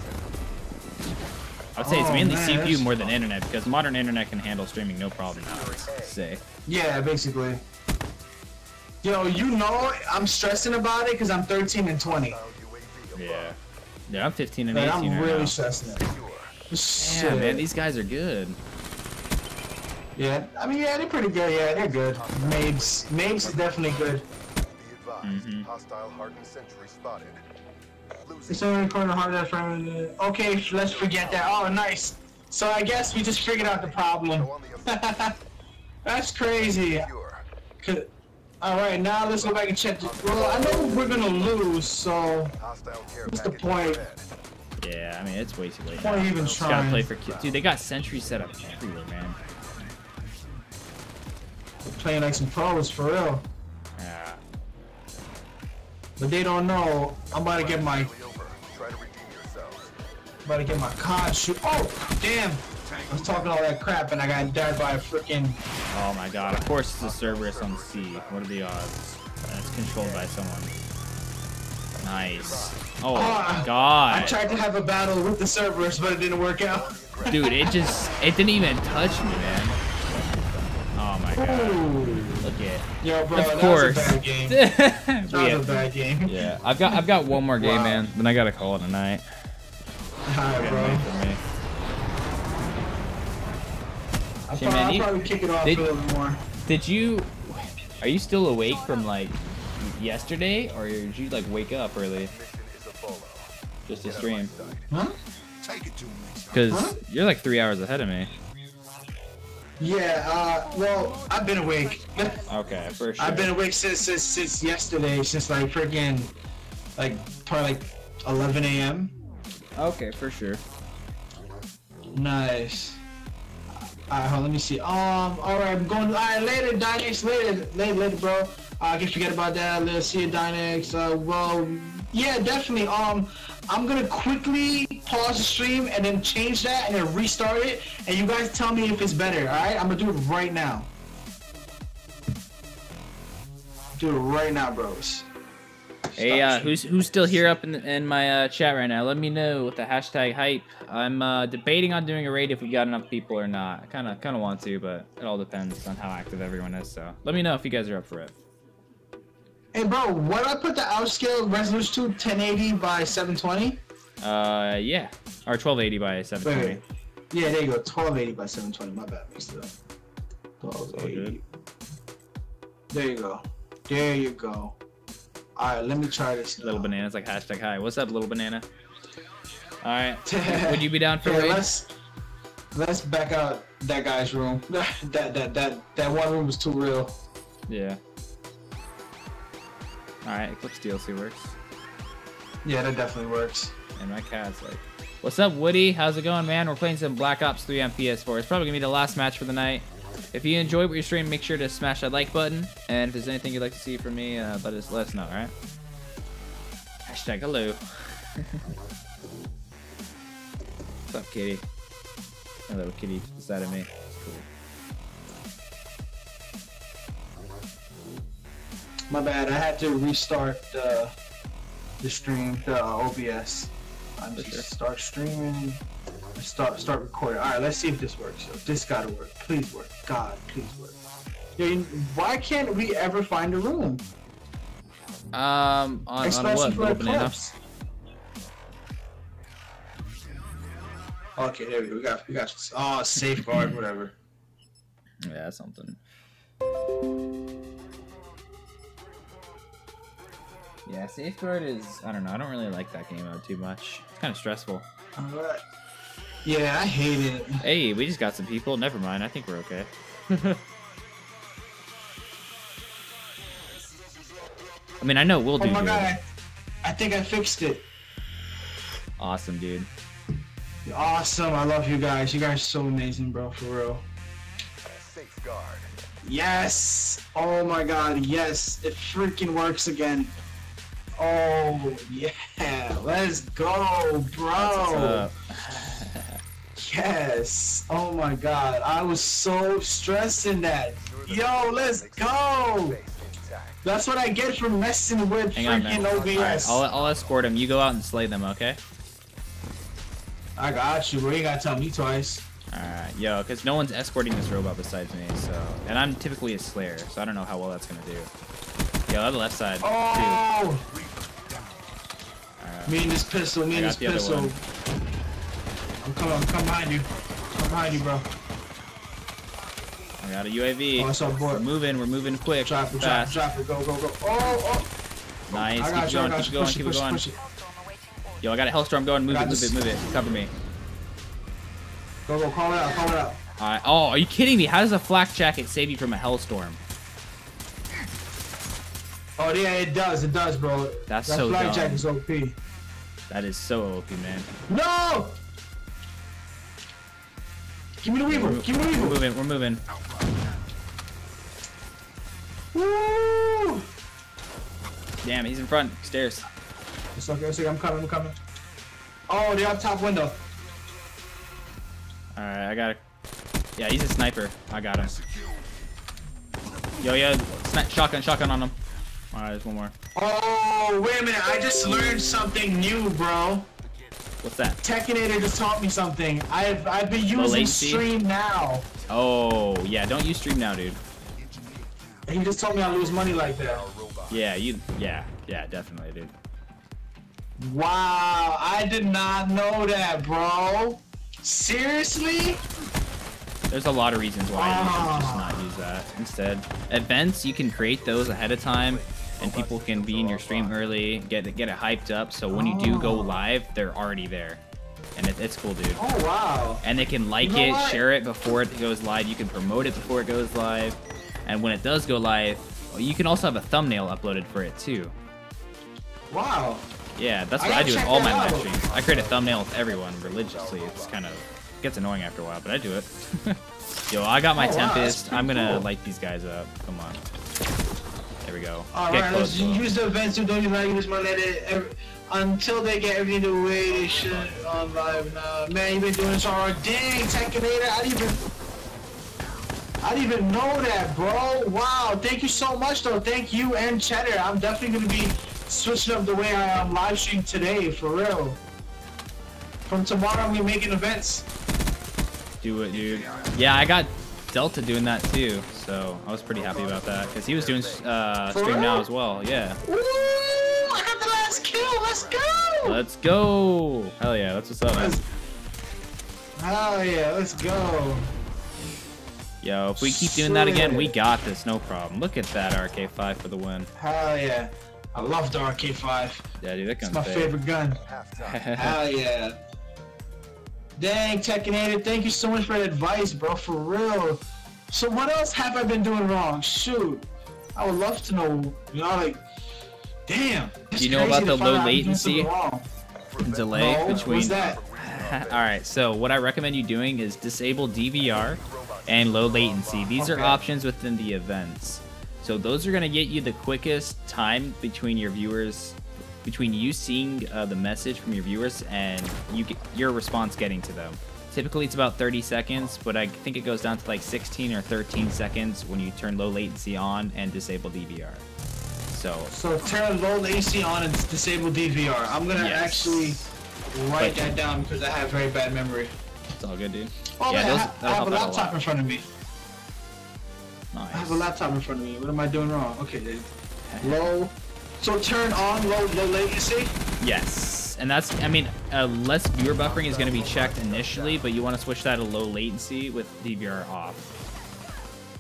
I would say it's Oh, mainly man, CPU that's- more than internet because modern internet can handle streaming no problem now. Let's say. Yeah, basically. Yo, you know I'm stressing about it because I'm 13 and 20. Hostile UAV above. Yeah. Yeah, I'm 15 and But 18 I'm right really now. stressing it. Secure. Yeah, man, these guys are good. Yeah, I mean, yeah, they're pretty good. Yeah, they're good. Mabes, Mabes is definitely good. Be advised. Mhm. Hostile hardened sentry spotted. Losing It's only corner hard that frame. Okay, let's forget that. Oh, nice. So I guess we just figured out the problem. Go on the offensive. That's crazy. Secure. Could- All right, now let's go back and check. The, well, I know we're gonna lose, so What's the point? Yeah, I mean it's way too late. why Now. even Just gotta play for kids. Dude, they got sentry set up everywhere, man. Playing like some pros for real. Yeah. But they don't know. I'm about to get my Nearly over. Try to redeem yourselves. about to get my cod shoot. Oh, damn! I was talking all that crap and I got died by a freaking. Oh my god, of course it's a Cerberus on C. What are the odds? It's controlled by someone. Nice. Oh Ah, my I tried to have a battle with the servers, but it didn't work out. Dude, it just, it didn't even touch me, man. Oh my god. Ooh. Look at Yo, bro, Of that course. was a bad game. That was a bad game. yeah, I've got, I've got one more game, Wow. man. Then I gotta call it a night. Good bro. Night for me. I'll, Shit, probably, man, I'll you- probably kick it off did- a little bit more. Did you, are you still awake from like yesterday, or did you like wake up early just a stream? Huh? Take it to me. Because Huh? you're like three hours ahead of me. Yeah, uh, well, I've been awake. Okay, for sure. I've been awake since, since since yesterday, since like freaking, like probably like 11 a.m. Okay, for sure. Nice. Alright, hold on, let me see. Um, alright, I'm going. Alright, later, Dynex, later, later, later, bro. Uh, I can forget about that. Let's see you, Dynex. Uh, well, yeah, definitely. Um, I'm gonna quickly pause the stream and then change that and then restart it. And you guys tell me if it's better. Alright, I'm gonna do it right now. Do it right now, bros. Hey, Stop uh, who's who's still here up in, in my uh, chat right now? Let me know with the hashtag hype. I'm uh, debating on doing a raid if we got enough people or not. I kind of kind of want to, but it all depends on how active everyone is. So let me know if you guys are up for it. Hey, bro, what I put the outscale resolution to 1080 by 720? Uh, yeah, or 1280 by 720. Wait, Yeah, there you go. 1280 by 720. My bad. Mixed it up. 1280. There you go. There you go. Alright, let me try this. Little now. bananas like hashtag hi. What's up, little banana? All right, would you be down for Yeah, raid? let's let's back out that guy's room. that that that that one room was too real. Yeah. All right, Eclipse DLC works. Yeah, that definitely works. And my cat's like, "What's up, Woody? How's it going, man? We're playing some Black Ops 3 on PS4. It's probably gonna be the last match for the night. If you enjoyed what you're streaming, make sure to smash that like button. And if there's anything you'd like to see from me, uh, let us let us know. All right. Hashtag hello. What's up, kitty? Hello, kitty beside of me. My bad. I had to restart the the stream, the uh, OBS. I'm just sure. start streaming. Start start recording. All right, let's see if this works. Yo, this gotta work. Please work. God, please work. Why can't we ever find a room? Um, on, on what? for banana. Okay, there we go. We got we got oh safeguard, whatever. Yeah, something. Yeah, Safeguard is. I don't know. I don't really like that game mode too much. It's kind of stressful. Alright. Yeah, I hate it. Hey, we just got some people. Never mind. I think we're okay. I mean, I know we'll oh do. Oh my good. god, I, I think I fixed it. Awesome, dude. Awesome. I love you guys. You guys are so amazing, bro. For real. Safeguard. Yes. Oh my god. Yes. It freaking works again. Oh yeah. Let's go, bro. Yes. Oh my god. I was so stressed in that. Yo, let's go. That's what I get for messing with Hang freaking man. OBS. Alright, I'll, I'll escort him. You go out and slay them, okay? I got you, bro. You gotta tell me twice. Alright, yo, because no one's escorting this robot besides me, so. And I'm typically a slayer, so I don't know how well that's gonna do. Yo, on the left side, too. Oh! Me and this pistol, me and this pistol. one. I'm coming, behind you. I'm behind you, bro. I got a UAV. Oh, it's on We're moving, we're moving quick, Drop it, drop it, drop it. Go, go, go. Oh, oh. Nice, I keep you, going, keep going, Push keep it push going. push it. Yo, I got a Hellstorm going, move it, move it, move it. Cover me. Go, go, call it out, call it out. Alright, oh, are you kidding me? How does a flak jacket save you from a Hellstorm? Oh, yeah, it does, it does, bro. That's that so flag dumb. jack is OP. That is so OP, man. No! Give me the Weaver, give me the Weaver! we're moving, we're moving. Woo! Damn, he's in front. Stairs. It's okay, it's okay, I'm coming, I'm coming. Oh, they're up top window. Alright, I got a... Yeah, he's a sniper. I got him. Yo, yo, shotgun, shotgun on him. Alright, there's one more. Oh, wait a minute. I just learned something new, bro. What's that? Tekinator just taught me something. I've I've been using? Stream now. Oh, yeah, don't use stream now, dude. He just told me I lose money like that. Yeah, you, yeah, yeah, definitely, dude. Wow, I did not know that, bro. Seriously? There's a lot of reasons why you should just Ah. not use that instead. Events, you can create those ahead of time, and people can be in your stream early, get it, get it hyped up, so when you do go Oh. live, they're already there. And it, it's cool, dude. Oh wow. And they can like You know it, what? share it before it goes live. You can promote it before it goes live. And when it does go live, you can also have a thumbnail uploaded for it too. Wow. Yeah, that's what I, gotta do with all my live streams. I create a thumbnail with everyone religiously. It's kind of gets annoying after a while, but I do it. Yo, I got my Oh, Tempest. pretty I'm gonna cool. light these guys up. Come on. There we go. All Get right, close. let's use the events who don't even use ev- until they get everything the way they should on live. Now, man, you've been doing this all. Dang, Tekinator, I didn't even. I didn't even know that, bro. Wow, thank you so much, though. Thank you and Cheddar. I'm definitely gonna be switching up the way I um, live stream today, for real. From tomorrow, I'm gonna be making events. Do it, dude. Yeah, I got Delta doing that too, so I was pretty happy about that because he was doing uh, stream now as well. Yeah. Ooh, I got the last kill. Let's go. Let's go. Hell yeah, that's what's up, man. Hell yeah, let's go. Yo, if we keep doing that again, we got this, no problem. Look at that RK5 for the win. Hell yeah. I love the RK5. Yeah, dude, that gun's It's my big. favorite gun. Hell yeah. Dang, Tekinator, thank you so much for the advice, bro, for real. So what else have I been doing wrong? Shoot. I would love to know, you know, like, damn. Do you know about the low out I'm doing latency? Delay No, between. what's that? All right, so what I recommend you doing is disable DVR and low latency. These are options within the events. So those are gonna get you the quickest time between your viewers, between you seeing uh, the message from your viewers and you get, your response getting to them. Typically it's about 30 seconds, but I think it goes down to like 16 or 13 seconds when you turn low latency on and disable DVR. So So turn low latency on and disable DVR. I'm gonna Yes. actually write But- that down because I have very bad memory. it's all good, dude. Oh Yeah, man, those- I, I have a out a laptop in front of me. Nice. I have a laptop in front of me. What am I doing wrong? Okay, dude. Low. So turn on low low latency. Yes, and that's I mean, uh, less viewer buffering is going to be checked initially, but you want to switch that to low latency with DVR off.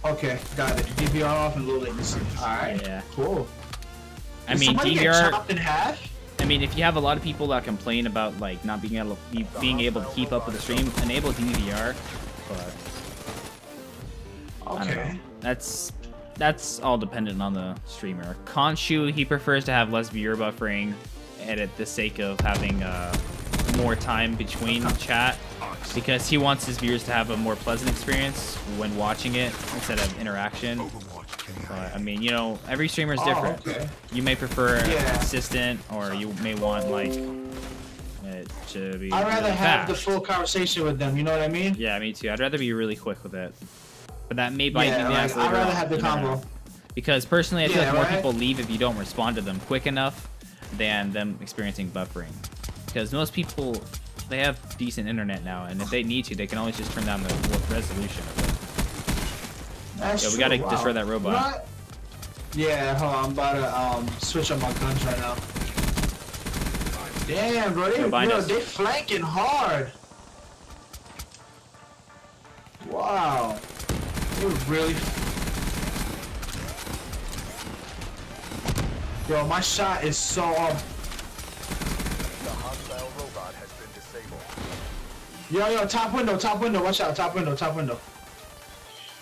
Okay, got it. DVR off and low latency. All right. Yeah. Cool. I Did mean, DVR. chopped in half. I mean, if you have a lot of people that complain about like not being able to, being able to keep up with the stream, enable DVR. But I don't know. Okay. That's that's all dependent on the streamer. Conchu, he prefers to have less viewer buffering, and at the sake of having uh, more time between chat, because he wants his viewers to have a more pleasant experience when watching it instead of interaction. But I mean, you know, every streamer is Oh, different. okay. You may prefer Yeah. assistant, or you may want like it to be. I'd rather really have the full conversation with them. You know what I mean? Yeah, me too. I'd rather be really quick with it. But that may bite you in Yeah, the like, I'd rather on. have the combo. Because personally, I feel Yeah, like more right? people leave if you don't respond to them quick enough than them experiencing buffering. Because most people, they have decent internet now, and if they need to, they can always just turn down the resolution. That's Yeah, we gotta wow. destroy that robot. What? Yeah, hold on. I'm about to um switch up my guns right now. Damn, bro, they, yo, they flanking hard. Wow. They really. Yo, my shot is so off. The hostile robot has been disabled. Yo, yo, top window, top window. Watch out, top window, top window.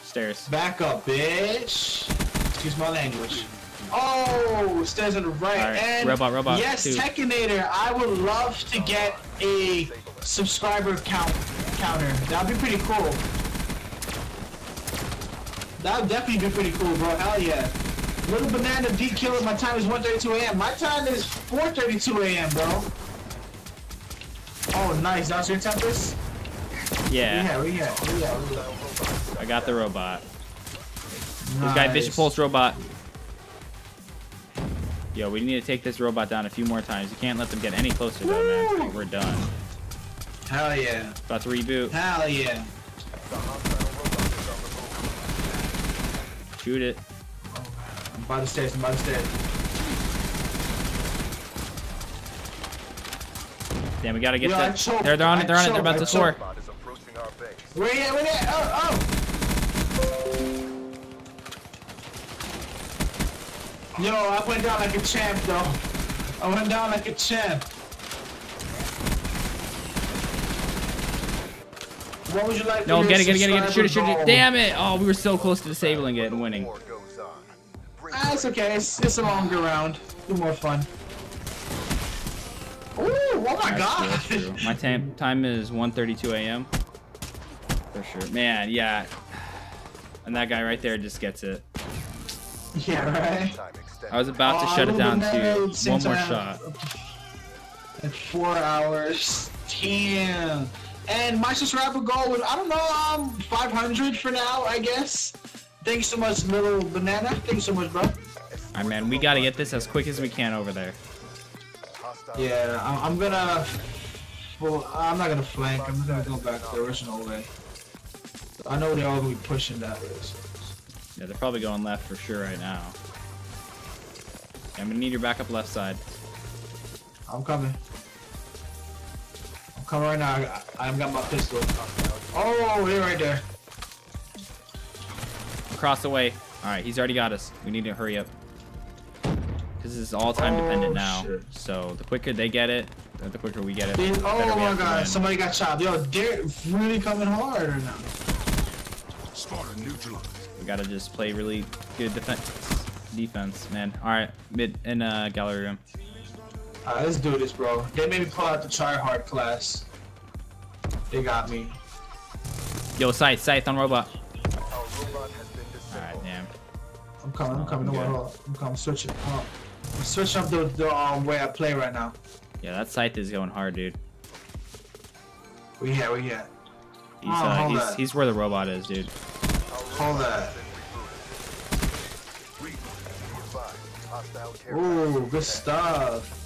Stairs. Back up, bitch. Excuse my language. Oh, stairs on the right. Alright, And robot, robot, Yes, two. Tekinator, I would love to get a subscriber count counter. That'd be pretty cool. That would definitely be pretty cool, bro. Hell yeah. Little banana D killer, my time is 1:32 a.m. My time is 4:32 a.m., bro. Oh, nice. That's your Tempest? Yeah, Yeah, we got, we got, we got. I got the robot. This guy, Bishop Pulse robot. Yo, we need to take this robot down a few more times. You can't let them get any closer though, man. We're done. Hell yeah. About to reboot. Hell yeah. Shoot it. I'm by the stairs, I'm by the stairs. Damn, we gotta get Yo, I that. choked. They're, they're on it. They're on it. They're about I to soar. Bot is approaching our base. Where you at? Where you at? Oh, uh, oh. Yo, I went down like a champ, though. I went down like a champ. What would you like No, get it, get it, get it, get it. Shoot it, shoot it. Damn it. Oh, we were so close to disabling it and winning. War goes on. Bring Ah, it's okay. It's, it's a longer round. Do more fun. Ooh, oh my That's god! true. My time time is 1:32 a.m. For sure. Man, yeah. And that guy right there just gets it. yeah, right? I was about to Oh, shut it down too. One more shot. In four hours. Damn. And my subscriber goal was, I don't know, um, 500 for now, I guess. Thanks so much, little banana. Thanks so much, bro. Alright, man, we gotta get this as quick as we can over there. Yeah, I'm gonna. Well, I'm not gonna flank. I'm gonna go back to the original way. I know they're all gonna be pushing that way. so- Yeah, they're probably going left for sure right now. I'm gonna need your backup left side. I'm coming. I'm right now. I, I have got my pistol. Oh, they're right there. Across the way. Alright, he's already got us. We need to hurry up. Because this is all time dependent Oh, now. shit. So the quicker they get it, the quicker we get it. They- oh we my god, somebody got shot. Yo, they're really coming hard right now. Spotted neutralized. We gotta just play really good defense. Defense, man. Alright, mid in uh, gallery room. Alright, let's do this, bro. They made me pull out the try hard class. They got me. Yo, scythe, scythe on robot. Robot Alright, damn. I'm coming, I'm coming. Oh, No, okay. hold. I'm coming. Switching. Hold on. I'm switching up the, the um, way I play right now. Yeah, that scythe is going hard, dude. We here, we here. He's Oh, uh, he's that. he's where the robot is, dude. Hold that. Reboot. Be advised. Hostile care Ooh, good stuff.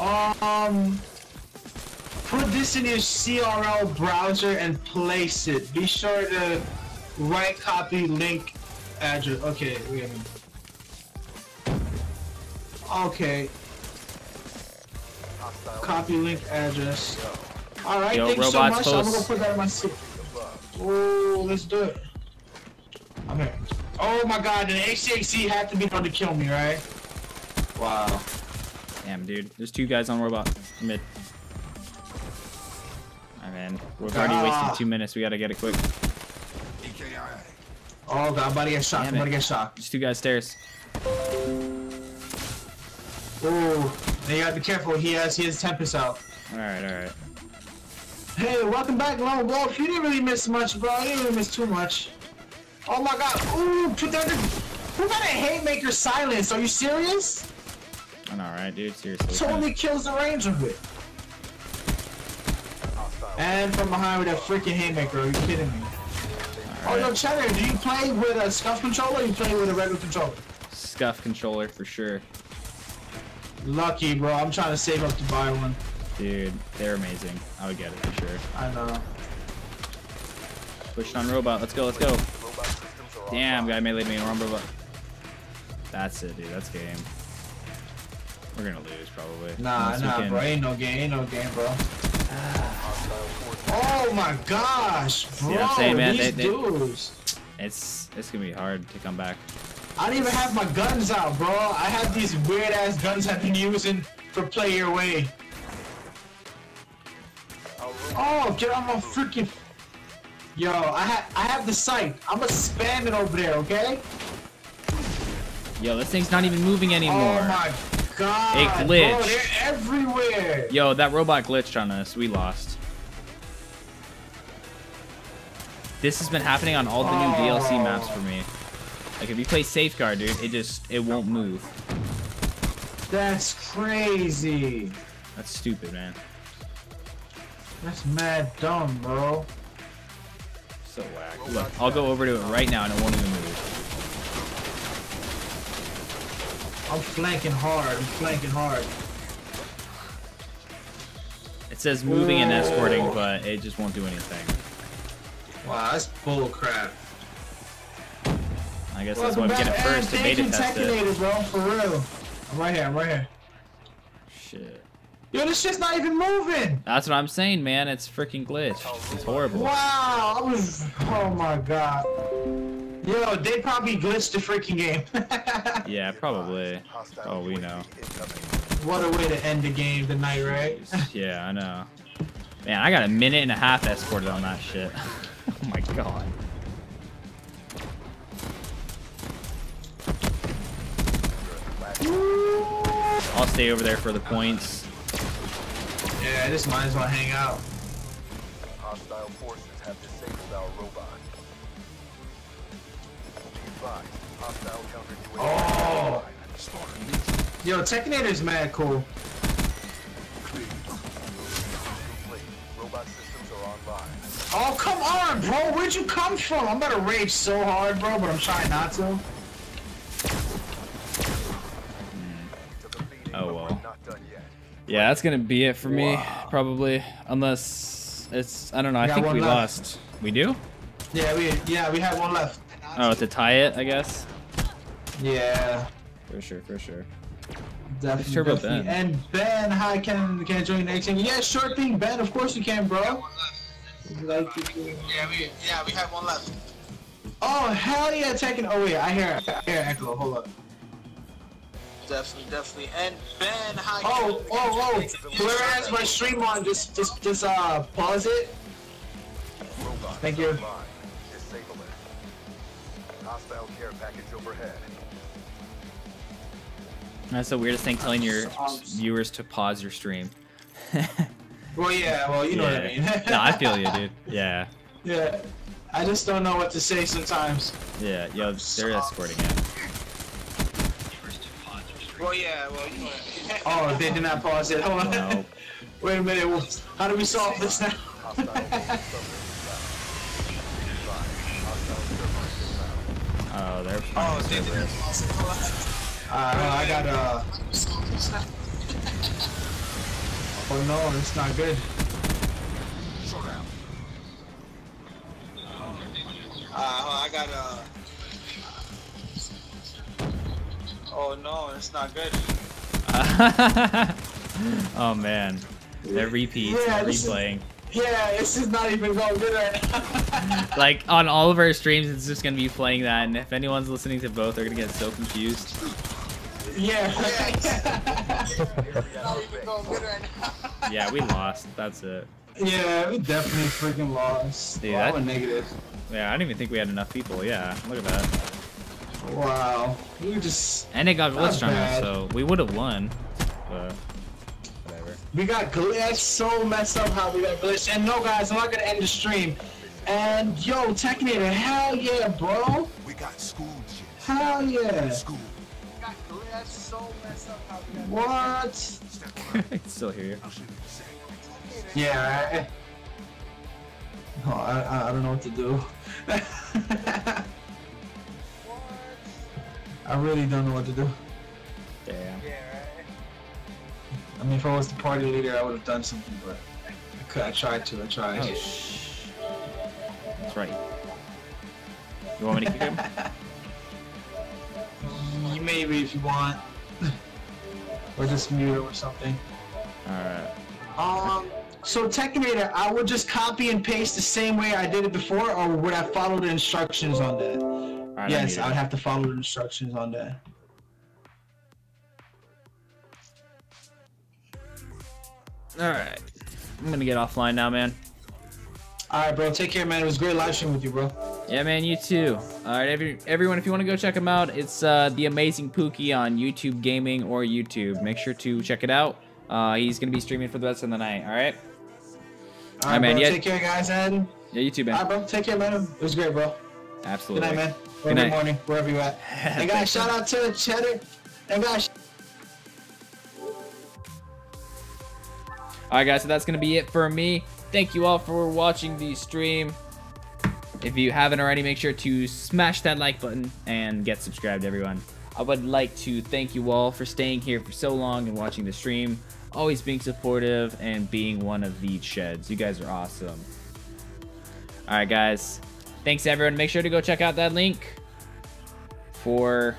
Um, put this in your CRL browser and place it. Be sure to right copy link address. Okay, wait a minute. Okay, copy link address. All right, Yo, thank you so robot's much. I'm gonna put that in my. c-oh let's do it. I'm here. Oh my god, the HCXC had to be able to kill me, right? Wow. Damn, dude. There's two guys on robot mid. Alright, man. We've already Ah. wasted two minutes. We gotta get it quick. Oh god, I'm about to get shot. Damn I'm about to get shot. There's two guys stairs. Ooh, now you gotta be careful. He has he has Tempest out. Alright, alright. Hey, welcome back, Lone Wolf. You didn't really miss much, bro. You didn't really miss too much. Oh my god. Ooh, put that. Who got a haymaker silence? Are you serious? I'm alright, dude. Seriously. Totally kills the range of it. And from behind with that freaking haymaker. Are you kidding me? Oh, yo, Alright. Cheddar, do you play with a Scuf controller or you play with a regular controller? Scuf controller for sure. Lucky, bro. I'm trying to save up to buy one. Dude, they're amazing. I would get it for sure. I know. Pushing on robot. Let's go, let's go. Robot systems are Damn, offline. guy meleeed me on robot. That's it, dude. That's game. We're gonna lose probably. Nah, Unless nah, bro. Ain't no game. Ain't no game, bro. Oh my gosh, bro. I'm saying, man? These They- they- dudes. It's it's gonna be hard to come back. I don't even have my guns out, bro. I have these weird ass guns I've been using for play your way. Oh, get on my freaking. Yo, I have I have the sight. I'ma spam it over there, okay? Yo, this thing's not even moving anymore. Oh my god. It Bro, glitched. they're everywhere. Yo, that robot glitched on us. We lost. This has been happening on all the new DLC Oh. maps for me. Like if you play Safeguard, dude, it just it won't move. That's crazy. That's stupid, man. That's mad dumb, bro. So whack. Look, I'll go over to it right now and it won't even move. I'm flanking hard. I'm flanking hard. It says moving and escorting, but it just won't do anything. Wow, that's bull crap. I guess that's why we get it first to Thank beta you, test it. Tekinator, bro, for real. I'm right here. I'm right here. Shit. Yo, this shit's not even moving. That's what I'm saying, man. It's freaking glitch. It's horrible. Wow, I was. Oh my god. Yo, they probably glitched the freaking game. Yeah, probably. Oh, we know. what a way to end the game tonight, right? Yeah, I know. Man, I got a minute and a half escorted on that shit. oh my god. I'll stay over there for the points. yeah, I just might as well hang out. Hostile forces Oh. Yo, Tekinator's mad cool. Complete. Robot systems are online. Oh, come on, bro. Where'd you come from? I'm about to rage so hard, bro, but I'm trying not to. Took a beating, Oh, well. we're not done yet. Yeah, that's gonna be it for me, probably. Unless it's, I don't know, I think we left. lost. We do? Yeah, we yeah we have one left. Oh, to tie it, I guess? Yeah, For sure, for sure. definitely. Turbo definitely. Ben. And Ben, hi, can can I join the next thing? Yeah, sure thing, Ben. Of course you can, bro. Like, yeah, we yeah we have one left. Oh hell yeah, taking. Oh wait, I hear I hear echo. Hold up. Definitely, definitely. And Ben, hi. Oh, oh, oh. Whoever has my stream on, just just just uh pause it. Thank you. That's the weirdest thing telling your viewers to pause your stream. Well, yeah, well, you know what I mean. no, I feel you, dude. Yeah. Yeah. I just don't know what to say sometimes. Yeah, yo, they're escorting it. Well, yeah, well, you know. oh, they did not pause it. Hold on. No. Wait a minute. well, How do we solve this now? Hostile forces submarine found. Hostile Oh, they're Oh, they did not pause it. On. Uh, I got uh. Oh no, it's not good. Uh, I got uh. Oh no, it's not good. oh man. They're repeats, Yeah, they're is- replaying. Yeah, this is not even going good right now. Like on all of our streams, it's just gonna be playing that, and if anyone's listening to both, they're gonna get so confused. Yeah. Yeah, we lost. That's it. yeah, we definitely freaking lost. Dude, wow, that- negative. Yeah, I didn't even think we had enough people. Yeah, look at that. Wow. We just And it got Not glitched on us, so we would have won. But whatever. we got glitched. That's so messed up how we got glitched. And no, guys, I'm not gonna end the stream. And yo, Tekinator, hell yeah, bro. We got school. Hell yeah. School. What? Step. I can still hear you. I'll shoot you in a sec. Yeah. I, oh, I, I- I don't know what to do. I really don't know what to do. Damn. I mean, if I was the party leader, I would have done something, but I could. I tried to. I tried. Oh, shh. That's right. You want me to kick him? Y- Maybe if you want, or just mute or something. Alright. Um. So Tekinator, I would just copy and paste the same way I did it before, or would I follow the instructions on that? Alright, yes, I I'd have to follow the instructions on that. Alright. I'm gonna get offline now, man. All right, bro. Take care, man. It was great live streaming with you, bro. Yeah, man, you too. All right, every, everyone, if you want to go check him out, it's uh, the Amazing Pookie on YouTube Gaming or YouTube. Make sure to check it out. Uh, he's gonna be streaming for the rest of the night. All right. All right, man, bro. yeah. Take care, guys, and Yeah, you too, all right, man. bro. Take care, man. It was great, bro. Absolutely. Good night, man. Or Good good night. morning, wherever you at. and guys, shout out to the Cheddar. And guys. All right, guys. So that's gonna be it for me. Thank you all for watching the stream. If you haven't already, make sure to smash that like button and get subscribed, everyone. I would like to thank you all for staying here for so long and watching the stream, always being supportive and being one of the sheds. You guys are awesome. All right, guys. Thanks, everyone. Make sure to go check out that link for,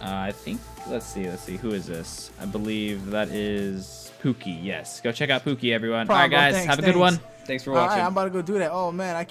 uh, I think, let's see, let's see. Who is this? I believe that is Pookie. Yes. Go check out Pookie, everyone. All right, guys. Thanks, have a good one. Thanks for watching. right, I'm about to go do that. Oh man, I.